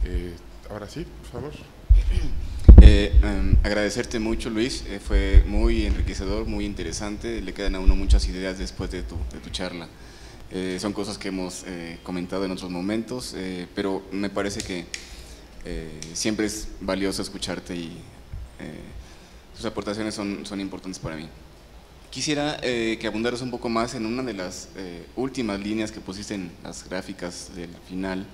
Eh, ahora sí, por favor. Eh, um, agradecerte mucho, Luis. Eh, fue muy enriquecedor, muy interesante. Le quedan a uno muchas ideas después de tu, de tu charla. Eh, son cosas que hemos eh, comentado en otros momentos, eh, pero me parece que siempre es valioso escucharte y tus aportaciones son, son importantes para mí. Quisiera que abundaras un poco más en una de las últimas líneas que pusiste en las gráficas del final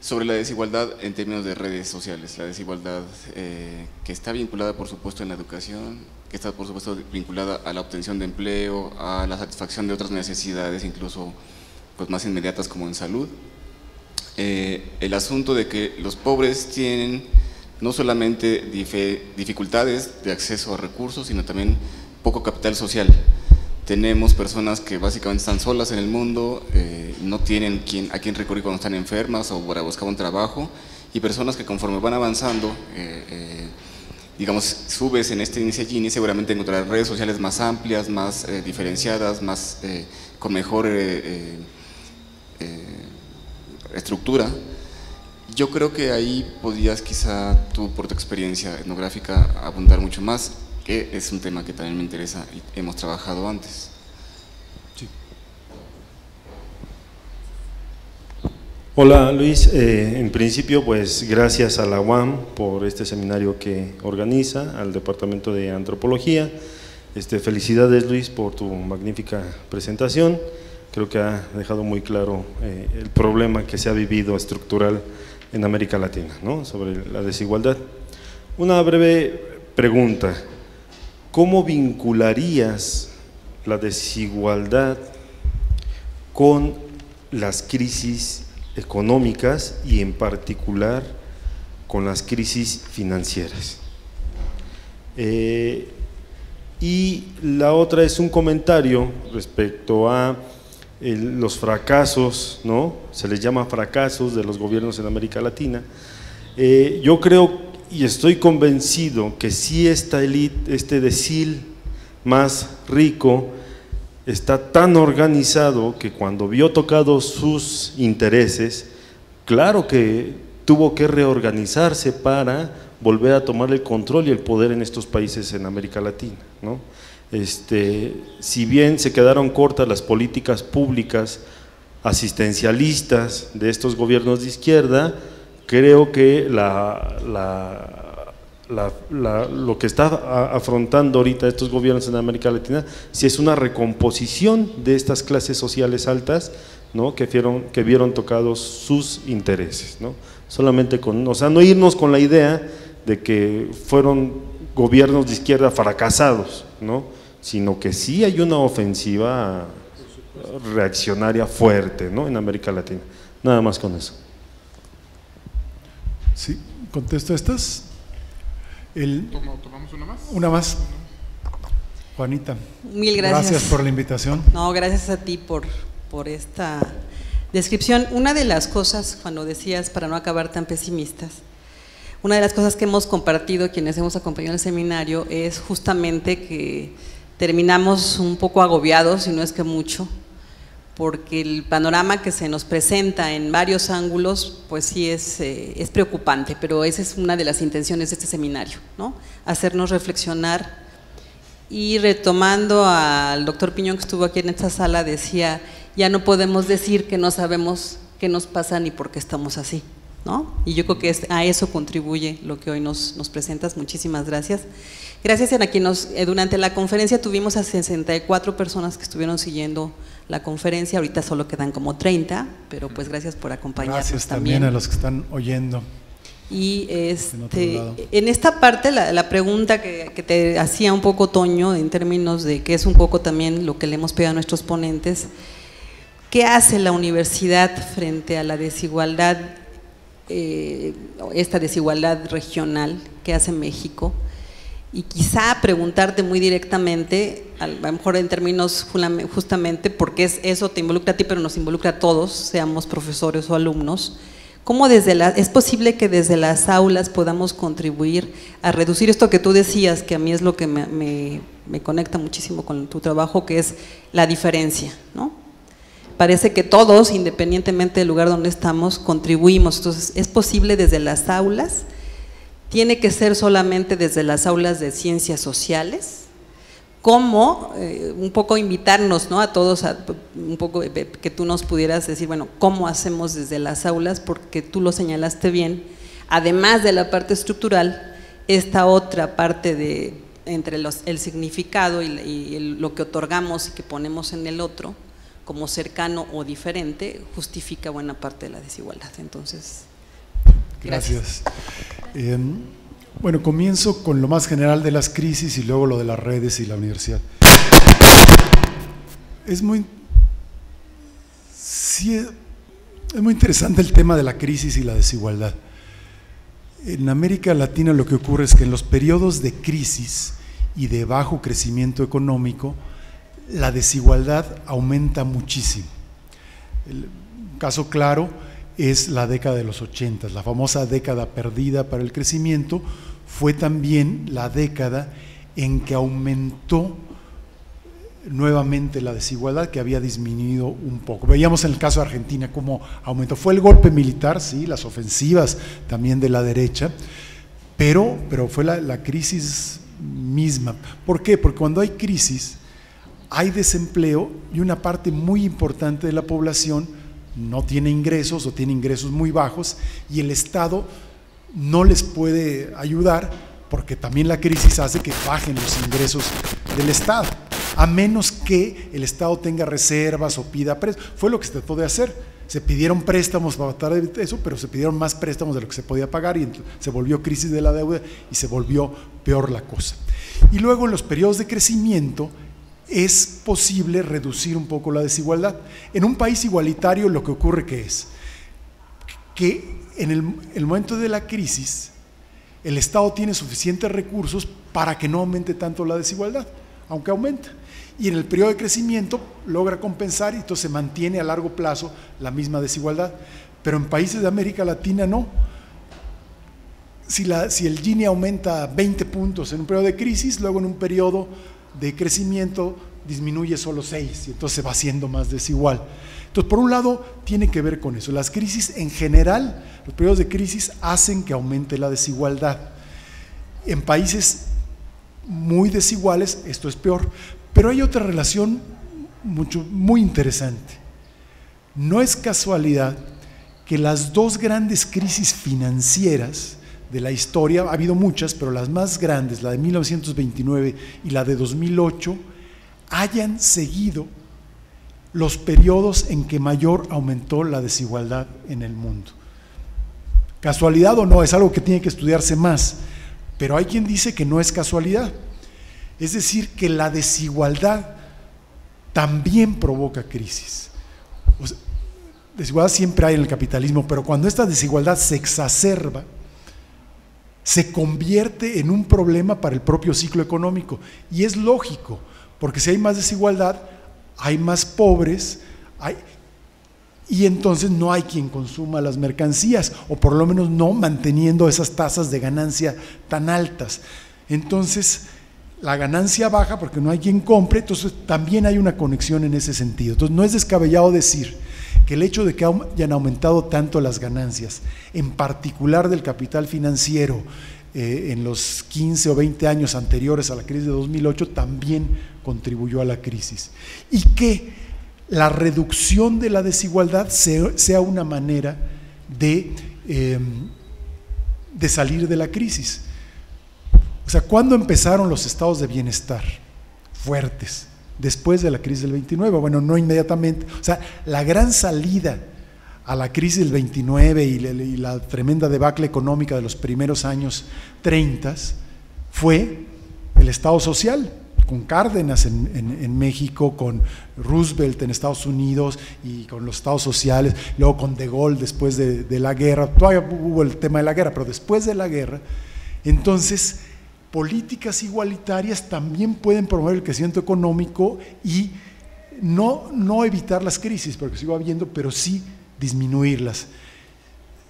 sobre la desigualdad en términos de redes sociales, la desigualdad que está vinculada por supuesto en la educación, que está por supuesto vinculada a la obtención de empleo, a la satisfacción de otras necesidades, incluso pues, más inmediatas como en salud. Eh, el asunto de que los pobres tienen no solamente dificultades de acceso a recursos, sino también poco capital social. Tenemos personas que básicamente están solas en el mundo, eh, no tienen a quién recurrir cuando están enfermas o para buscar un trabajo, y personas que conforme van avanzando, eh, digamos, subes en este inicio Gini, seguramente encontrarás redes sociales más amplias, más eh, diferenciadas, más eh, con mejor eh, estructura. Yo creo que ahí podrías quizá tú, por tu experiencia etnográfica, abundar mucho más, es un tema que también me interesa y hemos trabajado antes. Hola Luis, eh, en principio pues gracias a la UAM por este seminario que organiza, al Departamento de Antropología. Este, felicidades Luis por tu magnífica presentación, creo que ha dejado muy claro eh, el problema que se ha vivido estructural en América Latina, ¿no? sobre la desigualdad. Una breve pregunta, ¿cómo vincularías la desigualdad con las crisis económicas y en particular con las crisis financieras. Eh, y la otra es un comentario respecto a los fracasos, ¿no? se les llama fracasos de los gobiernos en América Latina. Eh, yo creo y estoy convencido que si esta élite, este decil más rico, está tan organizado que cuando vio tocados sus intereses, claro que tuvo que reorganizarse para volver a tomar el control y el poder en estos países en América Latina. Este, si bien se quedaron cortas las políticas públicas asistencialistas de estos gobiernos de izquierda, creo que la, la lo que está afrontando ahorita estos gobiernos en América Latina, si es una recomposición de estas clases sociales altas, ¿no? que, vieron, que tocados sus intereses. ¿no? Solamente con, o sea, no irnos con la idea de que fueron gobiernos de izquierda fracasados, ¿no? sino que sí hay una ofensiva reaccionaria fuerte ¿no? en América Latina. Nada más con eso. Sí, contesto estas. ¿Tomamos una más? Una más. Juanita. Mil gracias. Gracias por la invitación. No, gracias a ti por, por esta descripción. Una de las cosas, cuando decías, para no acabar tan pesimistas, una de las cosas que hemos compartido quienes hemos acompañado el seminario es justamente que terminamos un poco agobiados, y no es que mucho, porque el panorama que se nos presenta en varios ángulos, pues sí es, eh, es preocupante, pero esa es una de las intenciones de este seminario, ¿no? Hacernos reflexionar y retomando al doctor Piñón que estuvo aquí en esta sala, decía, ya no podemos decir que no sabemos qué nos pasa ni por qué estamos así, ¿no? Y yo creo que a eso contribuye lo que hoy nos, nos presentas. Muchísimas gracias. Gracias a quien nos, durante la conferencia tuvimos a 64 personas que estuvieron siguiendo la conferencia, ahorita solo quedan como 30, pero pues gracias por acompañarnos gracias también. a los que están oyendo. Y este, en, esta parte, la, pregunta que, que, te hacía un poco Toño, en términos de que es un poco también lo que le hemos pedido a nuestros ponentes, ¿qué hace la universidad frente a la desigualdad, eh, esta desigualdad regional? ¿Qué hace México? Y quizá preguntarte muy directamente, a lo mejor en términos justamente, porque es, eso te involucra a ti, pero nos involucra a todos, seamos profesores o alumnos, ¿cómo desde la, es posible que desde las aulas podamos contribuir a reducir esto que tú decías, que a mí es lo que me, me conecta muchísimo con tu trabajo, que es la diferencia, ¿no? Parece que todos, independientemente del lugar donde estamos, contribuimos. Entonces, ¿es posible desde las aulas? Tiene que ser solamente desde las aulas de ciencias sociales, como eh, un poco invitarnos ¿no? a todos, a, un poco eh, que tú nos pudieras decir, bueno, ¿cómo hacemos desde las aulas? Porque tú lo señalaste bien, además de la parte estructural, esta otra parte de entre los, el significado y, lo que otorgamos y que ponemos en el otro, como cercano o diferente, justifica buena parte de la desigualdad. Entonces, gracias. Em, bueno, comienzo con lo más general de las crisis y luego lo de las redes y la universidad. Es muy, es muy interesante el tema de la crisis y la desigualdad. En América Latina lo que ocurre es que en los periodos de crisis y de bajo crecimiento económico, la desigualdad aumenta muchísimo. Caso claro, es la década de los 80, la famosa década perdida para el crecimiento, fue también la década en que aumentó nuevamente la desigualdad que había disminuido un poco. Veíamos en el caso de Argentina cómo aumentó. Fue el golpe militar, sí, las ofensivas también de la derecha, pero, pero fue la, la crisis misma. ¿Por qué? Porque cuando hay crisis hay desempleo y una parte muy importante de la población no tiene ingresos o tiene ingresos muy bajos y el Estado no les puede ayudar porque también la crisis hace que bajen los ingresos del Estado, a menos que el Estado tenga reservas o pida préstamos. Fue lo que se trató de hacer. Se pidieron préstamos para tratar de eso, pero se pidieron más préstamos de lo que se podía pagar y se volvió crisis de la deuda y se volvió peor la cosa. Y luego en los periodos de crecimiento, es posible reducir un poco la desigualdad. En un país igualitario lo que ocurre que es que en el, momento de la crisis el Estado tiene suficientes recursos para que no aumente tanto la desigualdad, aunque aumenta. Y en el periodo de crecimiento logra compensar y entonces se mantiene a largo plazo la misma desigualdad. Pero en países de América Latina no. Si, la, si el Gini aumenta 20 puntos en un periodo de crisis, luego en un periodo de crecimiento disminuye solo 6 y entonces va siendo más desigual. Entonces, por un lado, tiene que ver con eso. Las crisis en general, los periodos de crisis hacen que aumente la desigualdad. En países muy desiguales esto es peor, pero hay otra relación mucho, muy interesante. No es casualidad que las dos grandes crisis financieras de la historia, ha habido muchas, pero las más grandes, la de 1929 y la de 2008, hayan seguido los periodos en que mayor aumentó la desigualdad en el mundo. Casualidad o no, es algo que tiene que estudiarse más, pero hay quien dice que no es casualidad. Es decir, que la desigualdad también provoca crisis. desigualdad siempre hay en el capitalismo, pero cuando esta desigualdad se exacerba, se convierte en un problema para el propio ciclo económico. Y es lógico, porque si hay más desigualdad, hay más pobres, y entonces no hay quien consuma las mercancías, o por lo menos no manteniendo esas tasas de ganancia tan altas. Entonces, la ganancia baja porque no hay quien compre, entonces también hay una conexión en ese sentido. Entonces no es descabellado decir que el hecho de que hayan aumentado tanto las ganancias, en particular del capital financiero, eh, en los 15 o 20 años anteriores a la crisis de 2008, también contribuyó a la crisis. Y que la reducción de la desigualdad sea, una manera de, em, de salir de la crisis. O sea, ¿cuándo empezaron los estados de bienestar fuertes? Después de la crisis del 29. Bueno, no inmediatamente. O sea, la gran salida a la crisis del 29 y la, tremenda debacle económica de los primeros años 30 fue el Estado social, con Cárdenas en, México, con Roosevelt en Estados Unidos y con los estados sociales, luego con De Gaulle después de, de la guerra, todavía hubo el tema de la guerra, pero después de la guerra, entonces políticas igualitarias también pueden promover el crecimiento económico y no, no evitar las crisis, porque sigo habiendo, pero sí disminuirlas.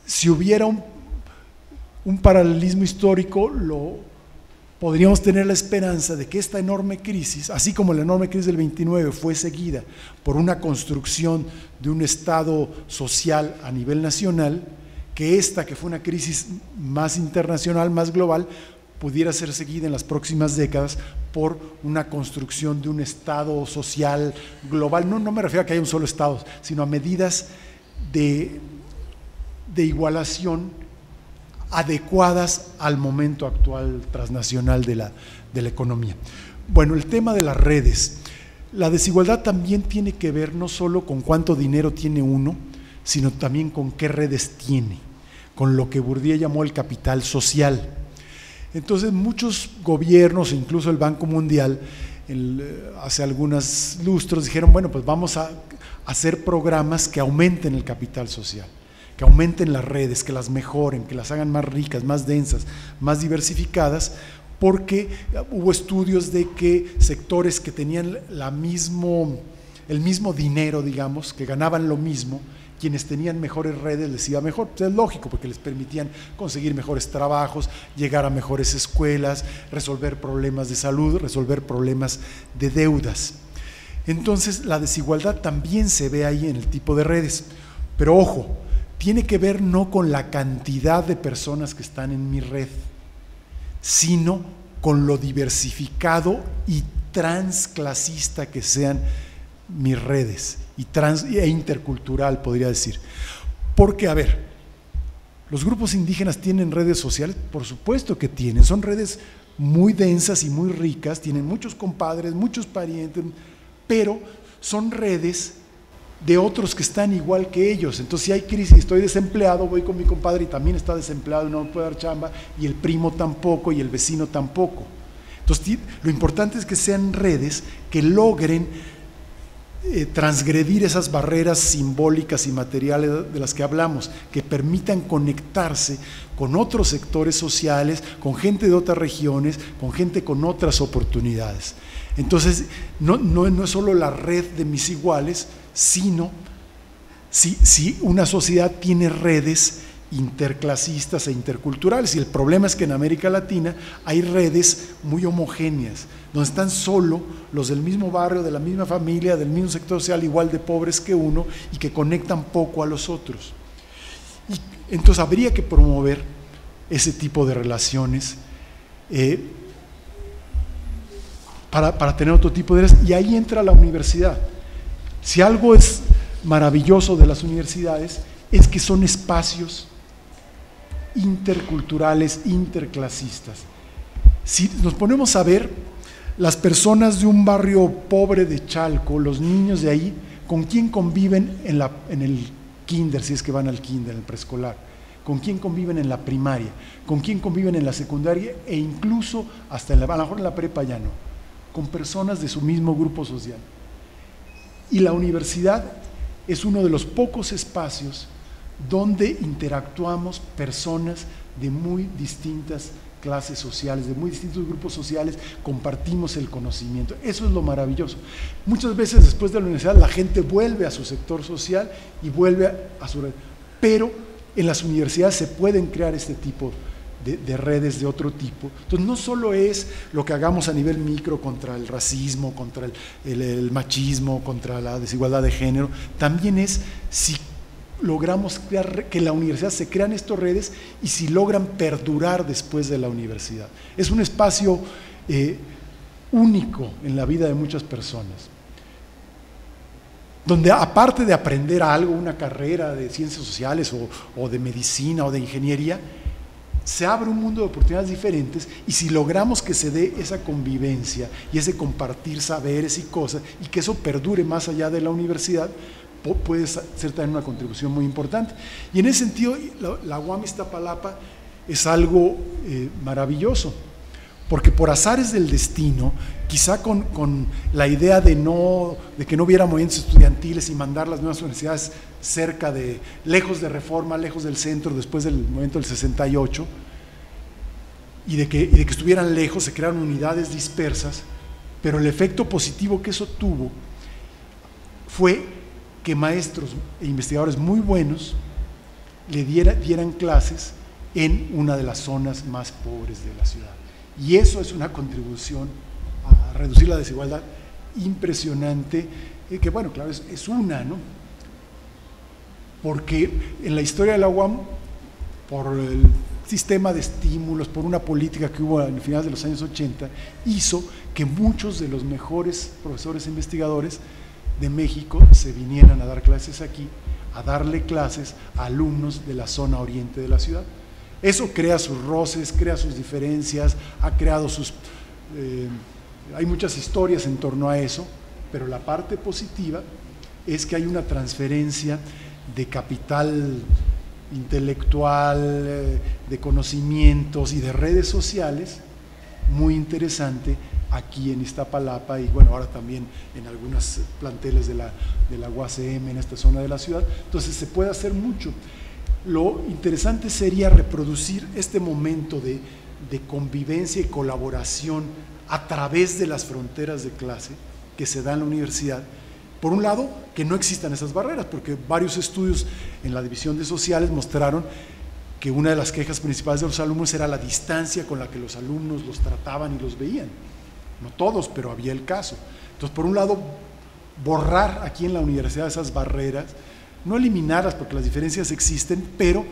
Si hubiera un, un paralelismo histórico, lo, podríamos tener la esperanza de que esta enorme crisis, así como la enorme crisis del 29 fue seguida por una construcción de un Estado social a nivel nacional, que esta, que fue una crisis más internacional, más global, pudiera ser seguida en las próximas décadas por una construcción de un Estado social global. No, no me refiero a que haya un solo Estado, sino a medidas de, de igualación adecuadas al momento actual transnacional de la, de la economía. Bueno, el tema de las redes. La desigualdad también tiene que ver no solo con cuánto dinero tiene uno, sino también con qué redes tiene, con lo que Bourdieu llamó el capital social. Entonces muchos gobiernos, incluso el Banco Mundial, eh, hace algunos lustros dijeron, bueno, pues vamos a hacer programas que aumenten el capital social, que aumenten las redes, que las mejoren, que las hagan más ricas, más densas, más diversificadas, porque hubo estudios de que sectores que tenían el mismo dinero, digamos, que ganaban lo mismo, quienes tenían mejores redes les iba mejor. Pues es lógico, porque les permitían conseguir mejores trabajos, llegar a mejores escuelas, resolver problemas de salud, resolver problemas de deudas. Entonces, la desigualdad también se ve ahí en el tipo de redes. Pero ojo, tiene que ver no con la cantidad de personas que están en mi red, sino con lo diversificado y transclasista que sean mis redes y trans, e intercultural, podría decir. Porque, a ver, ¿los grupos indígenas tienen redes sociales? Por supuesto que tienen, son redes muy densas y muy ricas, tienen muchos compadres, muchos parientes, pero son redes de otros que están igual que ellos. Entonces, si hay crisis, estoy desempleado, voy con mi compadre y también está desempleado y no puede dar chamba, y el primo tampoco, y el vecino tampoco. Entonces, lo importante es que sean redes que logren eh, transgredir esas barreras simbólicas y materiales de las que hablamos, que permitan conectarse con otros sectores sociales, con gente de otras regiones, con gente con otras oportunidades. Entonces, no, no, no es solo la red de mis iguales, sino si, si una sociedad tiene redes interclasistas e interculturales. Y el problema es que en América Latina hay redes muy homogéneas, donde están solo los del mismo barrio, de la misma familia, del mismo sector social, igual de pobres que uno, y que conectan poco a los otros. Y entonces habría que promover ese tipo de relaciones eh, para, para tener otro tipo de... Y ahí entra la universidad. Si algo es maravilloso de las universidades, es que son espacios interculturales, interclasistas. Si nos ponemos a ver las personas de un barrio pobre de Chalco, los niños de ahí, ¿con quién conviven en, la, en el kinder, si es que van al kinder, en el preescolar? ¿Con quién conviven en la primaria? ¿Con quién conviven en la secundaria? E incluso hasta en la, a lo mejor en la prepa ya no, con personas de su mismo grupo social. Y la universidad es uno de los pocos espacios donde interactuamos personas de muy distintas clases sociales, de muy distintos grupos sociales, compartimos el conocimiento. Eso es lo maravilloso. Muchas veces después de la universidad la gente vuelve a su sector social y vuelve a su red. Pero en las universidades se pueden crear este tipo de, redes de otro tipo. Entonces, no solo es lo que hagamos a nivel micro contra el racismo, contra el, machismo, contra la desigualdad de género, también es si logramos crear, que la universidad se crean estas redes y si logran perdurar después de la universidad. Es un espacio eh, único en la vida de muchas personas donde aparte de aprender algo, una carrera de ciencias sociales o, de medicina o de ingeniería, se abre un mundo de oportunidades diferentes y si logramos que se dé esa convivencia y ese compartir saberes y cosas y que eso perdure más allá de la universidad, puede ser también una contribución muy importante. Y en ese sentido, la, la UAM Iztapalapa es algo eh, maravilloso, porque por azares del destino, quizá con, con, la idea de, no, de que no hubiera movimientos estudiantiles y mandar las nuevas universidades cerca de, lejos de Reforma, lejos del centro, después del momento del 68, y de que, y de que estuvieran lejos, se crearon unidades dispersas, pero el efecto positivo que eso tuvo fue que maestros e investigadores muy buenos le dieran clases en una de las zonas más pobres de la ciudad. Y eso es una contribución a reducir la desigualdad impresionante, eh, que bueno, claro, es, una, ¿no? Porque en la historia de la UAM, por el sistema de estímulos, por una política que hubo en finales de los años 80, hizo que muchos de los mejores profesores e investigadores de México se vinieran a dar clases aquí, a darle clases a alumnos de la zona oriente de la ciudad. Eso crea sus roces, crea sus diferencias, ha creado sus... Eh, hay muchas historias en torno a eso, pero la parte positiva es que hay una transferencia de capital intelectual, eh, de conocimientos y de redes sociales muy interesante aquí en Iztapalapa y bueno, ahora también en algunas planteles de la, de la UACM en esta zona de la ciudad. Entonces se puede hacer mucho. Lo interesante sería reproducir este momento de, de convivencia y colaboración a través de las fronteras de clase que se da en la universidad. Por un lado, que no existan esas barreras, porque varios estudios en la división de sociales mostraron que una de las quejas principales de los alumnos era la distancia con la que los alumnos los trataban y los veían. No todos, pero había el caso. Entonces, por un lado, borrar aquí en la universidad esas barreras, no eliminarlas porque las diferencias existen, pero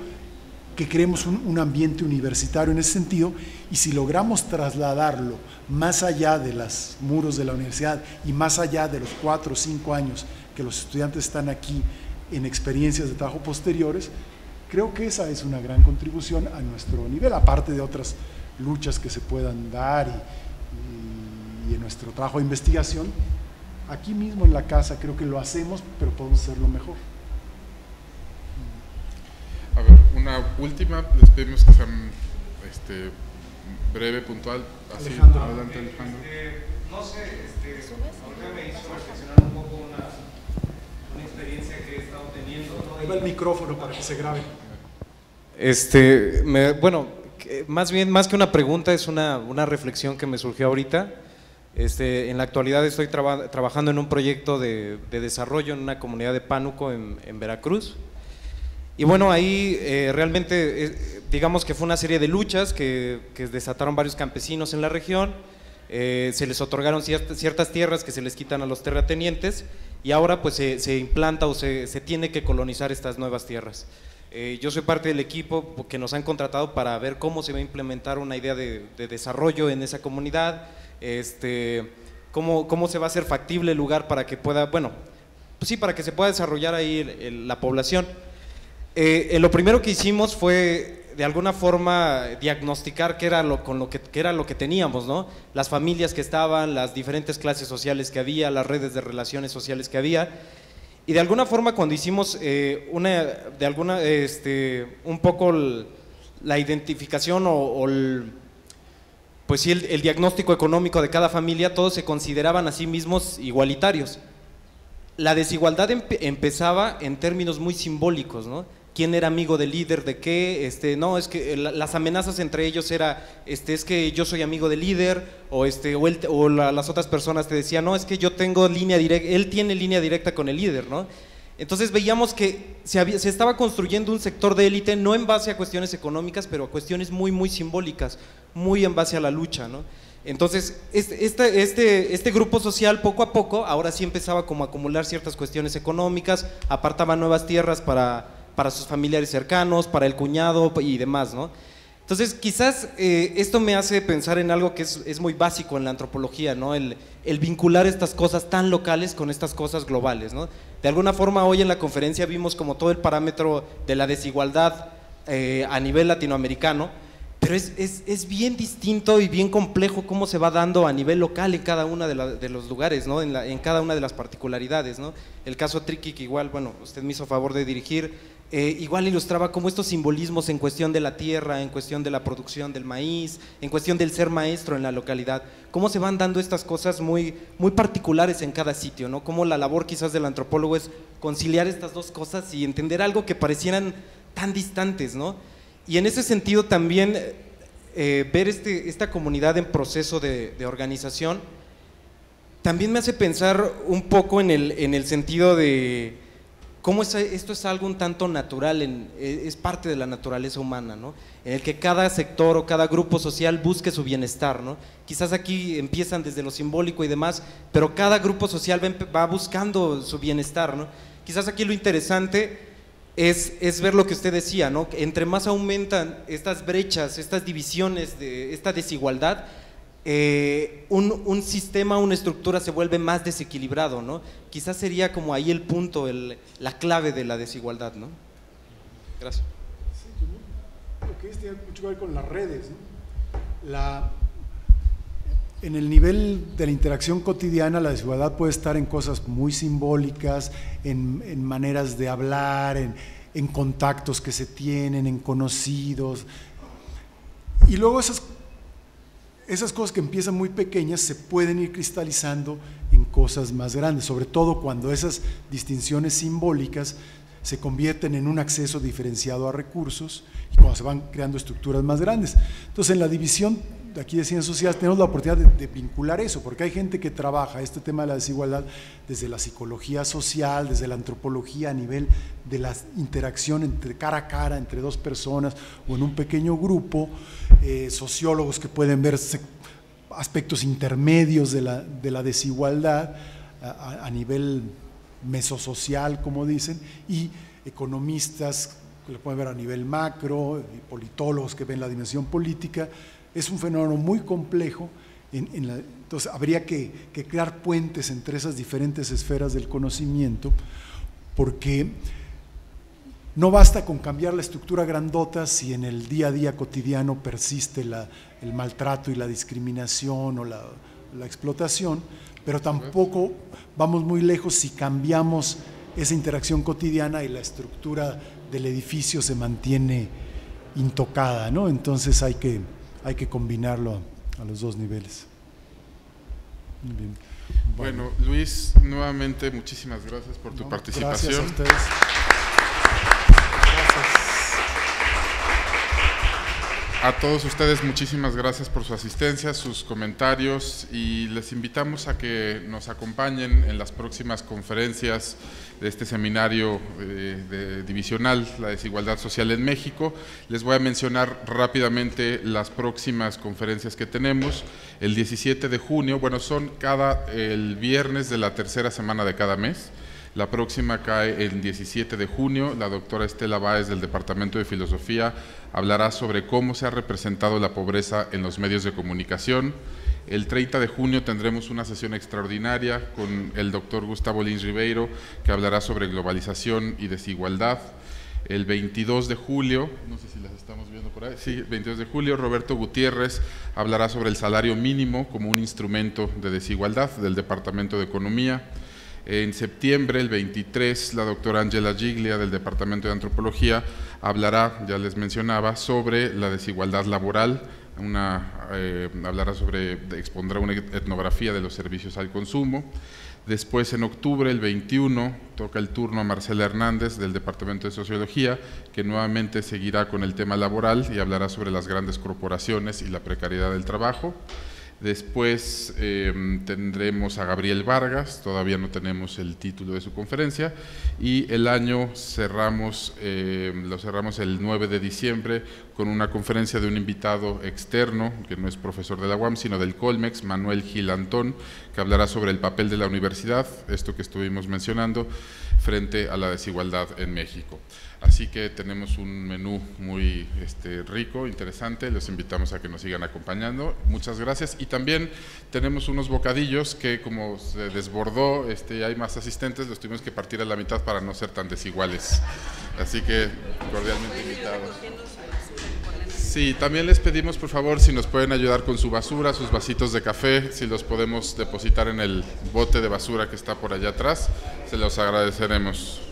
que creemos un, ambiente universitario en ese sentido y si logramos trasladarlo más allá de los muros de la universidad y más allá de los cuatro o cinco años que los estudiantes están aquí en experiencias de trabajo posteriores, creo que esa es una gran contribución a nuestro nivel, aparte de otras luchas que se puedan dar y, y en nuestro trabajo de investigación. Aquí mismo en la casa creo que lo hacemos, pero podemos hacerlo mejor. A ver, una última, les pedimos que sean este, breve, puntual. Así, Alejandro. Adelante, Alejandro. Este, no sé, este, ahorita me hizo reflexionar un poco una, una experiencia que he estado teniendo. ¿no? el micrófono para que se grabe. Este, me, bueno, más bien, más que una pregunta, es una, una reflexión que me surgió ahorita. Este, en la actualidad estoy traba, trabajando en un proyecto de, de, desarrollo en una comunidad de Pánuco en, en Veracruz. Y bueno, ahí eh, realmente, eh, digamos que fue una serie de luchas que, que desataron varios campesinos en la región, eh, se les otorgaron ciertas, ciertas, tierras que se les quitan a los terratenientes y ahora pues se, se implanta o se, se, tiene que colonizar estas nuevas tierras. yo soy parte del equipo que nos han contratado para ver cómo se va a implementar una idea de, de desarrollo en esa comunidad, este, cómo, cómo se va a hacer factible el lugar para que pueda, bueno, pues sí, para que se pueda desarrollar ahí el, el, la población. Eh, lo primero que hicimos fue de alguna forma diagnosticar qué era lo, con lo que, era lo que teníamos, ¿no? Las familias que estaban, las diferentes clases sociales que había, las redes de relaciones sociales que había. Y de alguna forma cuando hicimos eh, una, de alguna, este, un poco la identificación o, el, pues sí, el, diagnóstico económico de cada familia, todos se consideraban a sí mismos igualitarios. La desigualdad empezaba en términos muy simbólicos, ¿no? quién era amigo del líder de qué, este, no, es que las amenazas entre ellos era, este, es que yo soy amigo del líder, o, este, o, las otras personas te decían, no, es que yo tengo línea directa, él tiene línea directa con el líder, ¿no? Entonces veíamos que se, se estaba construyendo un sector de élite no en base a cuestiones económicas, pero a cuestiones muy, muy simbólicas, muy en base a la lucha, ¿no? Entonces, este, este, este, grupo social poco a poco, ahora sí empezaba como a acumular ciertas cuestiones económicas, apartaba nuevas tierras para, para sus familiares cercanos, para el cuñado y demás, ¿no? Entonces, quizás eh, esto me hace pensar en algo que es, es muy básico en la antropología, ¿no? El, el vincular estas cosas tan locales con estas cosas globales, ¿no? De alguna forma, hoy en la conferencia vimos como todo el parámetro de la desigualdad eh, a nivel latinoamericano, pero es, es- es bien distinto y bien complejo cómo se va dando a nivel local en cada uno de, de los lugares, ¿no? en, la- en cada una de las particularidades. ¿no? El caso Tricky, que igual, bueno, usted me hizo favor de dirigir, eh, igual ilustraba cómo estos simbolismos en cuestión de la tierra, en cuestión de la producción del maíz, en cuestión del ser maestro en la localidad, cómo se van dando estas cosas muy, muy particulares en cada sitio, ¿no? Cómo la labor quizás del antropólogo es conciliar estas dos cosas y entender algo que parecieran tan distantes, ¿no? Y en ese sentido también eh, ver este, esta comunidad en proceso de, de organización también me hace pensar un poco en el, en el sentido de cómo es- esto es algo un tanto natural, en- eh, es parte de la naturaleza humana, ¿no? En el que cada sector o cada grupo social busque su bienestar, ¿no? Quizás aquí empiezan desde lo simbólico y demás, pero cada grupo social va buscando su bienestar, ¿no? Quizás aquí lo interesante es, es ver lo que usted decía, ¿no? Que Entre más aumentan estas brechas, estas divisiones, de, esta desigualdad, eh, un, un sistema, una estructura se vuelve más desequilibrado, ¿no? Quizás sería como ahí el punto, el- la clave de la desigualdad, ¿no? Gracias. Lo que es tiene mucho que ver con las redes. ¿no? La, en el nivel de la interacción cotidiana, la desigualdad puede estar en cosas muy simbólicas, en, maneras de hablar, en, en contactos que se tienen, en conocidos. Y luego esas, esas cosas que empiezan muy pequeñas se pueden ir cristalizando en cosas más grandes, sobre todo cuando esas distinciones simbólicas se convierten en un acceso diferenciado a recursos y cuando se van creando estructuras más grandes. Entonces, en la división aquí de ciencias sociales tenemos la oportunidad de, vincular eso, porque hay gente que trabaja este tema de la desigualdad desde la psicología social, desde la antropología a nivel de la interacción entre cara a cara entre dos personas o en un pequeño grupo, eh, sociólogos que pueden ver aspectos intermedios de la, de la desigualdad a, a- nivel mesosocial, como dicen, y economistas que lo pueden ver a nivel macro, politólogos que ven la dimensión política. Es un fenómeno muy complejo. entonces, habría que, que crear puentes entre esas diferentes esferas del conocimiento, porque no basta con cambiar la estructura grandota si en el día a día cotidiano persiste la- el maltrato y la discriminación o la, la explotación, pero tampoco vamos muy lejos si cambiamos esa interacción cotidiana y la estructura del edificio se mantiene intocada, ¿no? Entonces hay que, hay que combinarlo a, los dos niveles. Muy bien. Bueno, Luis, nuevamente muchísimas gracias por tu No, participación. Gracias a ustedes. A todos ustedes muchísimas gracias por su asistencia, sus comentarios y les invitamos a que nos acompañen en las próximas conferencias de este seminario eh, de divisional, la desigualdad social en México. Les voy a mencionar rápidamente las próximas conferencias que tenemos. El 17 de junio, bueno, son cada el viernes de la tercera semana de cada mes. La próxima cae el 17 de junio. La doctora Estela Báez del Departamento de Filosofía hablará sobre cómo se ha representado la pobreza en los medios de comunicación. El 30 de junio tendremos una sesión extraordinaria con el doctor Gustavo Lins Ribeiro, que hablará sobre globalización y desigualdad. El 22 de julio, no sé si las estamos viendo por ahí, sí, 22 de julio, Roberto Gutiérrez hablará sobre el salario mínimo como un instrumento de desigualdad del Departamento de Economía. En septiembre, el 23, la doctora Angela Giglia del Departamento de Antropología hablará, ya les mencionaba, sobre la desigualdad laboral, eh, hablará sobre, expondrá una etnografía de los servicios al consumo. Después, en octubre, el 21, toca el turno a Marcela Hernández del Departamento de Sociología, que nuevamente seguirá con el tema laboral y hablará sobre las grandes corporaciones y la precariedad del trabajo. Después em, tendremos a Gabriel Vargas, todavía no tenemos el título de su conferencia, y el año cerramos, em, lo cerramos el 9 de diciembre con una conferencia de un invitado externo, que no es profesor de la UAM, sino del Colmex, Manuel Gil Antón, que hablará sobre el papel de la universidad, esto que estuvimos mencionando, frente a la desigualdad en México. Así que tenemos un menú muy este, rico, interesante, los invitamos a que nos sigan acompañando. Muchas gracias. Y también tenemos unos bocadillos que como se desbordó, este, hay más asistentes, los tuvimos que partir a la mitad para no ser tan desiguales. Así que cordialmente invitados. Sí, también les pedimos por favor si nos pueden ayudar con su basura, sus vasitos de café, si los podemos depositar en el bote de basura que está por allá atrás, se los agradeceremos.